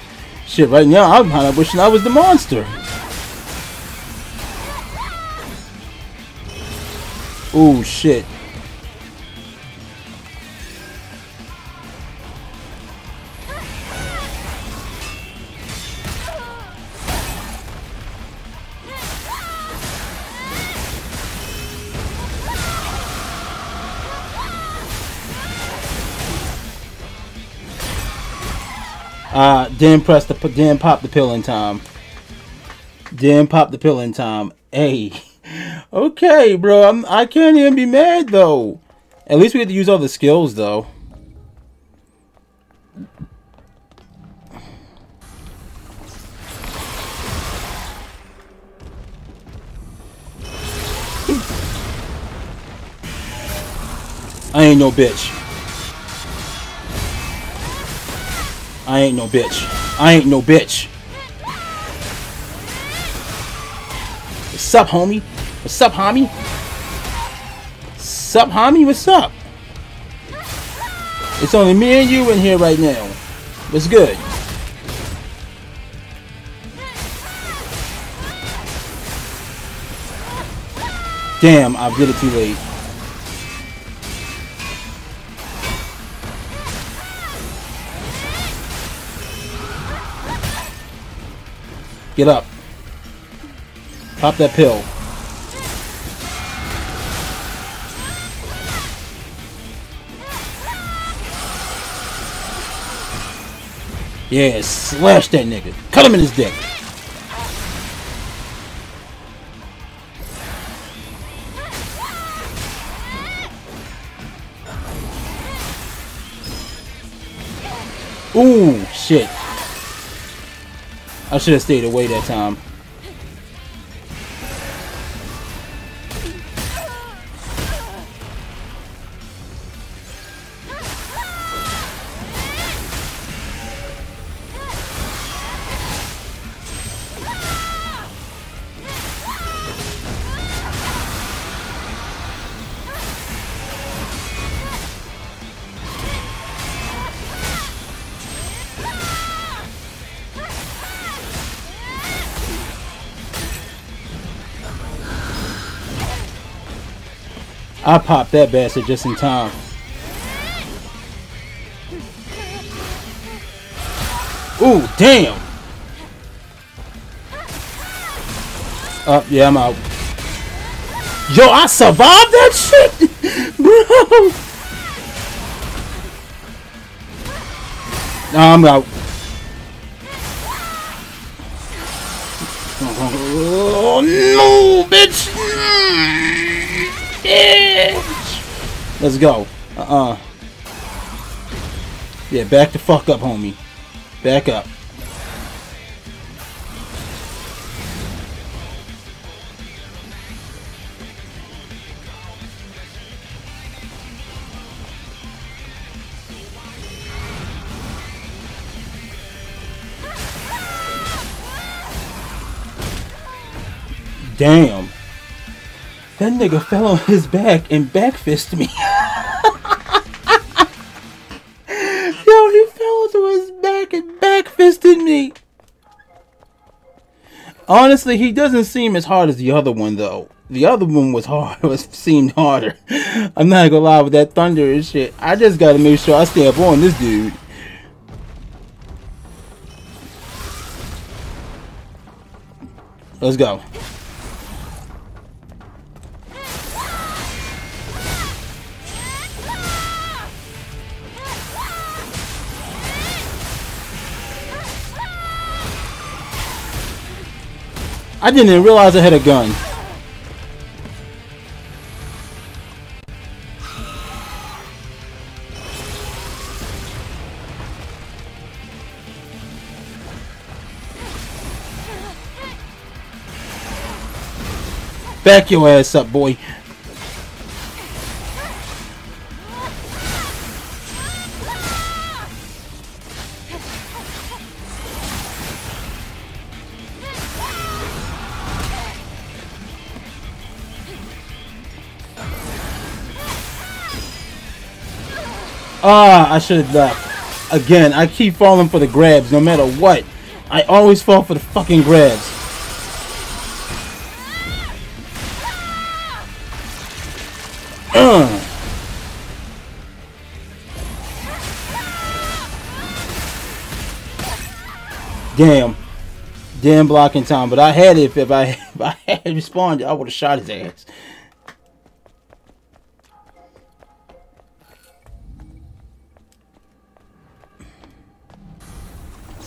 [SPEAKER 1] Shit, right now, I'm kinda wishing I was the monster. Oh, shit. Uh, didn't press the, didn't pop the pill in time. Didn't pop the pill in time. Hey, okay, bro. I'm, I can't even be mad though. At least we get to use all the skills though. I ain't no bitch. I ain't no bitch. I ain't no bitch. What's up, homie? What's up, homie? What's up, homie? What's up? It's only me and you in here right now. What's good? Damn, I did it too late. Get up. Pop that pill. Yeah, slash that nigga. Cut him in his dick. Ooh, shit. I should have stayed away that time. I popped that bastard just in time. Ooh, damn! Uh, yeah, I'm out. Yo, I survived that shit! Bro! No, I'm out. Oh, no, bitch! Let's go. Uh-uh. Yeah, back the fuck up, homie. Back up. Damn. That nigga fell on his back and backfisted me. backfisted me. Honestly, he doesn't seem as hard as the other one though. The other one was hard, was seemed harder. I'm not gonna lie with that thunder and shit. I just gotta make sure I stay up on this dude. Let's go. I didn't even realize I had a gun. Back your ass up, boy. Ah, I should have left. Again, I keep falling for the grabs no matter what. I always fall for the fucking grabs. Uh. Damn. Damn blocking time. But I had it if I, if I had responded, I would have shot his ass.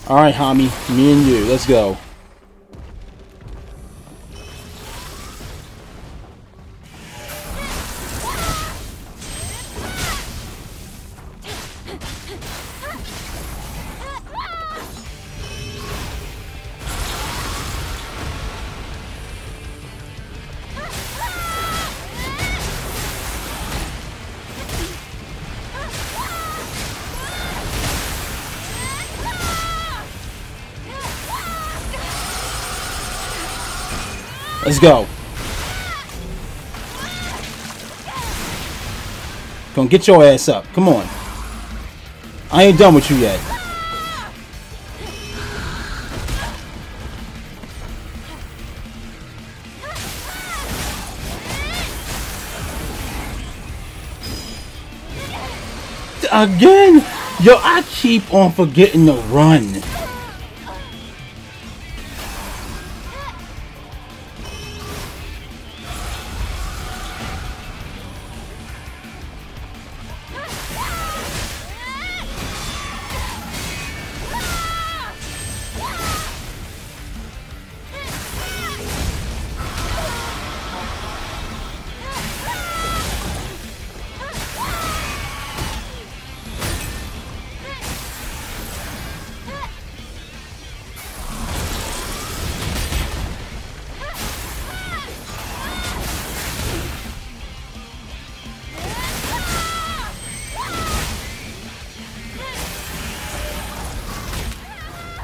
[SPEAKER 1] Alright, homie. Me and you. Let's go. Go. Come get your ass up. Come on. I ain't done with you yet. Again? Yo, I keep on forgetting to run.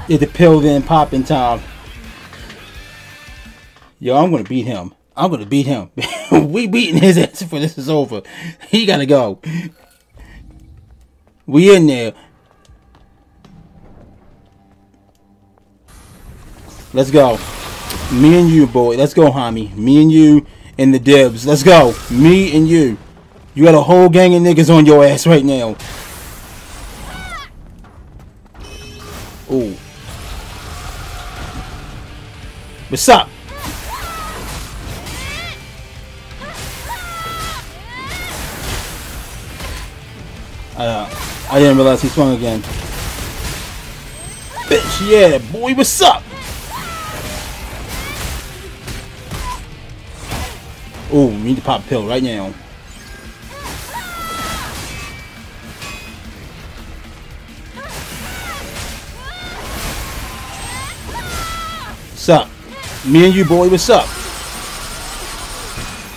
[SPEAKER 1] It's the pill then popping time. Yo, I'm gonna beat him. I'm gonna beat him. we beating his ass before this is over. He gotta go. We in there. Let's go. Me and you, boy. Let's go, homie. Me and you and the dibs. Let's go. Me and you. You got a whole gang of niggas on your ass right now. Ooh. What's up? Uh, I didn't realize he swung again. Bitch, yeah, boy, what's up? Oh, we need to pop a pill right now. What's up? Me and you, boy, what's up?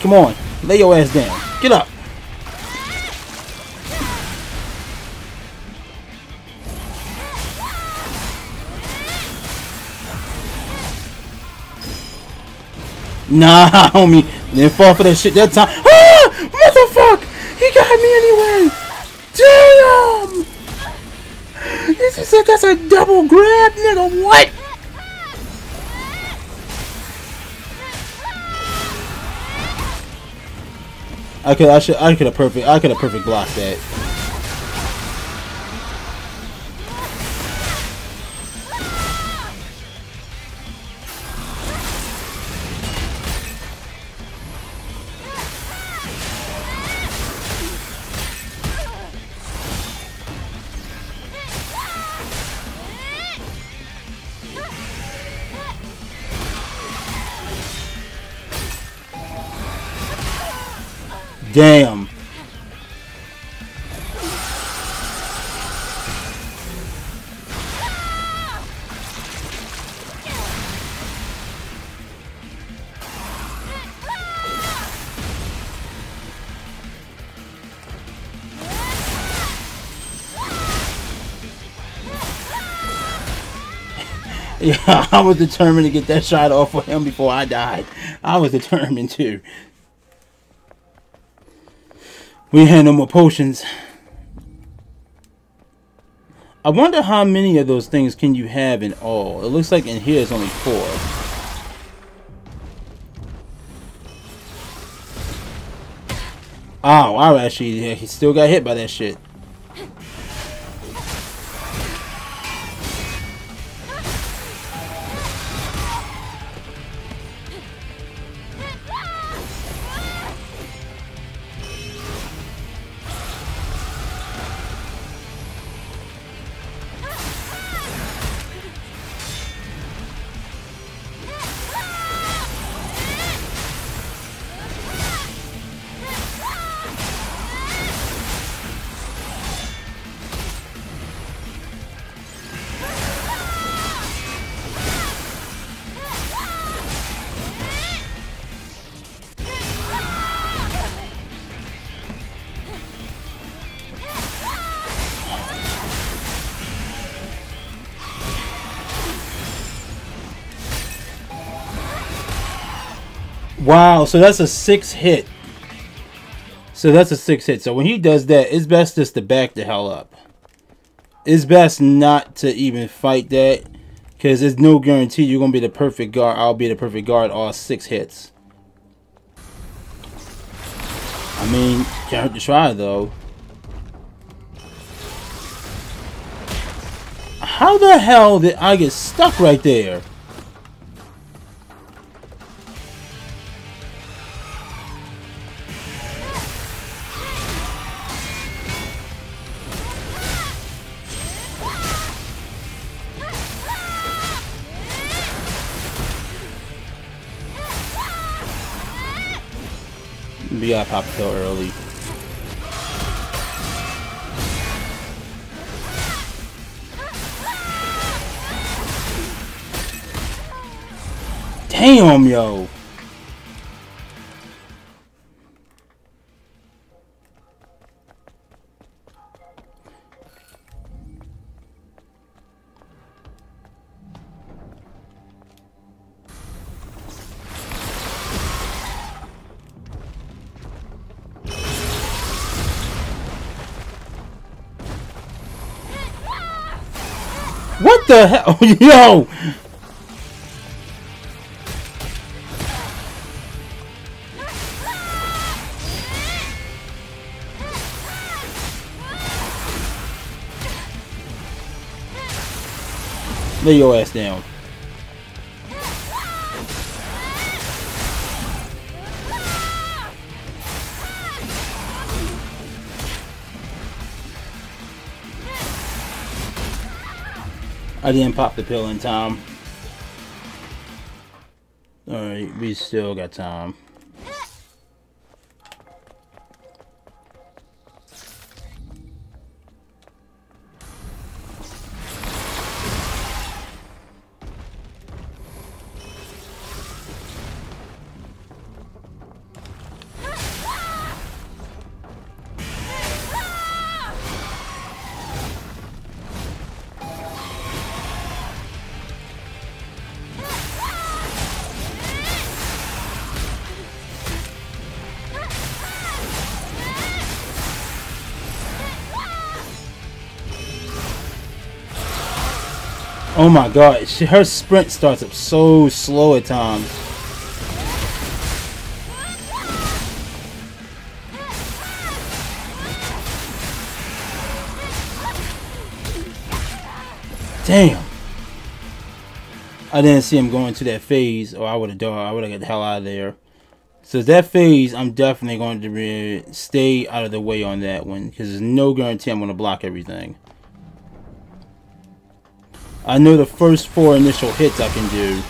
[SPEAKER 1] Come on, lay your ass down. Get up. Nah, homie. Didn't fall for that shit that time. Ah! Motherfucker! He got me anyway! Damn! This is a, that's a double grab, nigga. What? I could I should I could have perfect I could have perfect blocked that. Damn. Yeah, I was determined to get that shot off of him before I died. I was determined to. We had no more potions. I wonder how many of those things can you have in all. It looks like in here it's only four. Oh, I actually yeah, he still got hit by that shit. Wow, so that's a six hit. So that's a six hit. So when he does that, it's best just to back the hell up. It's best not to even fight that. Because there's no guarantee you're going to be the perfect guard. I'll be the perfect guard all six hits. I mean, can't hurt to try though. How the hell did I get stuck right there? We gotta pop a early. Damn, yo. What the hell? Yo! Lay your ass down. I didn't pop the pill in time. Alright, we still got time. Oh my god, she, her sprint starts up so slow at times. Damn. I didn't see him going to that phase, or I would have done. I would have got the hell out of there. So that phase, I'm definitely going to stay out of the way on that one, because there's no guarantee I'm going to block everything. I know the first four initial hits I can do.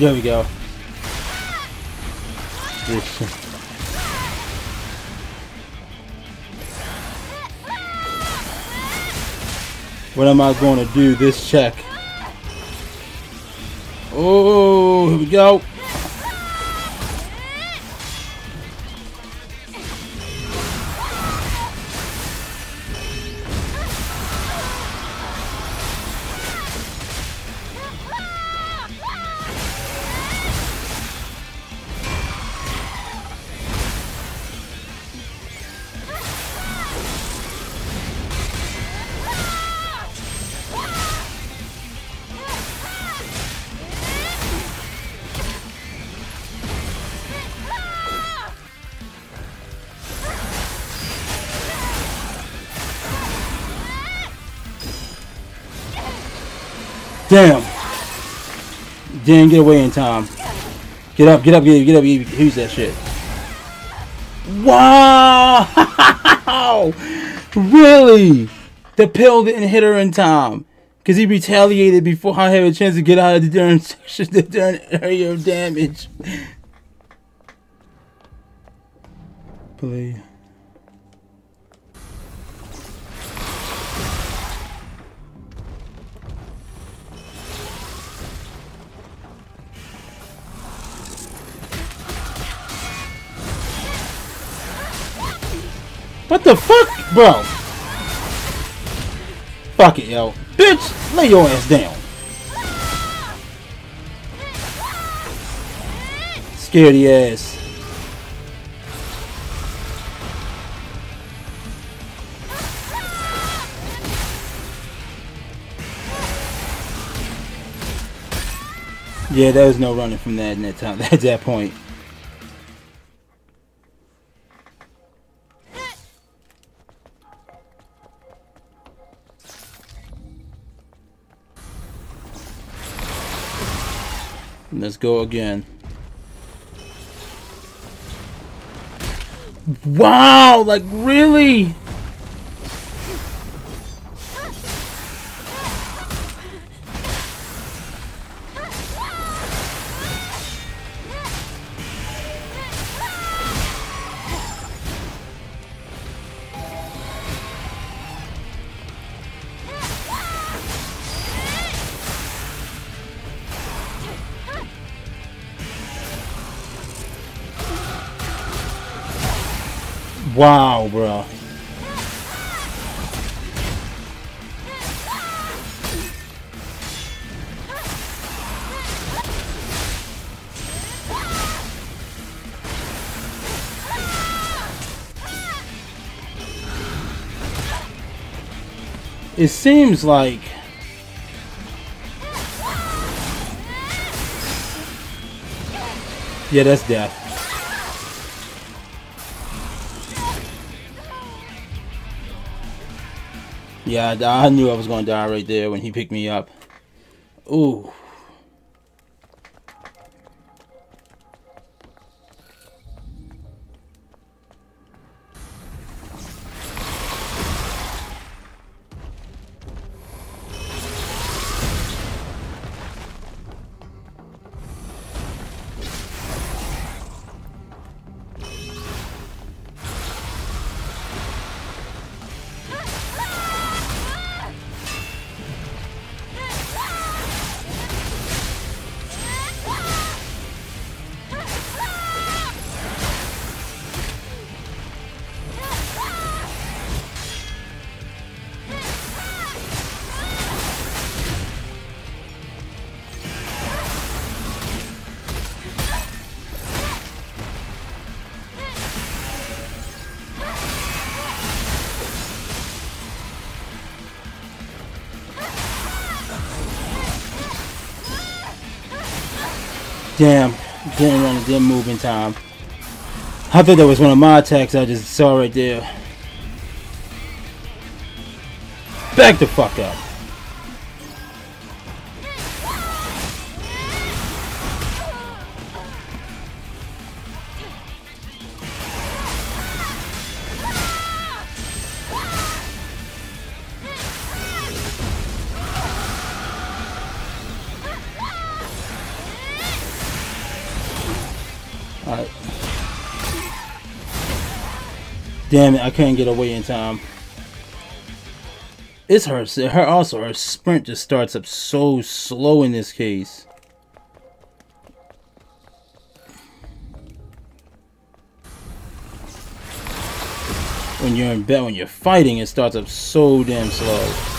[SPEAKER 1] There we go. what am I going to do this check? Oh, here we go. Didn't get away in time. Get up, get up, get up, get up, use that shit. Wow! really? The pill didn't hit her in time. Because he retaliated before I had a chance to get out of the darn the darn area of damage. Play. The fuck? Bro. Fuck it, yo. Bitch, lay your ass down. Scaredy ass. Yeah, there was no running from that in that time at that point. Let's go again. Wow, like really? It seems like Yeah, that's death. Yeah, I knew I was going to die right there when he picked me up. Ooh. Damn, didn't run, didn't move in time. I thought that was one of my attacks I just saw right there. Back the fuck up. Damn it, I couldn't get away in time. It's her, her also, her sprint just starts up so slow in this case. When you're in bed, when you're fighting, it starts up so damn slow.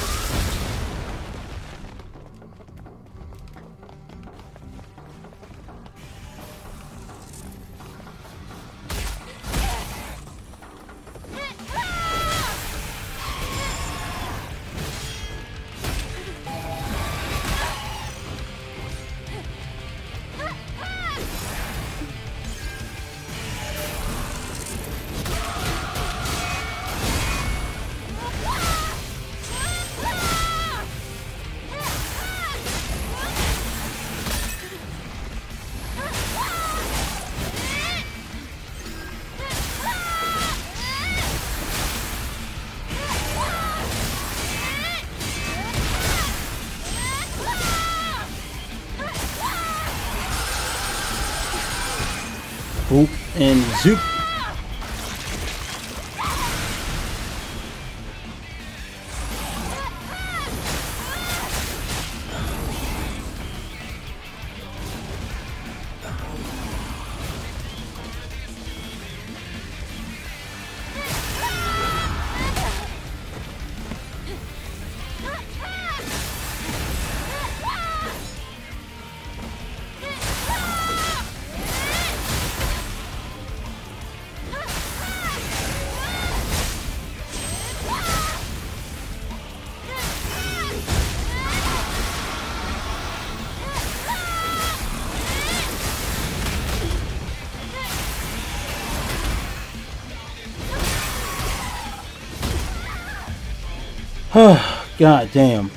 [SPEAKER 1] God damn.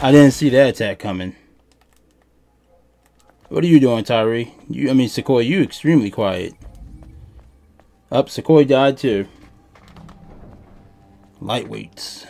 [SPEAKER 1] I didn't see that attack coming. What are you doing, Tyree? You, I mean, Sequoia, you extremely quiet. Up, Sequoia died too. Lightweights.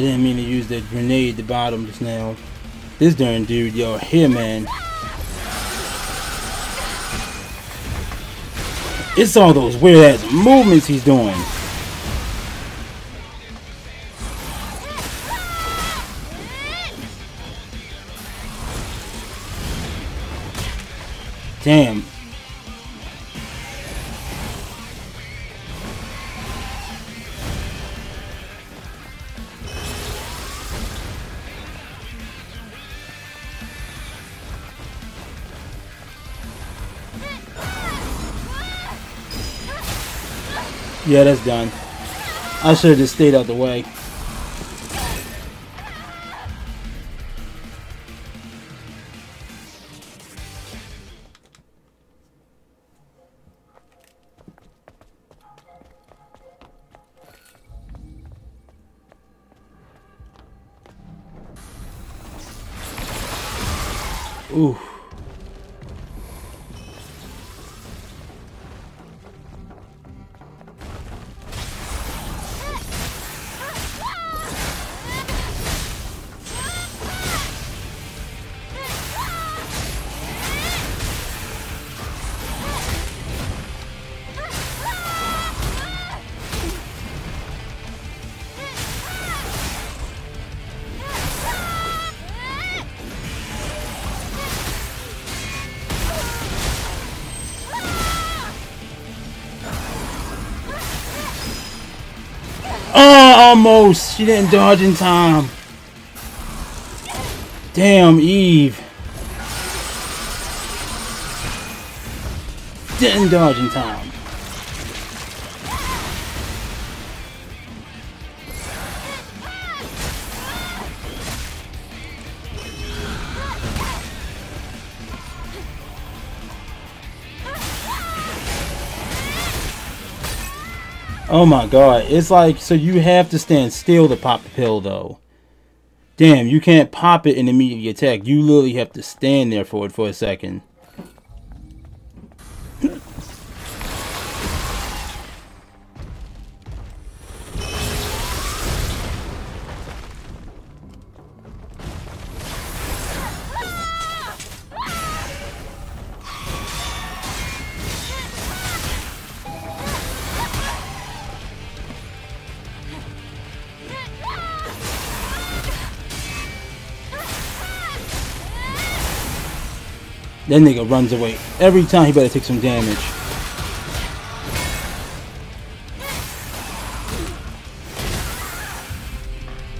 [SPEAKER 1] I didn't mean to use the grenade the bottom just now. This darn dude, yo, here, man. It's all those weird ass movements he's doing. Yeah, that's done. I should have just stayed out the way. Almost. She didn't dodge in time. Damn, Eve. Didn't dodge in time. Oh my god, it's like, so you have to stand still to pop the pill though. Damn, you can't pop it and immediately attack. You literally have to stand there for it for a second. Runs away. Every time he better take some damage.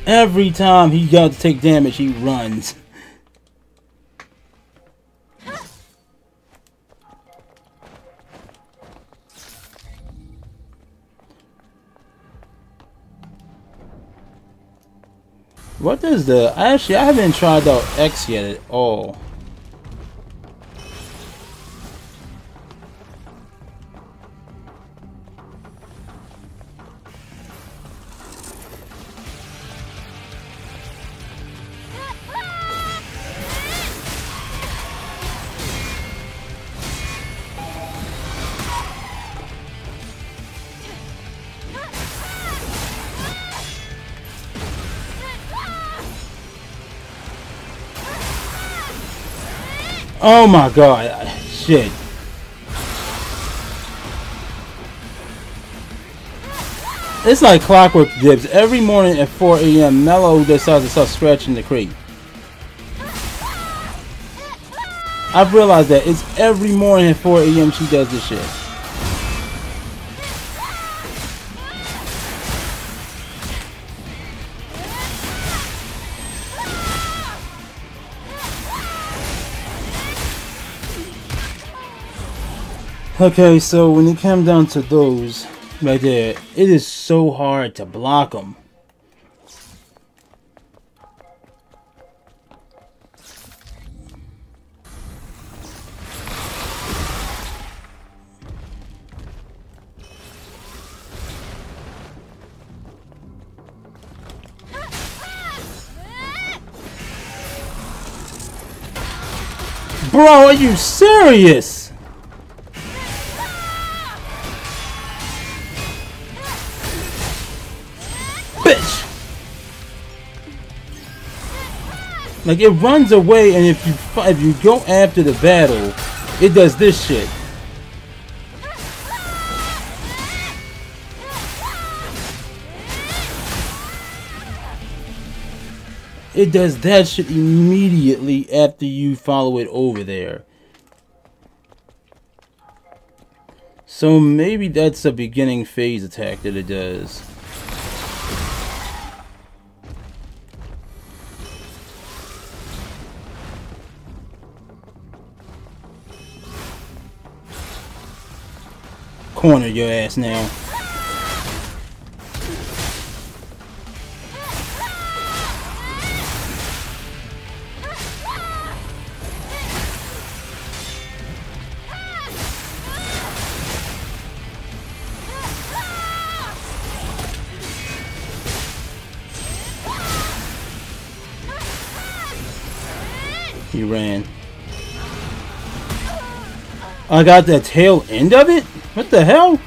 [SPEAKER 1] Every time he got to take damage, he runs. What is the... Actually, I haven't tried out X yet at all. Oh my god. Shit. It's like clockwork dibs. Every morning at 4 a.m., Mello decides to start scratching the crate. I've realized that it's every morning at 4 a.m. she does this shit. Okay, so when it comes down to those right there, it is so hard to block them. Bro, are you serious? Like it runs away, and if you if you go after the battle, it does this shit. It does that shit immediately after you follow it over there. So maybe that's a beginning phase attack that it does. Corner your ass now. He ran. I got the tail end of it? What the hell?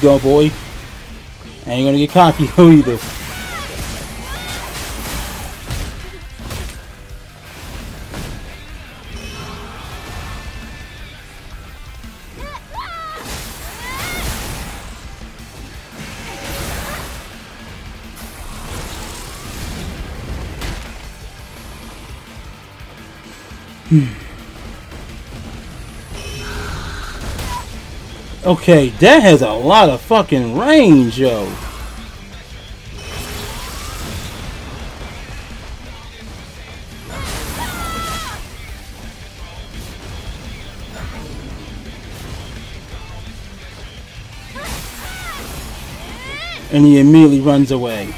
[SPEAKER 1] Go, boy. I ain't gonna get cocky either. Okay, that has a lot of fucking range, yo. And he immediately runs away.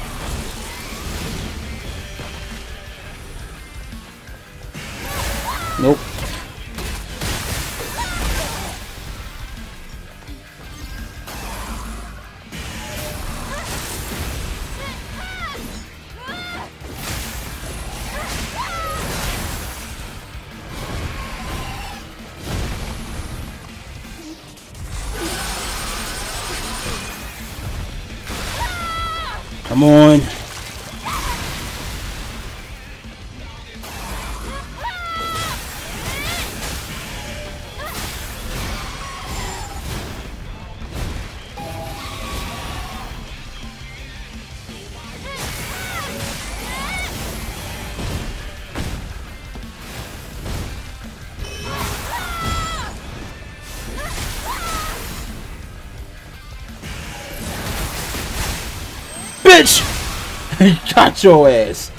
[SPEAKER 1] Bitch! Got your ass.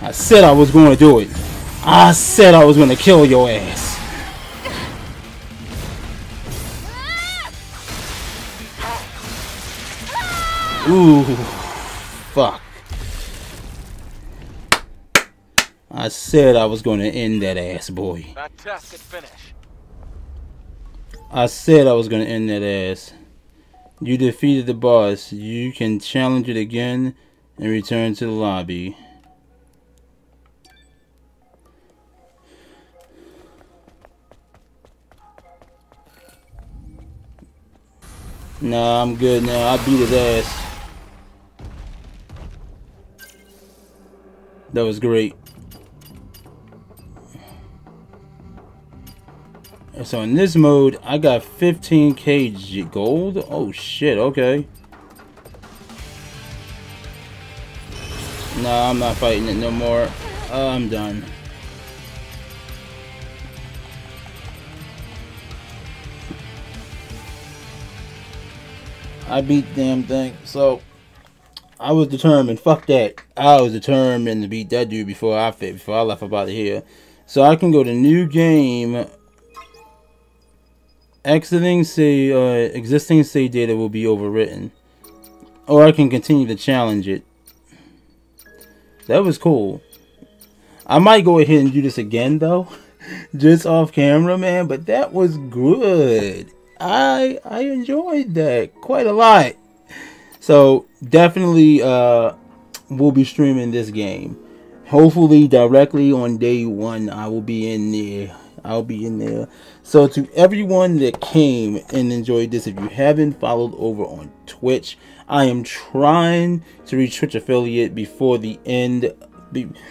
[SPEAKER 1] I said I was going to do it. I said I was going to kill your ass. Ooh, fuck. I said I was going to end that ass, boy.
[SPEAKER 9] Fantastic finish.
[SPEAKER 1] I said I was going to end that ass. You defeated the boss. You can challenge it again and return to the lobby. Nah, I'm good now. I beat his ass. That was great. So in this mode, I got 15k gold. Oh shit, okay. Nah, I'm not fighting it no more. Uh, I'm done. I beat damn thing. So I was determined. Fuck that. I was determined to beat that dude before I fit before I left about here. So I can go to new game. Exiting say uh, existing save data will be overwritten. Or I can continue to challenge it. That was cool. I might go ahead and do this again though. Just off camera, man. But that was good. I I enjoyed that quite a lot. So definitely uh we'll be streaming this game. Hopefully directly on day one I will be in there. I'll be in there. So to everyone that came and enjoyed this, if you haven't followed over on Twitch, I am trying to reach Twitch affiliate before the end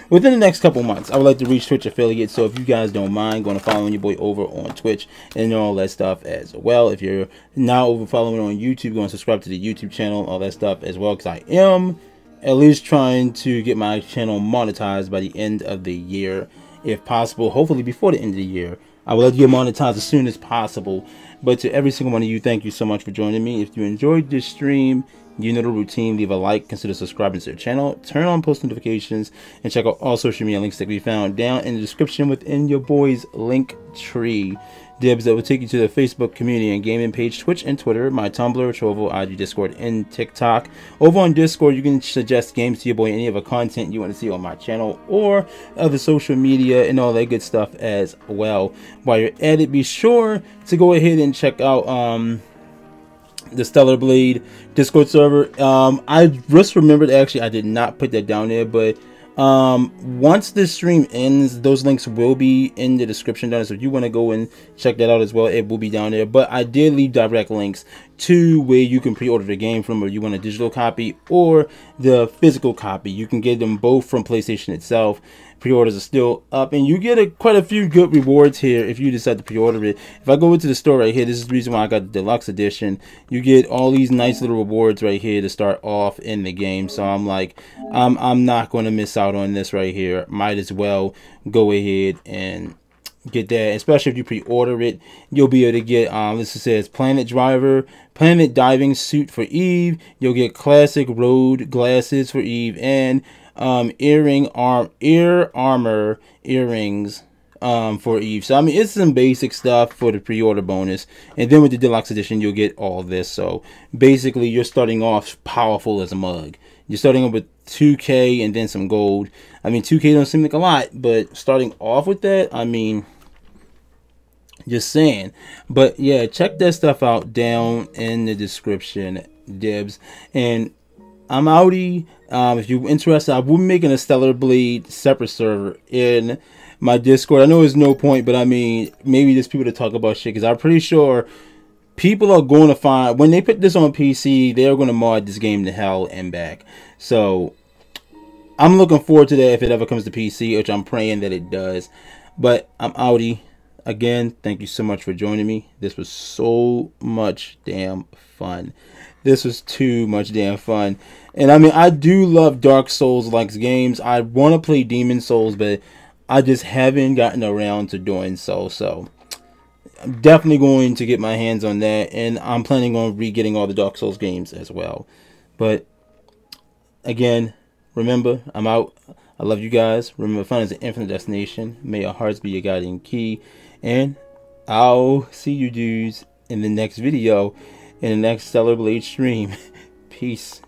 [SPEAKER 1] within the next couple months, I would like to reach Twitch affiliate. So if you guys don't mind going to follow your boy over on Twitch and all that stuff as well. If you're not over following on YouTube, go and subscribe to the YouTube channel, all that stuff as well. Because I am at least trying to get my channel monetized by the end of the year, if possible. Hopefully before the end of the year. I will let you get monetized as soon as possible. But to every single one of you, thank you so much for joining me. If you enjoyed this stream, you know the routine. Leave a like, consider subscribing to the channel, turn on post notifications, and check out all social media links that can be found down in the description within your boy's link tree. Dibs that will take you to the Facebook community and gaming page, Twitch and Twitter, my Tumblr, Trovo, IG, Discord, and TikTok. Over on Discord, you can suggest games to your boy, any of the content you want to see on my channel, or other social media and all that good stuff as well. While you're at it, be sure to go ahead and check out um, the Stellar Blade Discord server. Um, I just remembered actually I did not put that down there, but um, once this stream ends, those links will be in the description down. So if you want to go and check that out as well, it will be down there. But I did leave direct links to where you can pre-order the game from, or you want a digital copy or the physical copy. You can get them both from PlayStation itself pre-orders are still up and you get a, quite a few good rewards here if you decide to pre-order it. If i go into the store right here this is the reason why i got the deluxe edition. You get all these nice little rewards right here to start off in the game. So i'm like i'm, I'm not going to miss out on this right here. Might as well go ahead and get that especially if you pre-order it. You'll be able to get um this says planet driver planet diving suit for eve. You'll get classic road glasses for eve and um, earring arm ear armor earrings um, for Eve. So I mean, it's some basic stuff for the pre-order bonus, and then with the deluxe edition, you'll get all this. So basically, you're starting off powerful as a mug. You're starting off with 2K and then some gold. I mean, 2K don't seem like a lot, but starting off with that, I mean, just saying. But yeah, check that stuff out down in the description, Dibs. And I'm outie. Um, if you're interested, I will be making a Stellar Blade separate server in my Discord. I know there's no point, but I mean, maybe there's people to talk about shit because I'm pretty sure people are going to find when they put this on PC, they're going to mod this game to hell and back. So I'm looking forward to that if it ever comes to PC, which I'm praying that it does. But I'm outie. Again, thank you so much for joining me. This was so much damn fun. This was too much damn fun. And I mean, I do love Dark Souls like games. I want to play Demon Souls, but I just haven't gotten around to doing so. So I'm definitely going to get my hands on that. And I'm planning on re-getting all the Dark Souls games as well. But again, remember, I'm out. I love you guys. Remember, fun is an infinite destination. May your hearts be your guiding key. And I'll see you dudes in the next video in the next Stellar Blade stream. Peace.